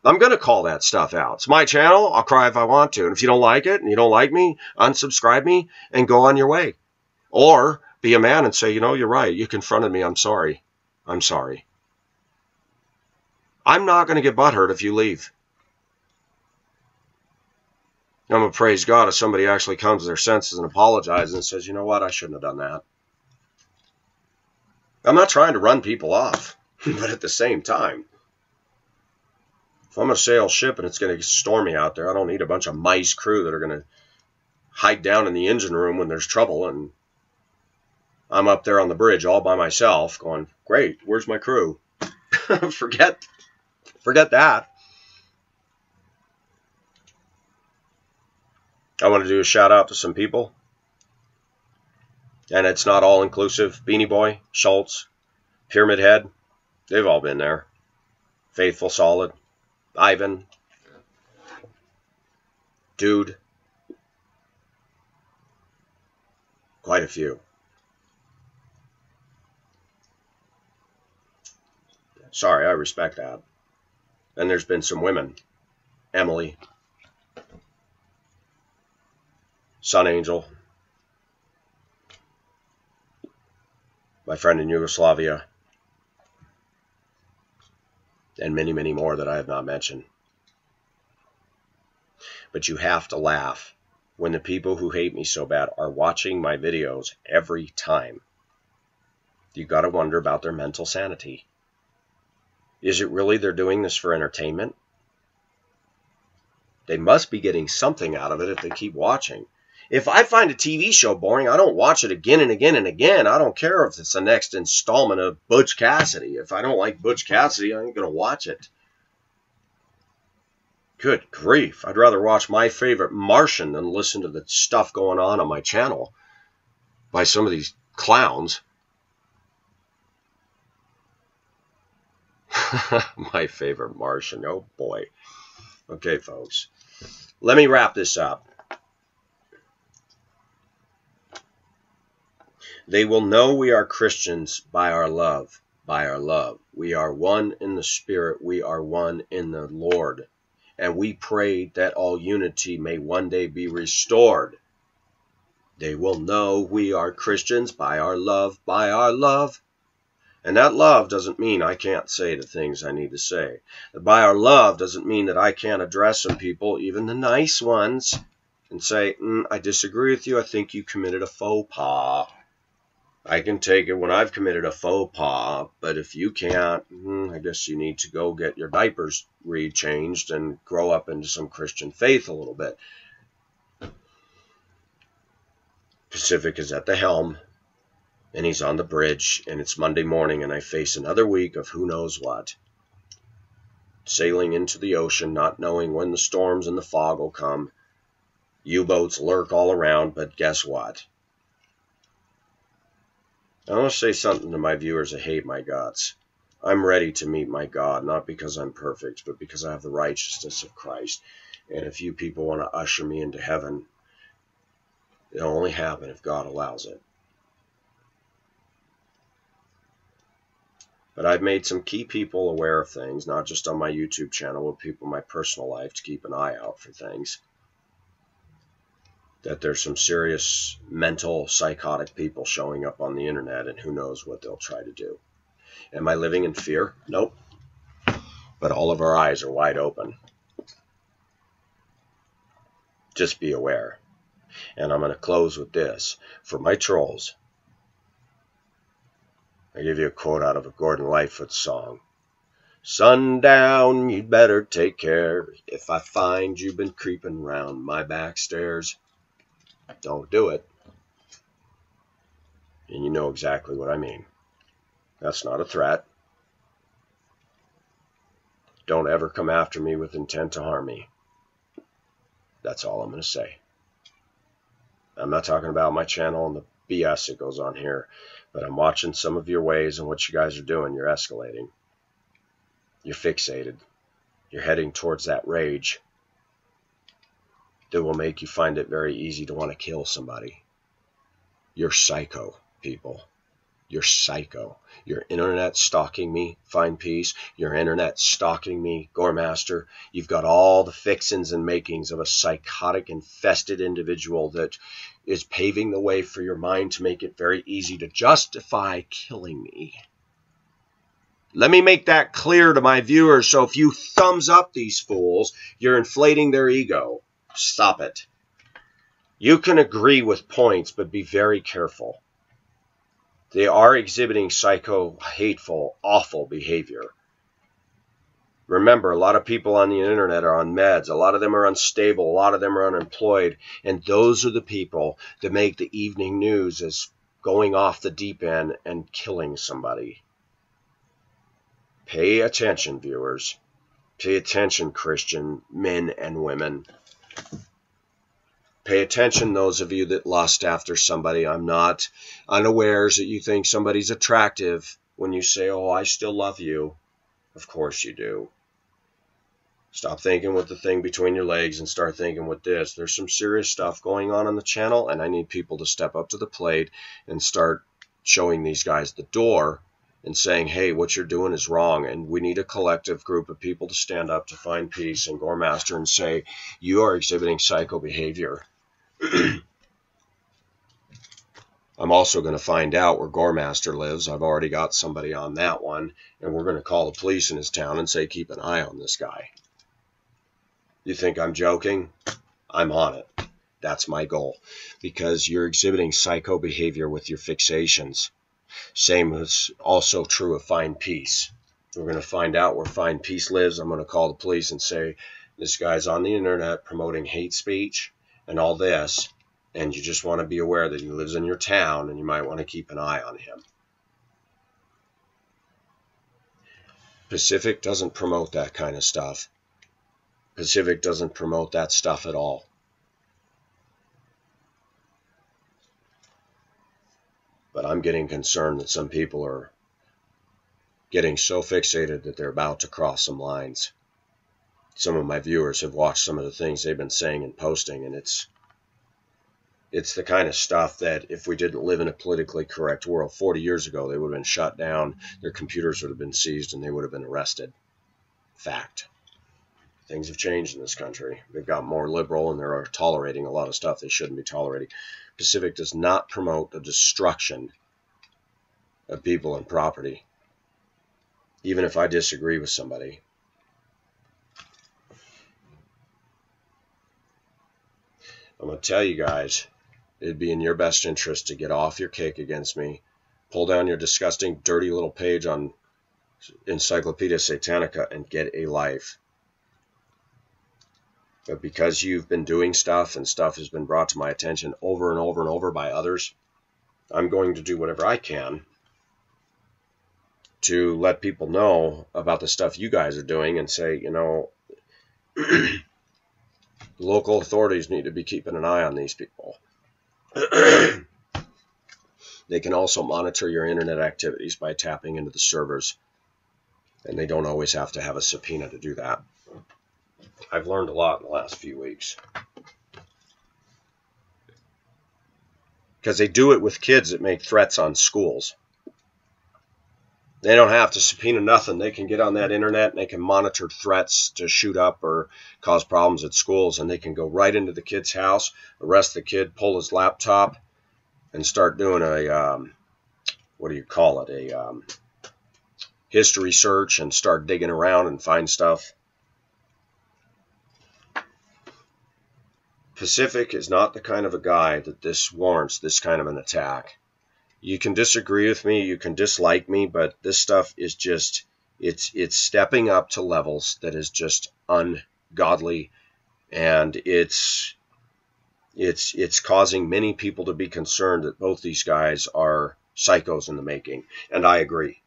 I'm going to call that stuff out. It's my channel. I'll cry if I want to. And if you don't like it and you don't like me, unsubscribe me and go on your way. Or be a man and say, you know, you're right. You confronted me. I'm sorry. I'm sorry. I'm not going to get butthurt if you leave. I'm going to praise God if somebody actually comes to their senses and apologizes and says, you know what, I shouldn't have done that. I'm not trying to run people off, but at the same time, if I'm going to sail ship and it's going to get stormy out there, I don't need a bunch of mice crew that are going to hide down in the engine room when there's trouble and I'm up there on the bridge all by myself going, great, where's my crew? forget, forget that. I want to do a shout out to some people. And it's not all inclusive. Beanie Boy, Schultz, Pyramid Head, they've all been there. Faithful Solid, Ivan, Dude. Quite a few. Sorry, I respect that. And there's been some women. Emily. Sun Angel. My friend in Yugoslavia. And many, many more that I have not mentioned. But you have to laugh when the people who hate me so bad are watching my videos every time. You got to wonder about their mental sanity. Is it really they're doing this for entertainment? They must be getting something out of it if they keep watching. If I find a TV show boring, I don't watch it again and again and again. I don't care if it's the next installment of Butch Cassidy. If I don't like Butch Cassidy, I ain't going to watch it. Good grief. I'd rather watch my favorite Martian than listen to the stuff going on on my channel by some of these clowns. My favorite Martian. Oh boy. Okay, folks. Let me wrap this up. They will know we are Christians by our love, by our love. We are one in the Spirit, we are one in the Lord. And we pray that all unity may one day be restored. They will know we are Christians by our love, by our love. And that love doesn't mean I can't say the things I need to say. By our love doesn't mean that I can't address some people, even the nice ones, and say, mm, I disagree with you. I think you committed a faux pas. I can take it when I've committed a faux pas, but if you can't, hmm, I guess you need to go get your diapers rechanged and grow up into some Christian faith a little bit. Pacific is at the helm, and he's on the bridge, and it's Monday morning, and I face another week of who knows what. Sailing into the ocean, not knowing when the storms and the fog will come. U boats lurk all around, but guess what? I want to say something to my viewers that hate my guts. I'm ready to meet my God, not because I'm perfect, but because I have the righteousness of Christ. And if you people want to usher me into heaven, it'll only happen if God allows it. But I've made some key people aware of things, not just on my YouTube channel, but people in my personal life to keep an eye out for things that there's some serious mental psychotic people showing up on the internet and who knows what they'll try to do. Am I living in fear? Nope. But all of our eyes are wide open. Just be aware. And I'm going to close with this. For my trolls, I give you a quote out of a Gordon Lightfoot song. Sundown, you'd better take care if I find you've been creeping round my back stairs. Don't do it. And you know exactly what I mean. That's not a threat. Don't ever come after me with intent to harm me. That's all I'm going to say. I'm not talking about my channel and the BS that goes on here, but I'm watching some of your ways and what you guys are doing. You're escalating. You're fixated. You're heading towards that rage that will make you find it very easy to want to kill somebody. You're psycho, people. You're psycho. You're internet stalking me, Find Peace. You're internet stalking me, Goremaster. You've got all the fixins and makings of a psychotic, infested individual that is paving the way for your mind to make it very easy to justify killing me. Let me make that clear to my viewers so if you thumbs up these fools, you're inflating their ego. Stop it. You can agree with points, but be very careful. They are exhibiting psycho, hateful, awful behavior. Remember, a lot of people on the internet are on meds. A lot of them are unstable. A lot of them are unemployed. And those are the people that make the evening news as going off the deep end and killing somebody. Pay attention, viewers. Pay attention, Christian men and women. Pay attention, those of you that lust after somebody. I'm not unawares that you think somebody's attractive when you say, Oh, I still love you. Of course you do. Stop thinking with the thing between your legs and start thinking with this. There's some serious stuff going on on the channel, and I need people to step up to the plate and start showing these guys the door and saying, hey, what you're doing is wrong. And we need a collective group of people to stand up to Find Peace and Goremaster and say, you are exhibiting psycho behavior. I'm also going to find out where Goremaster lives. I've already got somebody on that one. And we're going to call the police in his town and say, keep an eye on this guy. You think I'm joking? I'm on it. That's my goal. Because you're exhibiting psycho behavior with your fixations. Same is also true of Find Peace. We're going to find out where Find Peace lives. I'm going to call the police and say, this guy's on the internet promoting hate speech and all this, and you just want to be aware that he lives in your town and you might want to keep an eye on him. Pacific doesn't promote that kind of stuff. Pacific doesn't promote that stuff at all. But I'm getting concerned that some people are getting so fixated that they're about to cross some lines. Some of my viewers have watched some of the things they've been saying and posting, and it's It's the kind of stuff that if we didn't live in a politically correct world 40 years ago, they would have been shut down, their computers would have been seized, and they would have been arrested. Fact. Things have changed in this country. They've got more liberal and they're tolerating a lot of stuff they shouldn't be tolerating. Pacific does not promote the destruction of people and property, even if I disagree with somebody. I'm going to tell you guys, it'd be in your best interest to get off your cake against me, pull down your disgusting, dirty little page on Encyclopedia Satanica, and get a life. But because you've been doing stuff and stuff has been brought to my attention over and over and over by others, I'm going to do whatever I can to let people know about the stuff you guys are doing and say, you know, local authorities need to be keeping an eye on these people. they can also monitor your internet activities by tapping into the servers, and they don't always have to have a subpoena to do that. I've learned a lot in the last few weeks. Because they do it with kids that make threats on schools. They don't have to subpoena nothing. They can get on that internet and they can monitor threats to shoot up or cause problems at schools. And they can go right into the kid's house, arrest the kid, pull his laptop, and start doing a, um, what do you call it, a um, history search and start digging around and find stuff. Pacific is not the kind of a guy that this warrants this kind of an attack you can disagree with me, you can dislike me, but this stuff is just it's it's stepping up to levels that is just ungodly and it's it's it's causing many people to be concerned that both these guys are psychos in the making and I agree.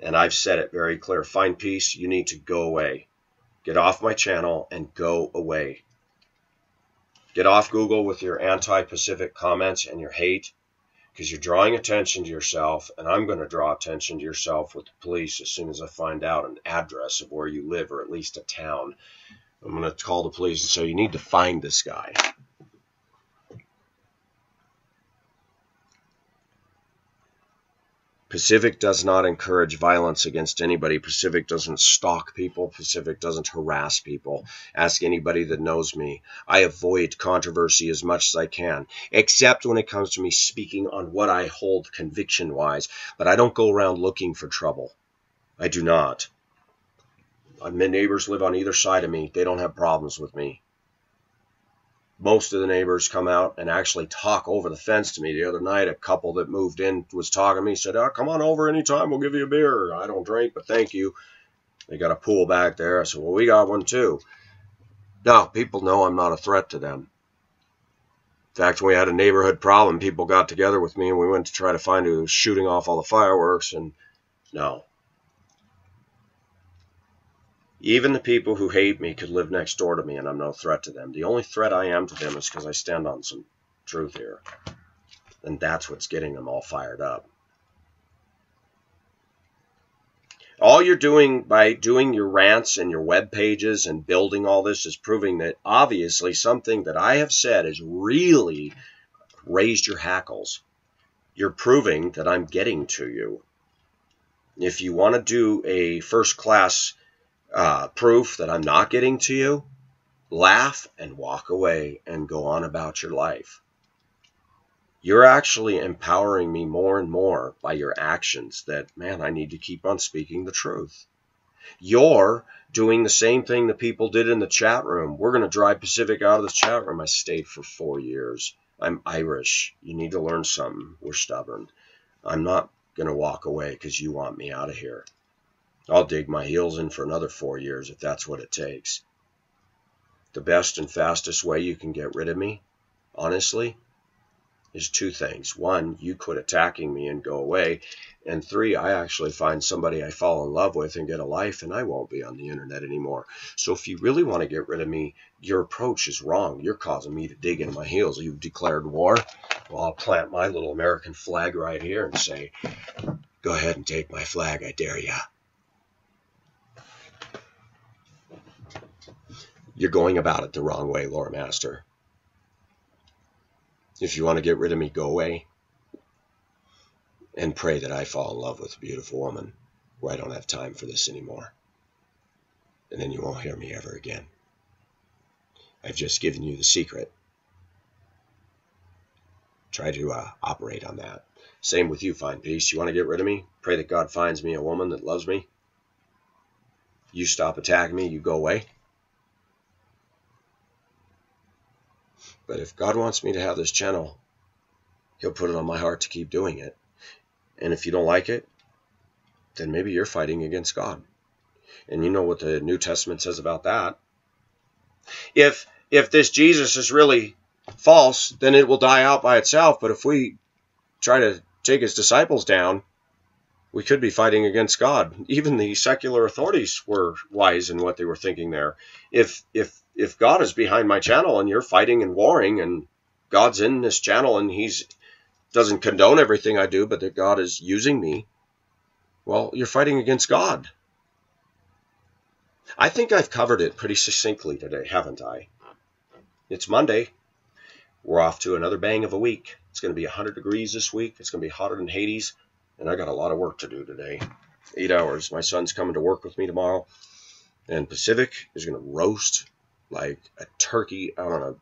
And I've said it very clear, Find Peace, you need to go away. Get off my channel and go away. Get off Google with your anti-Pacific comments and your hate because you're drawing attention to yourself, and I'm going to draw attention to yourself with the police as soon as I find out an address of where you live, or at least a town. I'm going to call the police and say, you need to find this guy. Pacific does not encourage violence against anybody. Pacific doesn't stalk people. Pacific doesn't harass people. Ask anybody that knows me. I avoid controversy as much as I can, except when it comes to me speaking on what I hold conviction wise. But I don't go around looking for trouble. I do not. My neighbors live on either side of me. They don't have problems with me most of the neighbors come out and actually talk over the fence to me. The other night, a couple that moved in was talking to me, said, oh, come on over anytime, we'll give you a beer. I don't drink, but thank you. They got a pool back there. I said, well, we got one too. Now, people know I'm not a threat to them. In fact, when we had a neighborhood problem, people got together with me and we went to try to find who was shooting off all the fireworks, and no, even the people who hate me could live next door to me and I'm no threat to them. The only threat I am to them is because I stand on some truth here. And that's what's getting them all fired up. All you're doing by doing your rants and your web pages and building all this is proving that obviously something that I have said has really raised your hackles. You're proving that I'm getting to you. If you want to do a first class uh, proof that I'm not getting to you, laugh and walk away and go on about your life. You're actually empowering me more and more by your actions that, man, I need to keep on speaking the truth. You're doing the same thing the people did in the chat room. We're going to drive Pacific out of the chat room. I stayed for four years. I'm Irish. You need to learn something. We're stubborn. I'm not going to walk away because you want me out of here. I'll dig my heels in for another four years if that's what it takes. The best and fastest way you can get rid of me, honestly, is two things. One, you quit attacking me and go away. And three, I actually find somebody I fall in love with and get a life, and I won't be on the internet anymore. So if you really want to get rid of me, your approach is wrong. You're causing me to dig in my heels. You've declared war. Well, I'll plant my little American flag right here and say, go ahead and take my flag, I dare ya. You're going about it the wrong way, Goremaster. If you want to get rid of me, go away. And pray that I fall in love with a beautiful woman where I don't have time for this anymore. And then you won't hear me ever again. I've just given you the secret. Try to uh, operate on that. Same with you, Find Peace. You want to get rid of me? Pray that God finds me a woman that loves me. You stop attacking me, you go away. But if God wants me to have this channel, He'll put it on my heart to keep doing it. And if you don't like it, then maybe you're fighting against God. And you know what the New Testament says about that. If if this Jesus is really false, then it will die out by itself. But if we try to take his disciples down, we could be fighting against God. Even the secular authorities were wise in what they were thinking there. If if if God is behind my channel and you're fighting and warring and God's in this channel and he's doesn't condone everything I do, but that God is using me, well, you're fighting against God. I think I've covered it pretty succinctly today, haven't I? It's Monday. We're off to another bang of a week. It's going to be 100 degrees this week. It's going to be hotter than Hades. And I got a lot of work to do today. Eight hours. My son's coming to work with me tomorrow. And Pacific is going to roast like a turkey on a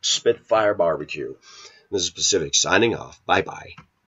Spitfire barbecue. This is Pacific signing off. Bye bye.